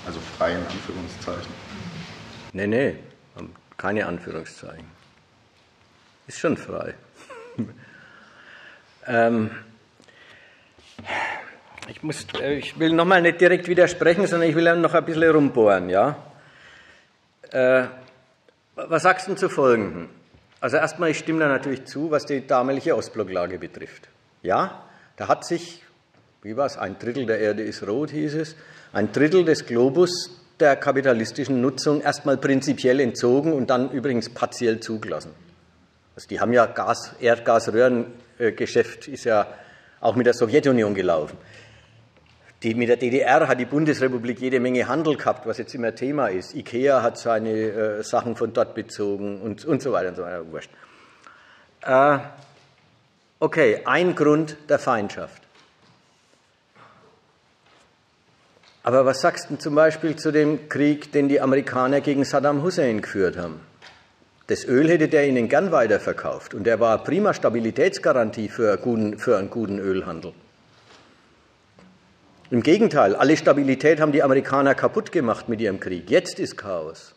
S4: Also freien Anführungszeichen.
S1: Nee, nee, keine Anführungszeichen. Ist schon frei. ähm, ich, muss, äh, ich will nochmal nicht direkt widersprechen, sondern ich will noch ein bisschen rumbohren. Ja? Äh, was sagst du zu Folgendem? Also erstmal, ich stimme da natürlich zu, was die damalige Ostblocklage betrifft. Ja, da hat sich, wie war es, ein Drittel der Erde ist rot, hieß es, ein Drittel des Globus der kapitalistischen Nutzung erstmal prinzipiell entzogen und dann übrigens partiell zugelassen. Also die haben ja Gas, Erdgasröhrengeschäft, ist ja auch mit der Sowjetunion gelaufen. Die, mit der DDR hat die Bundesrepublik jede Menge Handel gehabt, was jetzt immer Thema ist. Ikea hat seine äh, Sachen von dort bezogen und, und so weiter und so weiter. Wurscht. Äh, okay, ein Grund der Feindschaft. Aber was sagst du zum Beispiel zu dem Krieg, den die Amerikaner gegen Saddam Hussein geführt haben? Das Öl hätte der ihnen gern weiterverkauft und der war prima Stabilitätsgarantie für, guten, für einen guten Ölhandel. Im Gegenteil, alle Stabilität haben die Amerikaner kaputt gemacht mit ihrem Krieg. Jetzt ist Chaos.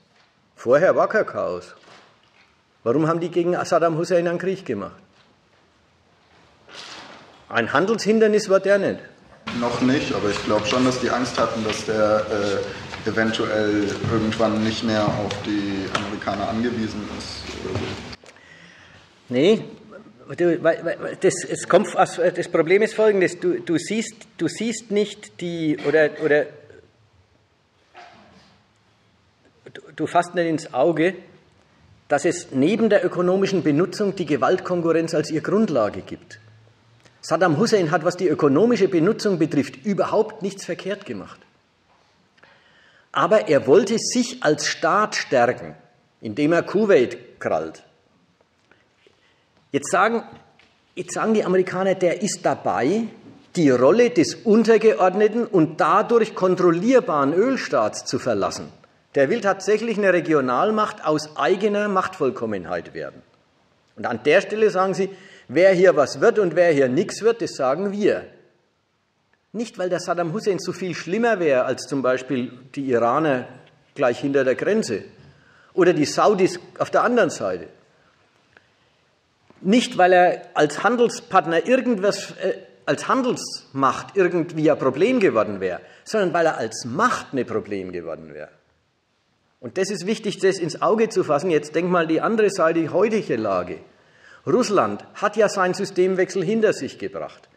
S1: Vorher war kein Chaos. Warum haben die gegen Saddam Hussein einen Krieg gemacht? Ein Handelshindernis war der nicht.
S4: Noch nicht, aber ich glaube schon, dass die Angst hatten, dass der äh, eventuell irgendwann nicht mehr auf die Amerikaner angewiesen ist.
S1: Nee, das, es kommt, das Problem ist folgendes, du, du, siehst, du siehst nicht die, oder, oder du fasst nicht ins Auge, dass es neben der ökonomischen Benutzung die Gewaltkonkurrenz als ihr Grundlage gibt. Saddam Hussein hat, was die ökonomische Benutzung betrifft, überhaupt nichts verkehrt gemacht. Aber er wollte sich als Staat stärken, indem er Kuwait krallt. Jetzt sagen, jetzt sagen die Amerikaner, der ist dabei, die Rolle des untergeordneten und dadurch kontrollierbaren Ölstaats zu verlassen. Der will tatsächlich eine Regionalmacht aus eigener Machtvollkommenheit werden. Und an der Stelle sagen sie, wer hier was wird und wer hier nichts wird, das sagen wir. Nicht, weil der Saddam Hussein so viel schlimmer wäre als zum Beispiel die Iraner gleich hinter der Grenze oder die Saudis auf der anderen Seite, nicht, weil er als Handelspartner irgendwas, äh, als Handelsmacht irgendwie ein Problem geworden wäre, sondern weil er als Macht ein Problem geworden wäre. Und das ist wichtig, das ins Auge zu fassen. Jetzt denk mal die andere Seite, die heutige Lage. Russland hat ja seinen Systemwechsel hinter sich gebracht.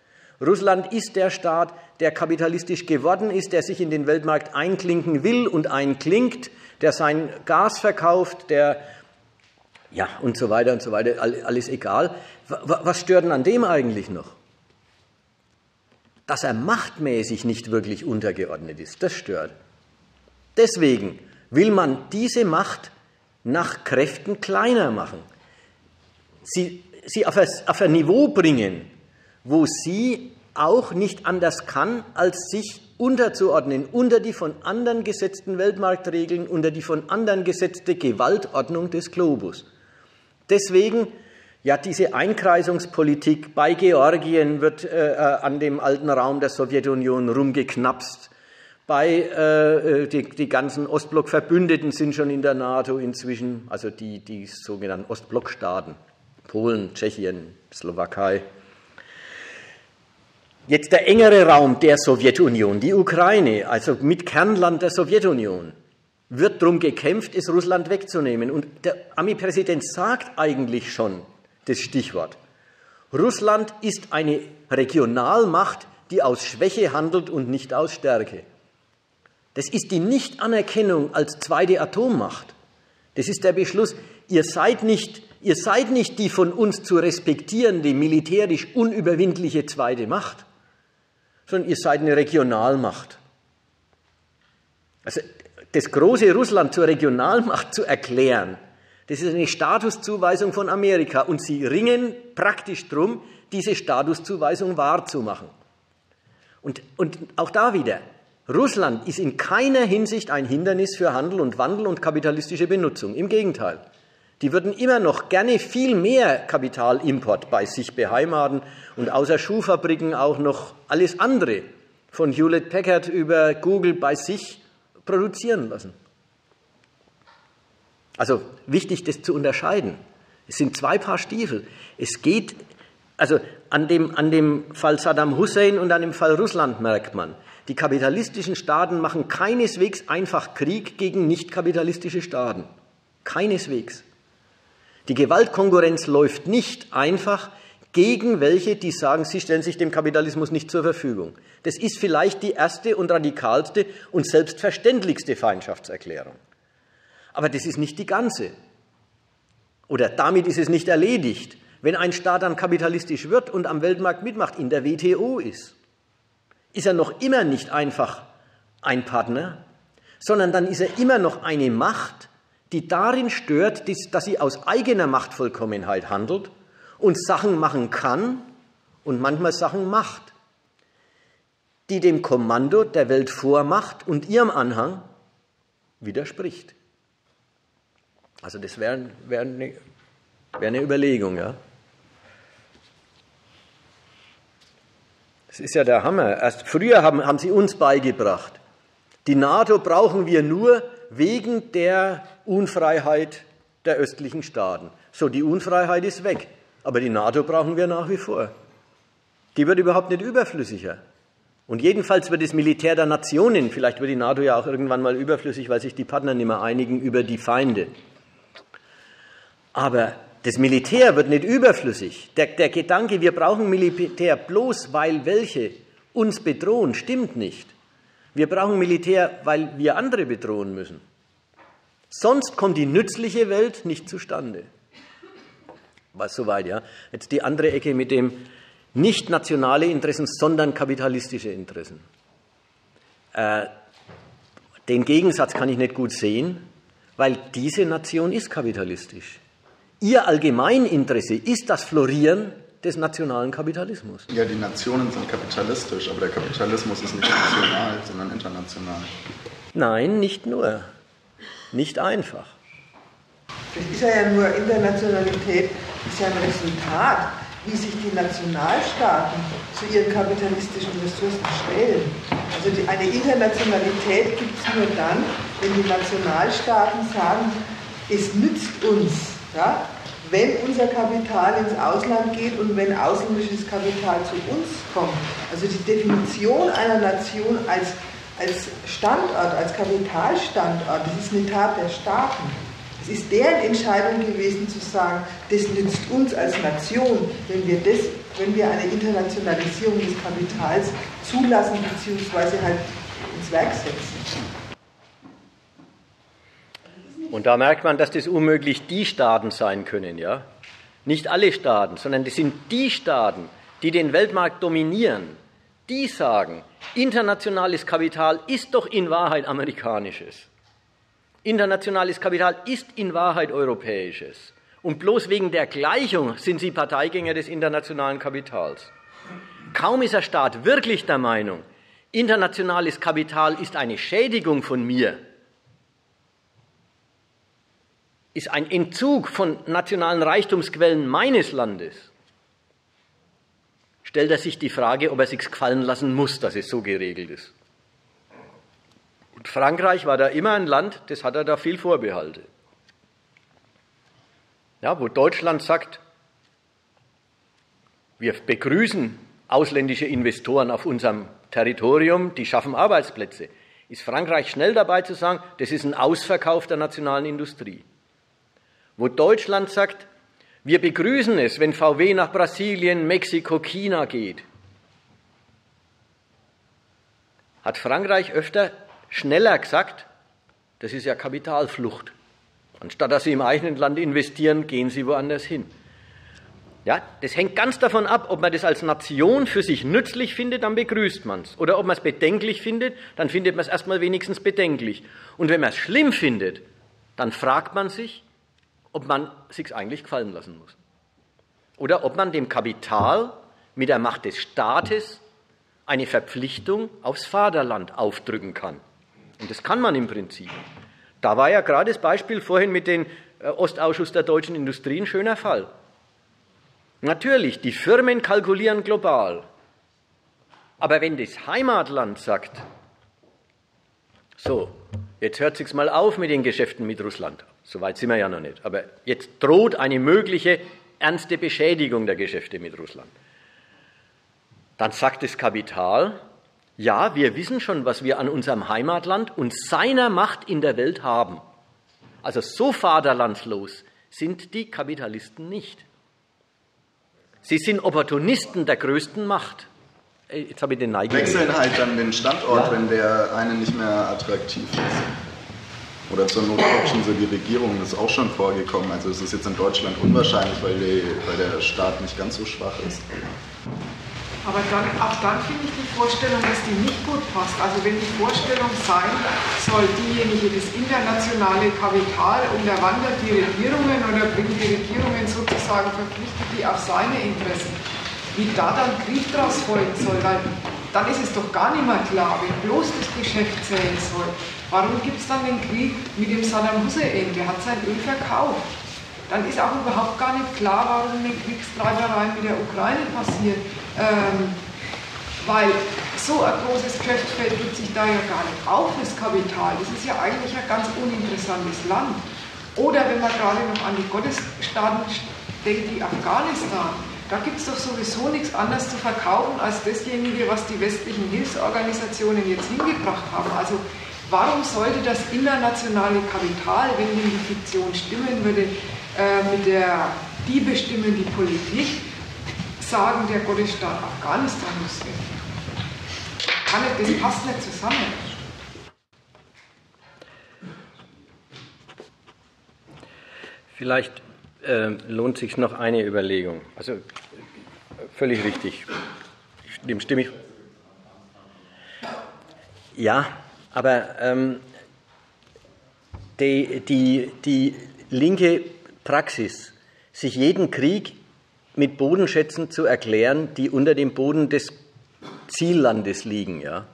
S1: Russland ist der Staat, der kapitalistisch geworden ist, der sich in den Weltmarkt einklinken will und einklingt, der sein Gas verkauft, der ja, und so weiter und so weiter, alles egal. Was stört denn an dem eigentlich noch? Dass er machtmäßig nicht wirklich untergeordnet ist, das stört. Deswegen will man diese Macht nach Kräften kleiner machen. Sie, sie auf, ein, auf ein Niveau bringen, wo sie auch nicht anders kann, als sich unterzuordnen unter die von anderen gesetzten Weltmarktregeln, unter die von anderen gesetzte Gewaltordnung des Globus. Deswegen, ja, diese Einkreisungspolitik bei Georgien wird äh, äh, an dem alten Raum der Sowjetunion rumgeknapst. Bei äh, äh, die, die ganzen Ostblock-Verbündeten sind schon in der NATO inzwischen, also die, die sogenannten Ostblockstaaten, Polen, Tschechien, Slowakei. Jetzt der engere Raum der Sowjetunion, die Ukraine, also mit Kernland der Sowjetunion wird darum gekämpft, es Russland wegzunehmen. Und der Ami-Präsident sagt eigentlich schon das Stichwort. Russland ist eine Regionalmacht, die aus Schwäche handelt und nicht aus Stärke. Das ist die Nichtanerkennung als zweite Atommacht. Das ist der Beschluss, ihr seid nicht, ihr seid nicht die von uns zu respektierende, militärisch unüberwindliche zweite Macht, sondern ihr seid eine Regionalmacht. Also das große Russland zur Regionalmacht zu erklären, Das ist eine Statuszuweisung von Amerika und sie ringen praktisch drum, diese Statuszuweisung wahrzumachen. Und, und auch da wieder, Russland ist in keiner Hinsicht ein Hindernis für Handel und Wandel und kapitalistische Benutzung. Im Gegenteil. Die würden immer noch gerne viel mehr Kapitalimport bei sich beheimaten und außer Schuhfabriken auch noch alles andere von Hewlett Packard über Google bei sich produzieren lassen. Also wichtig, das zu unterscheiden. Es sind zwei Paar Stiefel. Es geht, also an dem, an dem Fall Saddam Hussein und an dem Fall Russland merkt man, die kapitalistischen Staaten machen keineswegs einfach Krieg gegen nicht kapitalistische Staaten. Keineswegs. Die Gewaltkonkurrenz läuft nicht einfach gegen welche, die sagen, sie stellen sich dem Kapitalismus nicht zur Verfügung. Das ist vielleicht die erste und radikalste und selbstverständlichste Feindschaftserklärung. Aber das ist nicht die ganze. Oder damit ist es nicht erledigt. Wenn ein Staat dann kapitalistisch wird und am Weltmarkt mitmacht, in der WTO ist, ist er noch immer nicht einfach ein Partner, sondern dann ist er immer noch eine Macht, die darin stört, dass sie aus eigener Machtvollkommenheit handelt und Sachen machen kann und manchmal Sachen macht, die dem Kommando der Weltvormacht und ihrem Anhang widerspricht. Also das wäre wär eine, wär eine Überlegung, ja. Das ist ja der Hammer. Erst früher haben, haben sie uns beigebracht, die NATO brauchen wir nur wegen der Unfreiheit der östlichen Staaten. So, die Unfreiheit ist weg, aber die NATO brauchen wir nach wie vor. Die wird überhaupt nicht überflüssiger. Und jedenfalls wird das Militär der Nationen, vielleicht wird die NATO ja auch irgendwann mal überflüssig, weil sich die Partner nicht mehr einigen über die Feinde. Aber das Militär wird nicht überflüssig. Der, der Gedanke, wir brauchen Militär bloß, weil welche uns bedrohen, stimmt nicht. Wir brauchen Militär, weil wir andere bedrohen müssen. Sonst kommt die nützliche Welt nicht zustande. Was soweit, ja. Jetzt die andere Ecke mit dem nicht nationale Interessen, sondern kapitalistische Interessen. Äh, den Gegensatz kann ich nicht gut sehen, weil diese Nation ist kapitalistisch. Ihr Allgemeininteresse ist das Florieren des nationalen Kapitalismus.
S4: Ja, die Nationen sind kapitalistisch, aber der Kapitalismus ist nicht national, sondern international.
S1: Nein, nicht nur. Nicht einfach.
S5: Das ist ja nur Internationalität, ist ja ein Resultat, wie sich die Nationalstaaten zu ihren kapitalistischen Ressourcen stellen. Also die, eine Internationalität gibt es nur dann, wenn die Nationalstaaten sagen, es nützt uns, ja, wenn unser Kapital ins Ausland geht und wenn ausländisches Kapital zu uns kommt. Also die Definition einer Nation als, als Standort, als Kapitalstandort, das ist eine Tat der Staaten. Es ist deren Entscheidung gewesen zu sagen, das nützt uns als Nation, wenn wir, das, wenn wir eine Internationalisierung des Kapitals zulassen bzw. halt ins Werk setzen.
S1: Und da merkt man, dass das unmöglich die Staaten sein können, ja? Nicht alle Staaten, sondern das sind die Staaten, die den Weltmarkt dominieren, die sagen, internationales Kapital ist doch in Wahrheit amerikanisches. Internationales Kapital ist in Wahrheit europäisches. Und bloß wegen der Gleichung sind sie Parteigänger des internationalen Kapitals. Kaum ist der Staat wirklich der Meinung, internationales Kapital ist eine Schädigung von mir, ist ein Entzug von nationalen Reichtumsquellen meines Landes, stellt er sich die Frage, ob er sich gefallen lassen muss, dass es so geregelt ist. Und Frankreich war da immer ein Land, das hat er da viel Vorbehalte. Ja, wo Deutschland sagt, wir begrüßen ausländische Investoren auf unserem Territorium, die schaffen Arbeitsplätze, ist Frankreich schnell dabei zu sagen, das ist ein Ausverkauf der nationalen Industrie wo Deutschland sagt, wir begrüßen es, wenn VW nach Brasilien, Mexiko, China geht. Hat Frankreich öfter schneller gesagt, das ist ja Kapitalflucht. Anstatt dass sie im eigenen Land investieren, gehen sie woanders hin. Ja, das hängt ganz davon ab, ob man das als Nation für sich nützlich findet, dann begrüßt man es. Oder ob man es bedenklich findet, dann findet man es erstmal wenigstens bedenklich. Und wenn man es schlimm findet, dann fragt man sich, ob man sich eigentlich gefallen lassen muss. Oder ob man dem Kapital mit der Macht des Staates eine Verpflichtung aufs Vaterland aufdrücken kann. Und das kann man im Prinzip. Da war ja gerade das Beispiel vorhin mit dem äh, Ostausschuss der deutschen Industrie ein schöner Fall. Natürlich, die Firmen kalkulieren global. Aber wenn das Heimatland sagt, so, jetzt hört sich's mal auf mit den Geschäften mit Russland. Soweit sind wir ja noch nicht. Aber jetzt droht eine mögliche ernste Beschädigung der Geschäfte mit Russland. Dann sagt das Kapital, ja, wir wissen schon, was wir an unserem Heimatland und seiner Macht in der Welt haben. Also so vaterlandslos sind die Kapitalisten nicht. Sie sind Opportunisten der größten Macht.
S4: Jetzt habe ich den Neigen. Wechseln halt dann den Standort, ja. wenn der eine nicht mehr attraktiv ist. Oder zur Not schon so die Regierung, das ist auch schon vorgekommen. Also es ist jetzt in Deutschland unwahrscheinlich, weil, die, weil der Staat nicht ganz so schwach ist.
S6: Aber dann, auch dann finde ich die Vorstellung, dass die nicht gut passt. Also wenn die Vorstellung sein soll, diejenige, das internationale Kapital unterwandert die Regierungen oder bringt die Regierungen sozusagen, verpflichtet die auf seine Interessen, wie da dann Krieg draus folgen soll, weil dann ist es doch gar nicht mehr klar, wenn bloß das Geschäft zählen soll. Warum gibt es dann den Krieg mit dem Saddam Hussein? Der hat sein Öl verkauft dann ist auch überhaupt gar nicht klar, warum eine Kriegstreiberei mit der Ukraine passiert. Ähm, weil so ein großes Geschäftsfeld tut sich da ja gar nicht auf, das Kapital. Das ist ja eigentlich ein ganz uninteressantes Land. Oder wenn man gerade noch an die Gottesstaaten denkt, wie Afghanistan, da gibt es doch sowieso nichts anderes zu verkaufen als dasjenige, was die westlichen Hilfsorganisationen jetzt hingebracht haben. Also warum sollte das internationale Kapital, wenn die Fiktion stimmen würde, äh, mit der die bestimmen die Politik, sagen, der Gottesstaat Afghanistan muss weg. Kann nicht, das passt nicht zusammen.
S1: Vielleicht äh, lohnt sich noch eine Überlegung. Also völlig richtig. Dem stimme ich. Ja, aber ähm, die, die, die linke Praxis, sich jeden Krieg mit Bodenschätzen zu erklären, die unter dem Boden des Ziellandes liegen. Ja.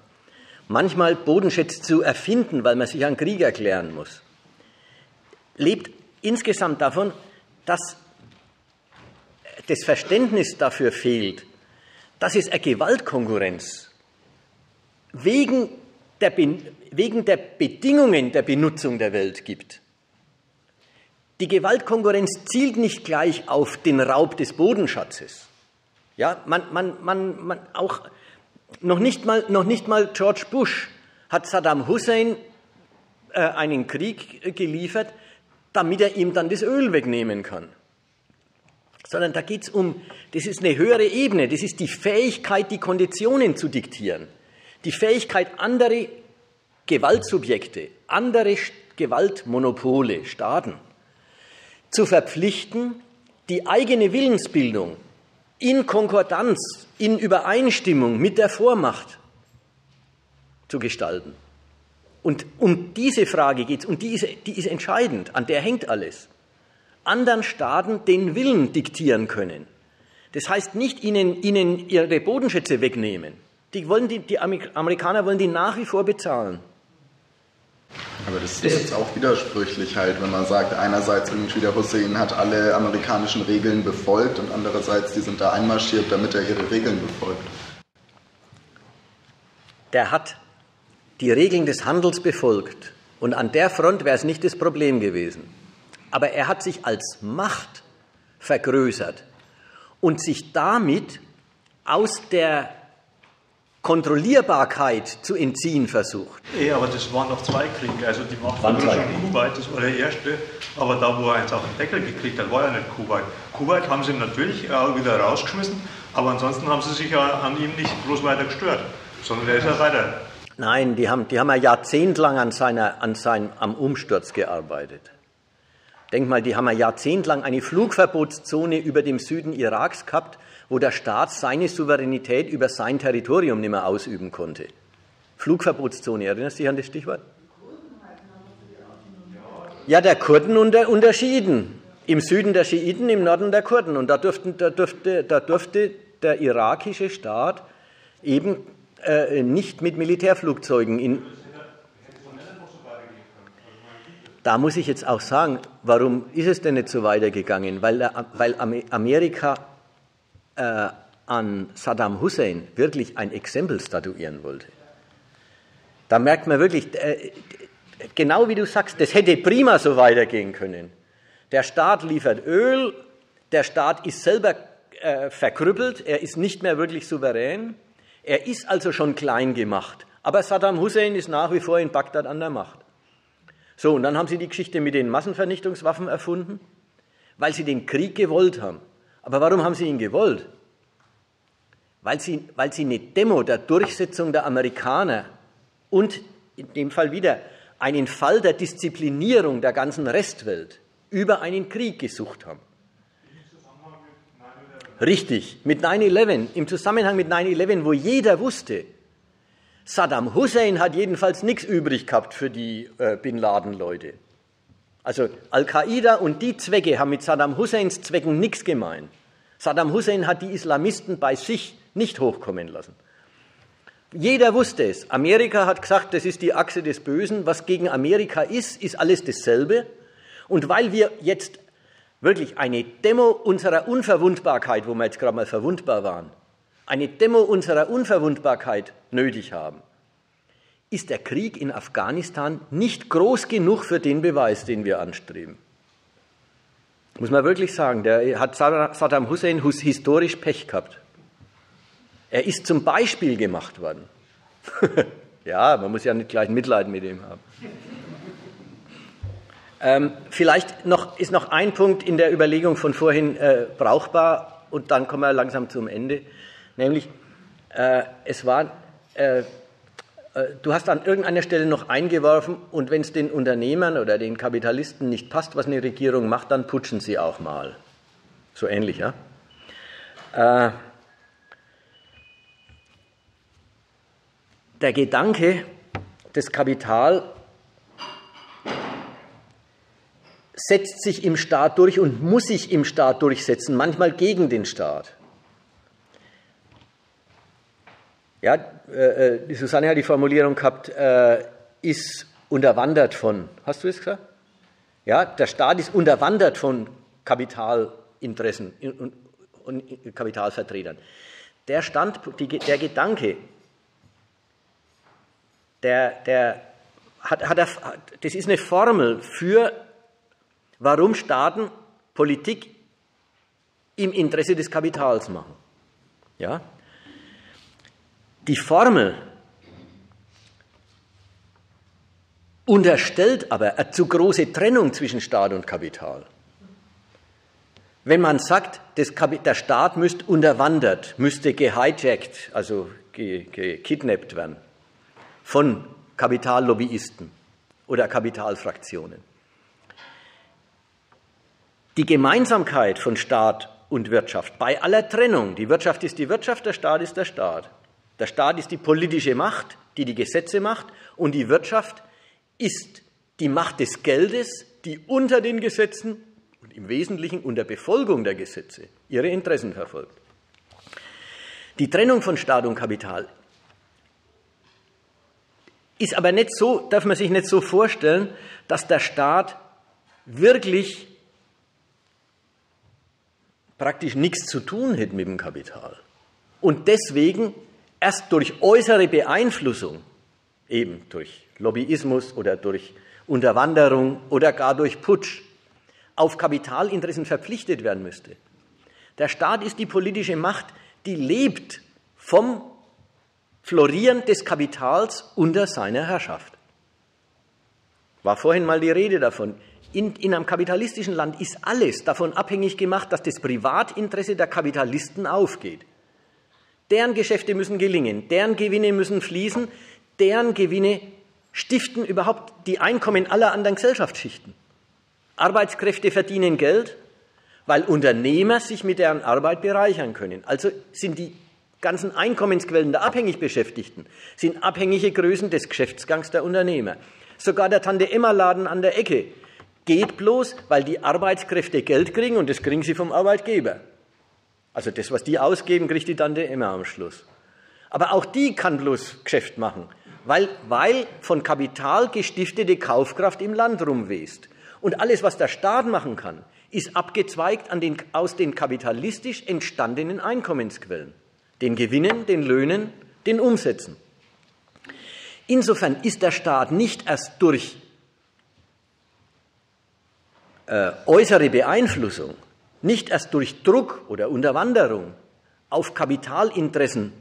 S1: Manchmal Bodenschätze zu erfinden, weil man sich an Krieg erklären muss, lebt insgesamt davon, dass das Verständnis dafür fehlt, dass es eine Gewaltkonkurrenz wegen der, wegen der Bedingungen der Benutzung der Welt gibt. Die Gewaltkonkurrenz zielt nicht gleich auf den Raub des Bodenschatzes. Ja, man, man, man, man auch noch nicht mal, noch nicht mal George Bush hat Saddam Hussein äh, einen Krieg geliefert, damit er ihm dann das Öl wegnehmen kann. Sondern da geht es um, das ist eine höhere Ebene, das ist die Fähigkeit, die Konditionen zu diktieren. Die Fähigkeit, andere Gewaltsubjekte, andere Gewaltmonopole, Staaten zu verpflichten, die eigene Willensbildung in Konkordanz, in Übereinstimmung mit der Vormacht zu gestalten. Und um diese Frage geht es, und die ist, die ist entscheidend, an der hängt alles. Anderen Staaten den Willen diktieren können. Das heißt nicht ihnen, ihnen ihre Bodenschätze wegnehmen. Die, wollen die, die Amerikaner wollen die nach wie vor bezahlen.
S4: Aber das ist jetzt auch widersprüchlich halt, wenn man sagt, einerseits irgendwie der Hussein hat alle amerikanischen Regeln befolgt und andererseits, die sind da einmarschiert, damit er ihre Regeln befolgt.
S1: Der hat die Regeln des Handels befolgt und an der Front wäre es nicht das Problem gewesen. Aber er hat sich als Macht vergrößert und sich damit aus der Kontrollierbarkeit zu entziehen versucht.
S7: Ja, aber das waren noch zwei Kriege. Also die Machtverlust in Kuwait, das war der erste. Aber da, wo er eins auf den Deckel gekriegt hat, war ja nicht Kuwait. Kuwait haben sie natürlich auch wieder rausgeschmissen, aber ansonsten haben sie sich ja an ihm nicht groß weiter gestört, sondern er ist ja weiter.
S1: Nein, die haben, die haben ja jahrzehntelang an, seiner, an seinem, am Umsturz gearbeitet. Denk mal, die haben ja jahrzehntelang eine Flugverbotszone über dem Süden Iraks gehabt, wo der Staat seine Souveränität über sein Territorium nicht mehr ausüben konnte. Flugverbotszone, erinnerst du dich an das Stichwort? Ja, der Kurden unter, unterschieden. Im Süden der Schiiten, im Norden der Kurden. Und da, durften, da, durfte, da durfte der irakische Staat eben äh, nicht mit Militärflugzeugen in. Da muss ich jetzt auch sagen, warum ist es denn nicht so weitergegangen? Weil, weil Amerika äh, an Saddam Hussein wirklich ein Exempel statuieren wollte. Da merkt man wirklich, äh, genau wie du sagst, das hätte prima so weitergehen können. Der Staat liefert Öl, der Staat ist selber äh, verkrüppelt, er ist nicht mehr wirklich souverän, er ist also schon klein gemacht. Aber Saddam Hussein ist nach wie vor in Bagdad an der Macht. So, und dann haben sie die Geschichte mit den Massenvernichtungswaffen erfunden, weil sie den Krieg gewollt haben. Aber warum haben sie ihn gewollt? Weil sie, weil sie eine Demo der Durchsetzung der Amerikaner und in dem Fall wieder einen Fall der Disziplinierung der ganzen Restwelt über einen Krieg gesucht haben. Richtig, mit 9-11, im Zusammenhang mit 9-11, wo jeder wusste, Saddam Hussein hat jedenfalls nichts übrig gehabt für die äh, Bin Laden-Leute. Also Al-Qaida und die Zwecke haben mit Saddam Husseins Zwecken nichts gemein. Saddam Hussein hat die Islamisten bei sich nicht hochkommen lassen. Jeder wusste es. Amerika hat gesagt, das ist die Achse des Bösen. Was gegen Amerika ist, ist alles dasselbe. Und weil wir jetzt wirklich eine Demo unserer Unverwundbarkeit, wo wir jetzt gerade mal verwundbar waren, eine Demo unserer Unverwundbarkeit nötig haben, ist der Krieg in Afghanistan nicht groß genug für den Beweis, den wir anstreben. Muss man wirklich sagen, der hat Saddam Hussein historisch Pech gehabt. Er ist zum Beispiel gemacht worden. ja, man muss ja nicht gleich Mitleid mit ihm haben. Ähm, vielleicht noch, ist noch ein Punkt in der Überlegung von vorhin äh, brauchbar und dann kommen wir langsam zum Ende. Nämlich, äh, es war, äh, du hast an irgendeiner Stelle noch eingeworfen und wenn es den Unternehmern oder den Kapitalisten nicht passt, was eine Regierung macht, dann putschen sie auch mal. So ähnlich, ja? Äh, der Gedanke, das Kapital setzt sich im Staat durch und muss sich im Staat durchsetzen, manchmal gegen den Staat. Ja, äh, äh, die Susanne hat die Formulierung gehabt, äh, ist unterwandert von, hast du es gesagt? Ja, der Staat ist unterwandert von Kapitalinteressen und, Kapitalvertretern. Der, Stand, der Gedanke, der, der hat, hat er, das ist eine Formel für, warum Staaten Politik im Interesse des Kapitals machen. Ja? Die Formel unterstellt aber eine zu große Trennung zwischen Staat und Kapital. Wenn man sagt, der Staat müsste unterwandert, müsste gehijackt, also gekidnappt werden, von Kapitallobbyisten oder Kapitalfraktionen. Die Gemeinsamkeit von Staat und Wirtschaft bei aller Trennung, die Wirtschaft ist die Wirtschaft, der Staat ist der Staat. Der Staat ist die politische Macht, die die Gesetze macht, und die Wirtschaft ist die Macht des Geldes, die unter den Gesetzen und im Wesentlichen unter Befolgung der Gesetze ihre Interessen verfolgt. Die Trennung von Staat und Kapital ist aber nicht so, darf man sich nicht so vorstellen, dass der Staat wirklich praktisch nichts zu tun hätte mit dem Kapital. Und deswegen erst durch äußere Beeinflussung, eben durch Lobbyismus oder durch Unterwanderung oder gar durch Putsch, auf Kapitalinteressen verpflichtet werden müsste. Der Staat ist die politische Macht, die lebt vom Florieren des Kapitals unter seiner Herrschaft. War vorhin mal die Rede davon. In, in, einem kapitalistischen Land ist alles davon abhängig gemacht, dass das Privatinteresse der Kapitalisten aufgeht. Deren Geschäfte müssen gelingen, deren Gewinne müssen fließen, deren Gewinne stiften überhaupt die Einkommen aller anderen Gesellschaftsschichten. Arbeitskräfte verdienen Geld, weil Unternehmer sich mit deren Arbeit bereichern können. Also sind die ganzen Einkommensquellen der abhängig Beschäftigten sind abhängige Größen des Geschäftsgangs der Unternehmer. Sogar der Tante Emma Laden an der Ecke geht bloß, weil die Arbeitskräfte Geld kriegen und das kriegen sie vom Arbeitgeber. Also das, was die ausgeben, kriegt die Tante immer am Schluss. Aber auch die kann bloß Geschäft machen, weil, weil von Kapital gestiftete Kaufkraft im Land rumwest. Und alles, was der Staat machen kann, ist abgezweigt den, aus den kapitalistisch entstandenen Einkommensquellen, den Gewinnen, den Löhnen, den Umsätzen. Insofern ist der Staat nicht erst durch äh, äußere Beeinflussung, nicht erst durch Druck oder Unterwanderung auf Kapitalinteressen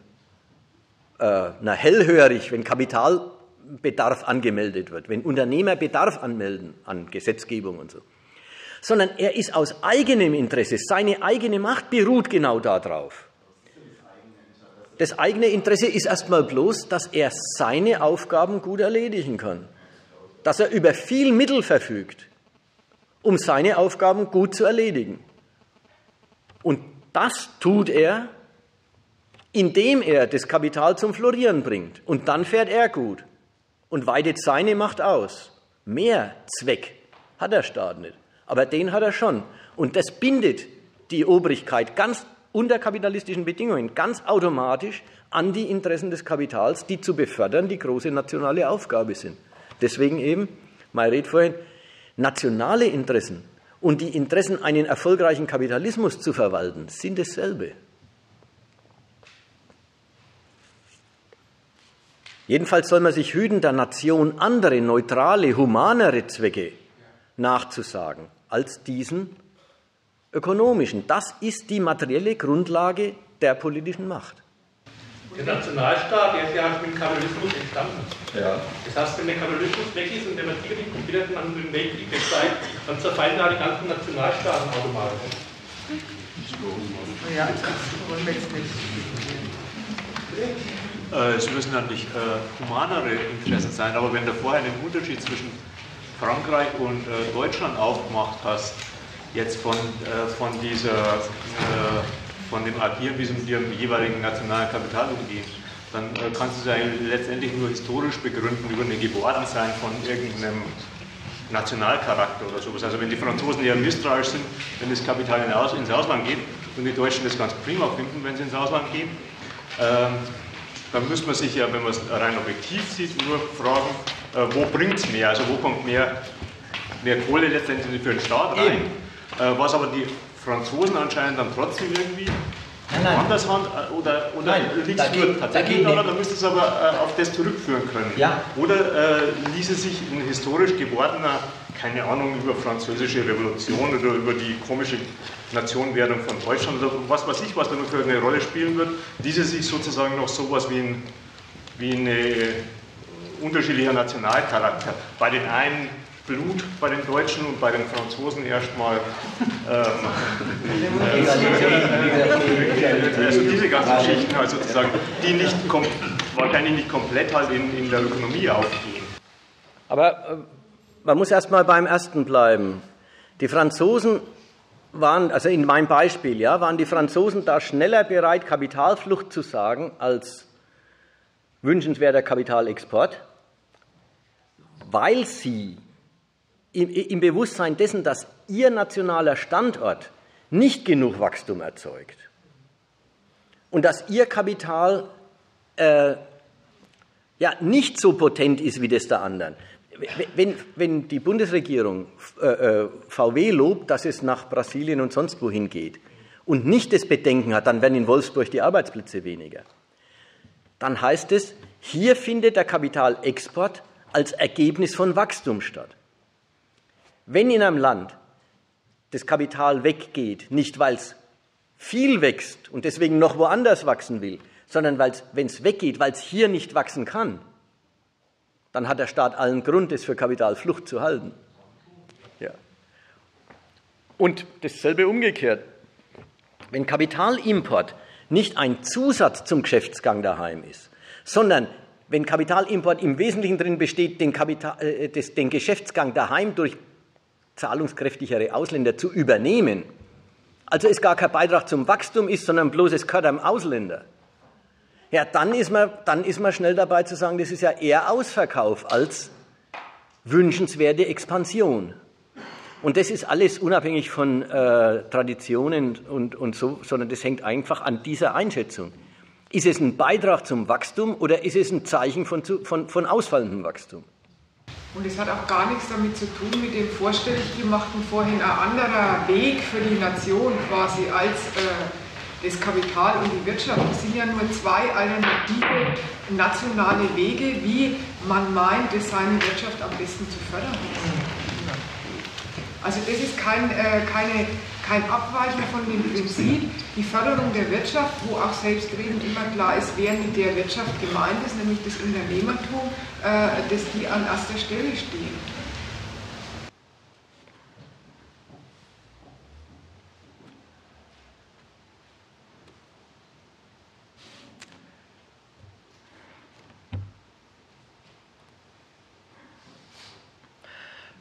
S1: äh, na, hellhörig, wenn Kapitalbedarf angemeldet wird, wenn Unternehmer Bedarf anmelden an Gesetzgebung und so, sondern er ist aus eigenem Interesse, seine eigene Macht beruht genau darauf. Das eigene Interesse ist erstmal bloß, dass er seine Aufgaben gut erledigen kann, dass er über viel Mittel verfügt, um seine Aufgaben gut zu erledigen. Und das tut er, indem er das Kapital zum Florieren bringt. Und dann fährt er gut und weitet seine Macht aus. Mehr Zweck hat der Staat nicht, aber den hat er schon. Und das bindet die Obrigkeit ganz unter kapitalistischen Bedingungen ganz automatisch an die Interessen des Kapitals, die zu befördern die große nationale Aufgabe sind. Deswegen eben, Red vorhin, nationale Interessen und die Interessen, einen erfolgreichen Kapitalismus zu verwalten, sind dasselbe. Jedenfalls soll man sich hüten, der Nation andere, neutrale, humanere Zwecke nachzusagen als diesen ökonomischen. Das ist die materielle Grundlage der politischen Macht.
S2: Der Nationalstaat, der ist ja mit dem Kapitalismus entstanden. Ja. Das heißt, wenn der Kapitalismus weg ist und der Matthias nicht komplett an den Weltkrieg zeigt, dann zerfallen da die ganzen Nationalstaaten automatisch. Ja, das wollen wir jetzt nicht.
S7: Äh, es müssen natürlich äh, humanere Interessen sein, aber wenn du vorher einen Unterschied zwischen Frankreich und äh, Deutschland aufgemacht hast, jetzt von, äh, von dieser äh, von dem Agieren, wie sie mit ihrem jeweiligen nationalen Kapital umgehen, dann äh, kannst du es ja letztendlich nur historisch begründen über eine Gewordensein von irgendeinem Nationalcharakter oder sowas. Also wenn die Franzosen eher misstrauisch sind, wenn das Kapital ins Ausland geht und die Deutschen das ganz prima finden, wenn sie ins Ausland gehen, ähm, dann müsste man sich ja, wenn man es rein objektiv sieht, nur fragen, äh, wo bringt es mehr, also wo kommt mehr, mehr Kohle letztendlich für den Staat rein. Äh, was aber die Franzosen anscheinend dann trotzdem irgendwie nein, nein. anders haben äh, oder, oder nein, liegt es nur tatsächlich daran, dann müsste es aber äh, auf das zurückführen können.
S1: Ja.
S7: Oder äh, ließe sich ein historisch gewordener, keine Ahnung, über französische Revolution oder über die komische Nationenwerdung von Deutschland oder was weiß ich, was da noch für eine Rolle spielen wird, ließe sich sozusagen noch sowas wie ein wie eine unterschiedlicher Nationalcharakter. Bei den einen Blut bei den Deutschen und bei den Franzosen erstmal. Ähm, äh, also diese ganzen Geschichten, also sozusagen, die nicht wahrscheinlich nicht komplett halt in, in der Ökonomie aufgehen.
S1: Aber äh, man muss erstmal beim ersten bleiben. Die Franzosen waren, also in meinem Beispiel, ja, waren die Franzosen da schneller bereit, Kapitalflucht zu sagen, als wünschenswerter Kapitalexport, weil sie im, Bewusstsein dessen, dass ihr nationaler Standort nicht genug Wachstum erzeugt und dass ihr Kapital äh, ja nicht so potent ist wie das der anderen. Wenn, wenn die Bundesregierung äh, äh VW lobt, dass es nach Brasilien und sonst wohin geht und nicht das Bedenken hat, dann werden in Wolfsburg die Arbeitsplätze weniger. Dann heißt es, hier findet der Kapitalexport als Ergebnis von Wachstum statt. Wenn in einem Land das Kapital weggeht, nicht weil es viel wächst und deswegen noch woanders wachsen will, sondern wenn es weggeht, weil es hier nicht wachsen kann, dann hat der Staat allen Grund, es für Kapitalflucht zu halten. Ja. Und dasselbe umgekehrt. Wenn Kapitalimport nicht ein Zusatz zum Geschäftsgang daheim ist, sondern wenn Kapitalimport im Wesentlichen drin besteht, den, Kapital, äh, des, den Geschäftsgang daheim durch zahlungskräftigere Ausländer zu übernehmen, also es gar kein Beitrag zum Wachstum ist, sondern bloß es gehört einem Ausländer, ja, dann ist, man, dann ist man schnell dabei zu sagen, das ist ja eher Ausverkauf als wünschenswerte Expansion. Und das ist alles unabhängig von äh, Traditionen und, und so, sondern das hängt einfach an dieser Einschätzung. Ist es ein Beitrag zum Wachstum oder ist es ein Zeichen von, von, von ausfallendem Wachstum?
S6: Und es hat auch gar nichts damit zu tun mit dem vorstellig gemachten vorhin ein anderer Weg für die Nation quasi als äh, das Kapital und die Wirtschaft. Es sind ja nur zwei alternative nationale Wege, wie man meint, seine Wirtschaft am besten zu fördern. Also das ist kein, äh, keine, kein Abweichen von dem Prinzip, die Förderung der Wirtschaft, wo auch selbstredend immer klar ist, wer mit der Wirtschaft gemeint ist, nämlich das Unternehmertum, äh, dass die an erster Stelle stehen.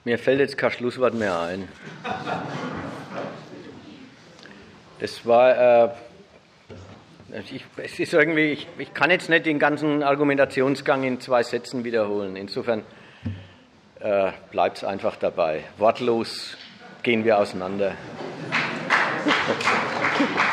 S1: Mir fällt jetzt kein Schlusswort mehr ein. Das war, äh, ich, es ist irgendwie, ich, ich, kann jetzt nicht den ganzen Argumentationsgang in zwei Sätzen wiederholen. Insofern äh, bleibt es einfach dabei. Wortlos gehen wir auseinander.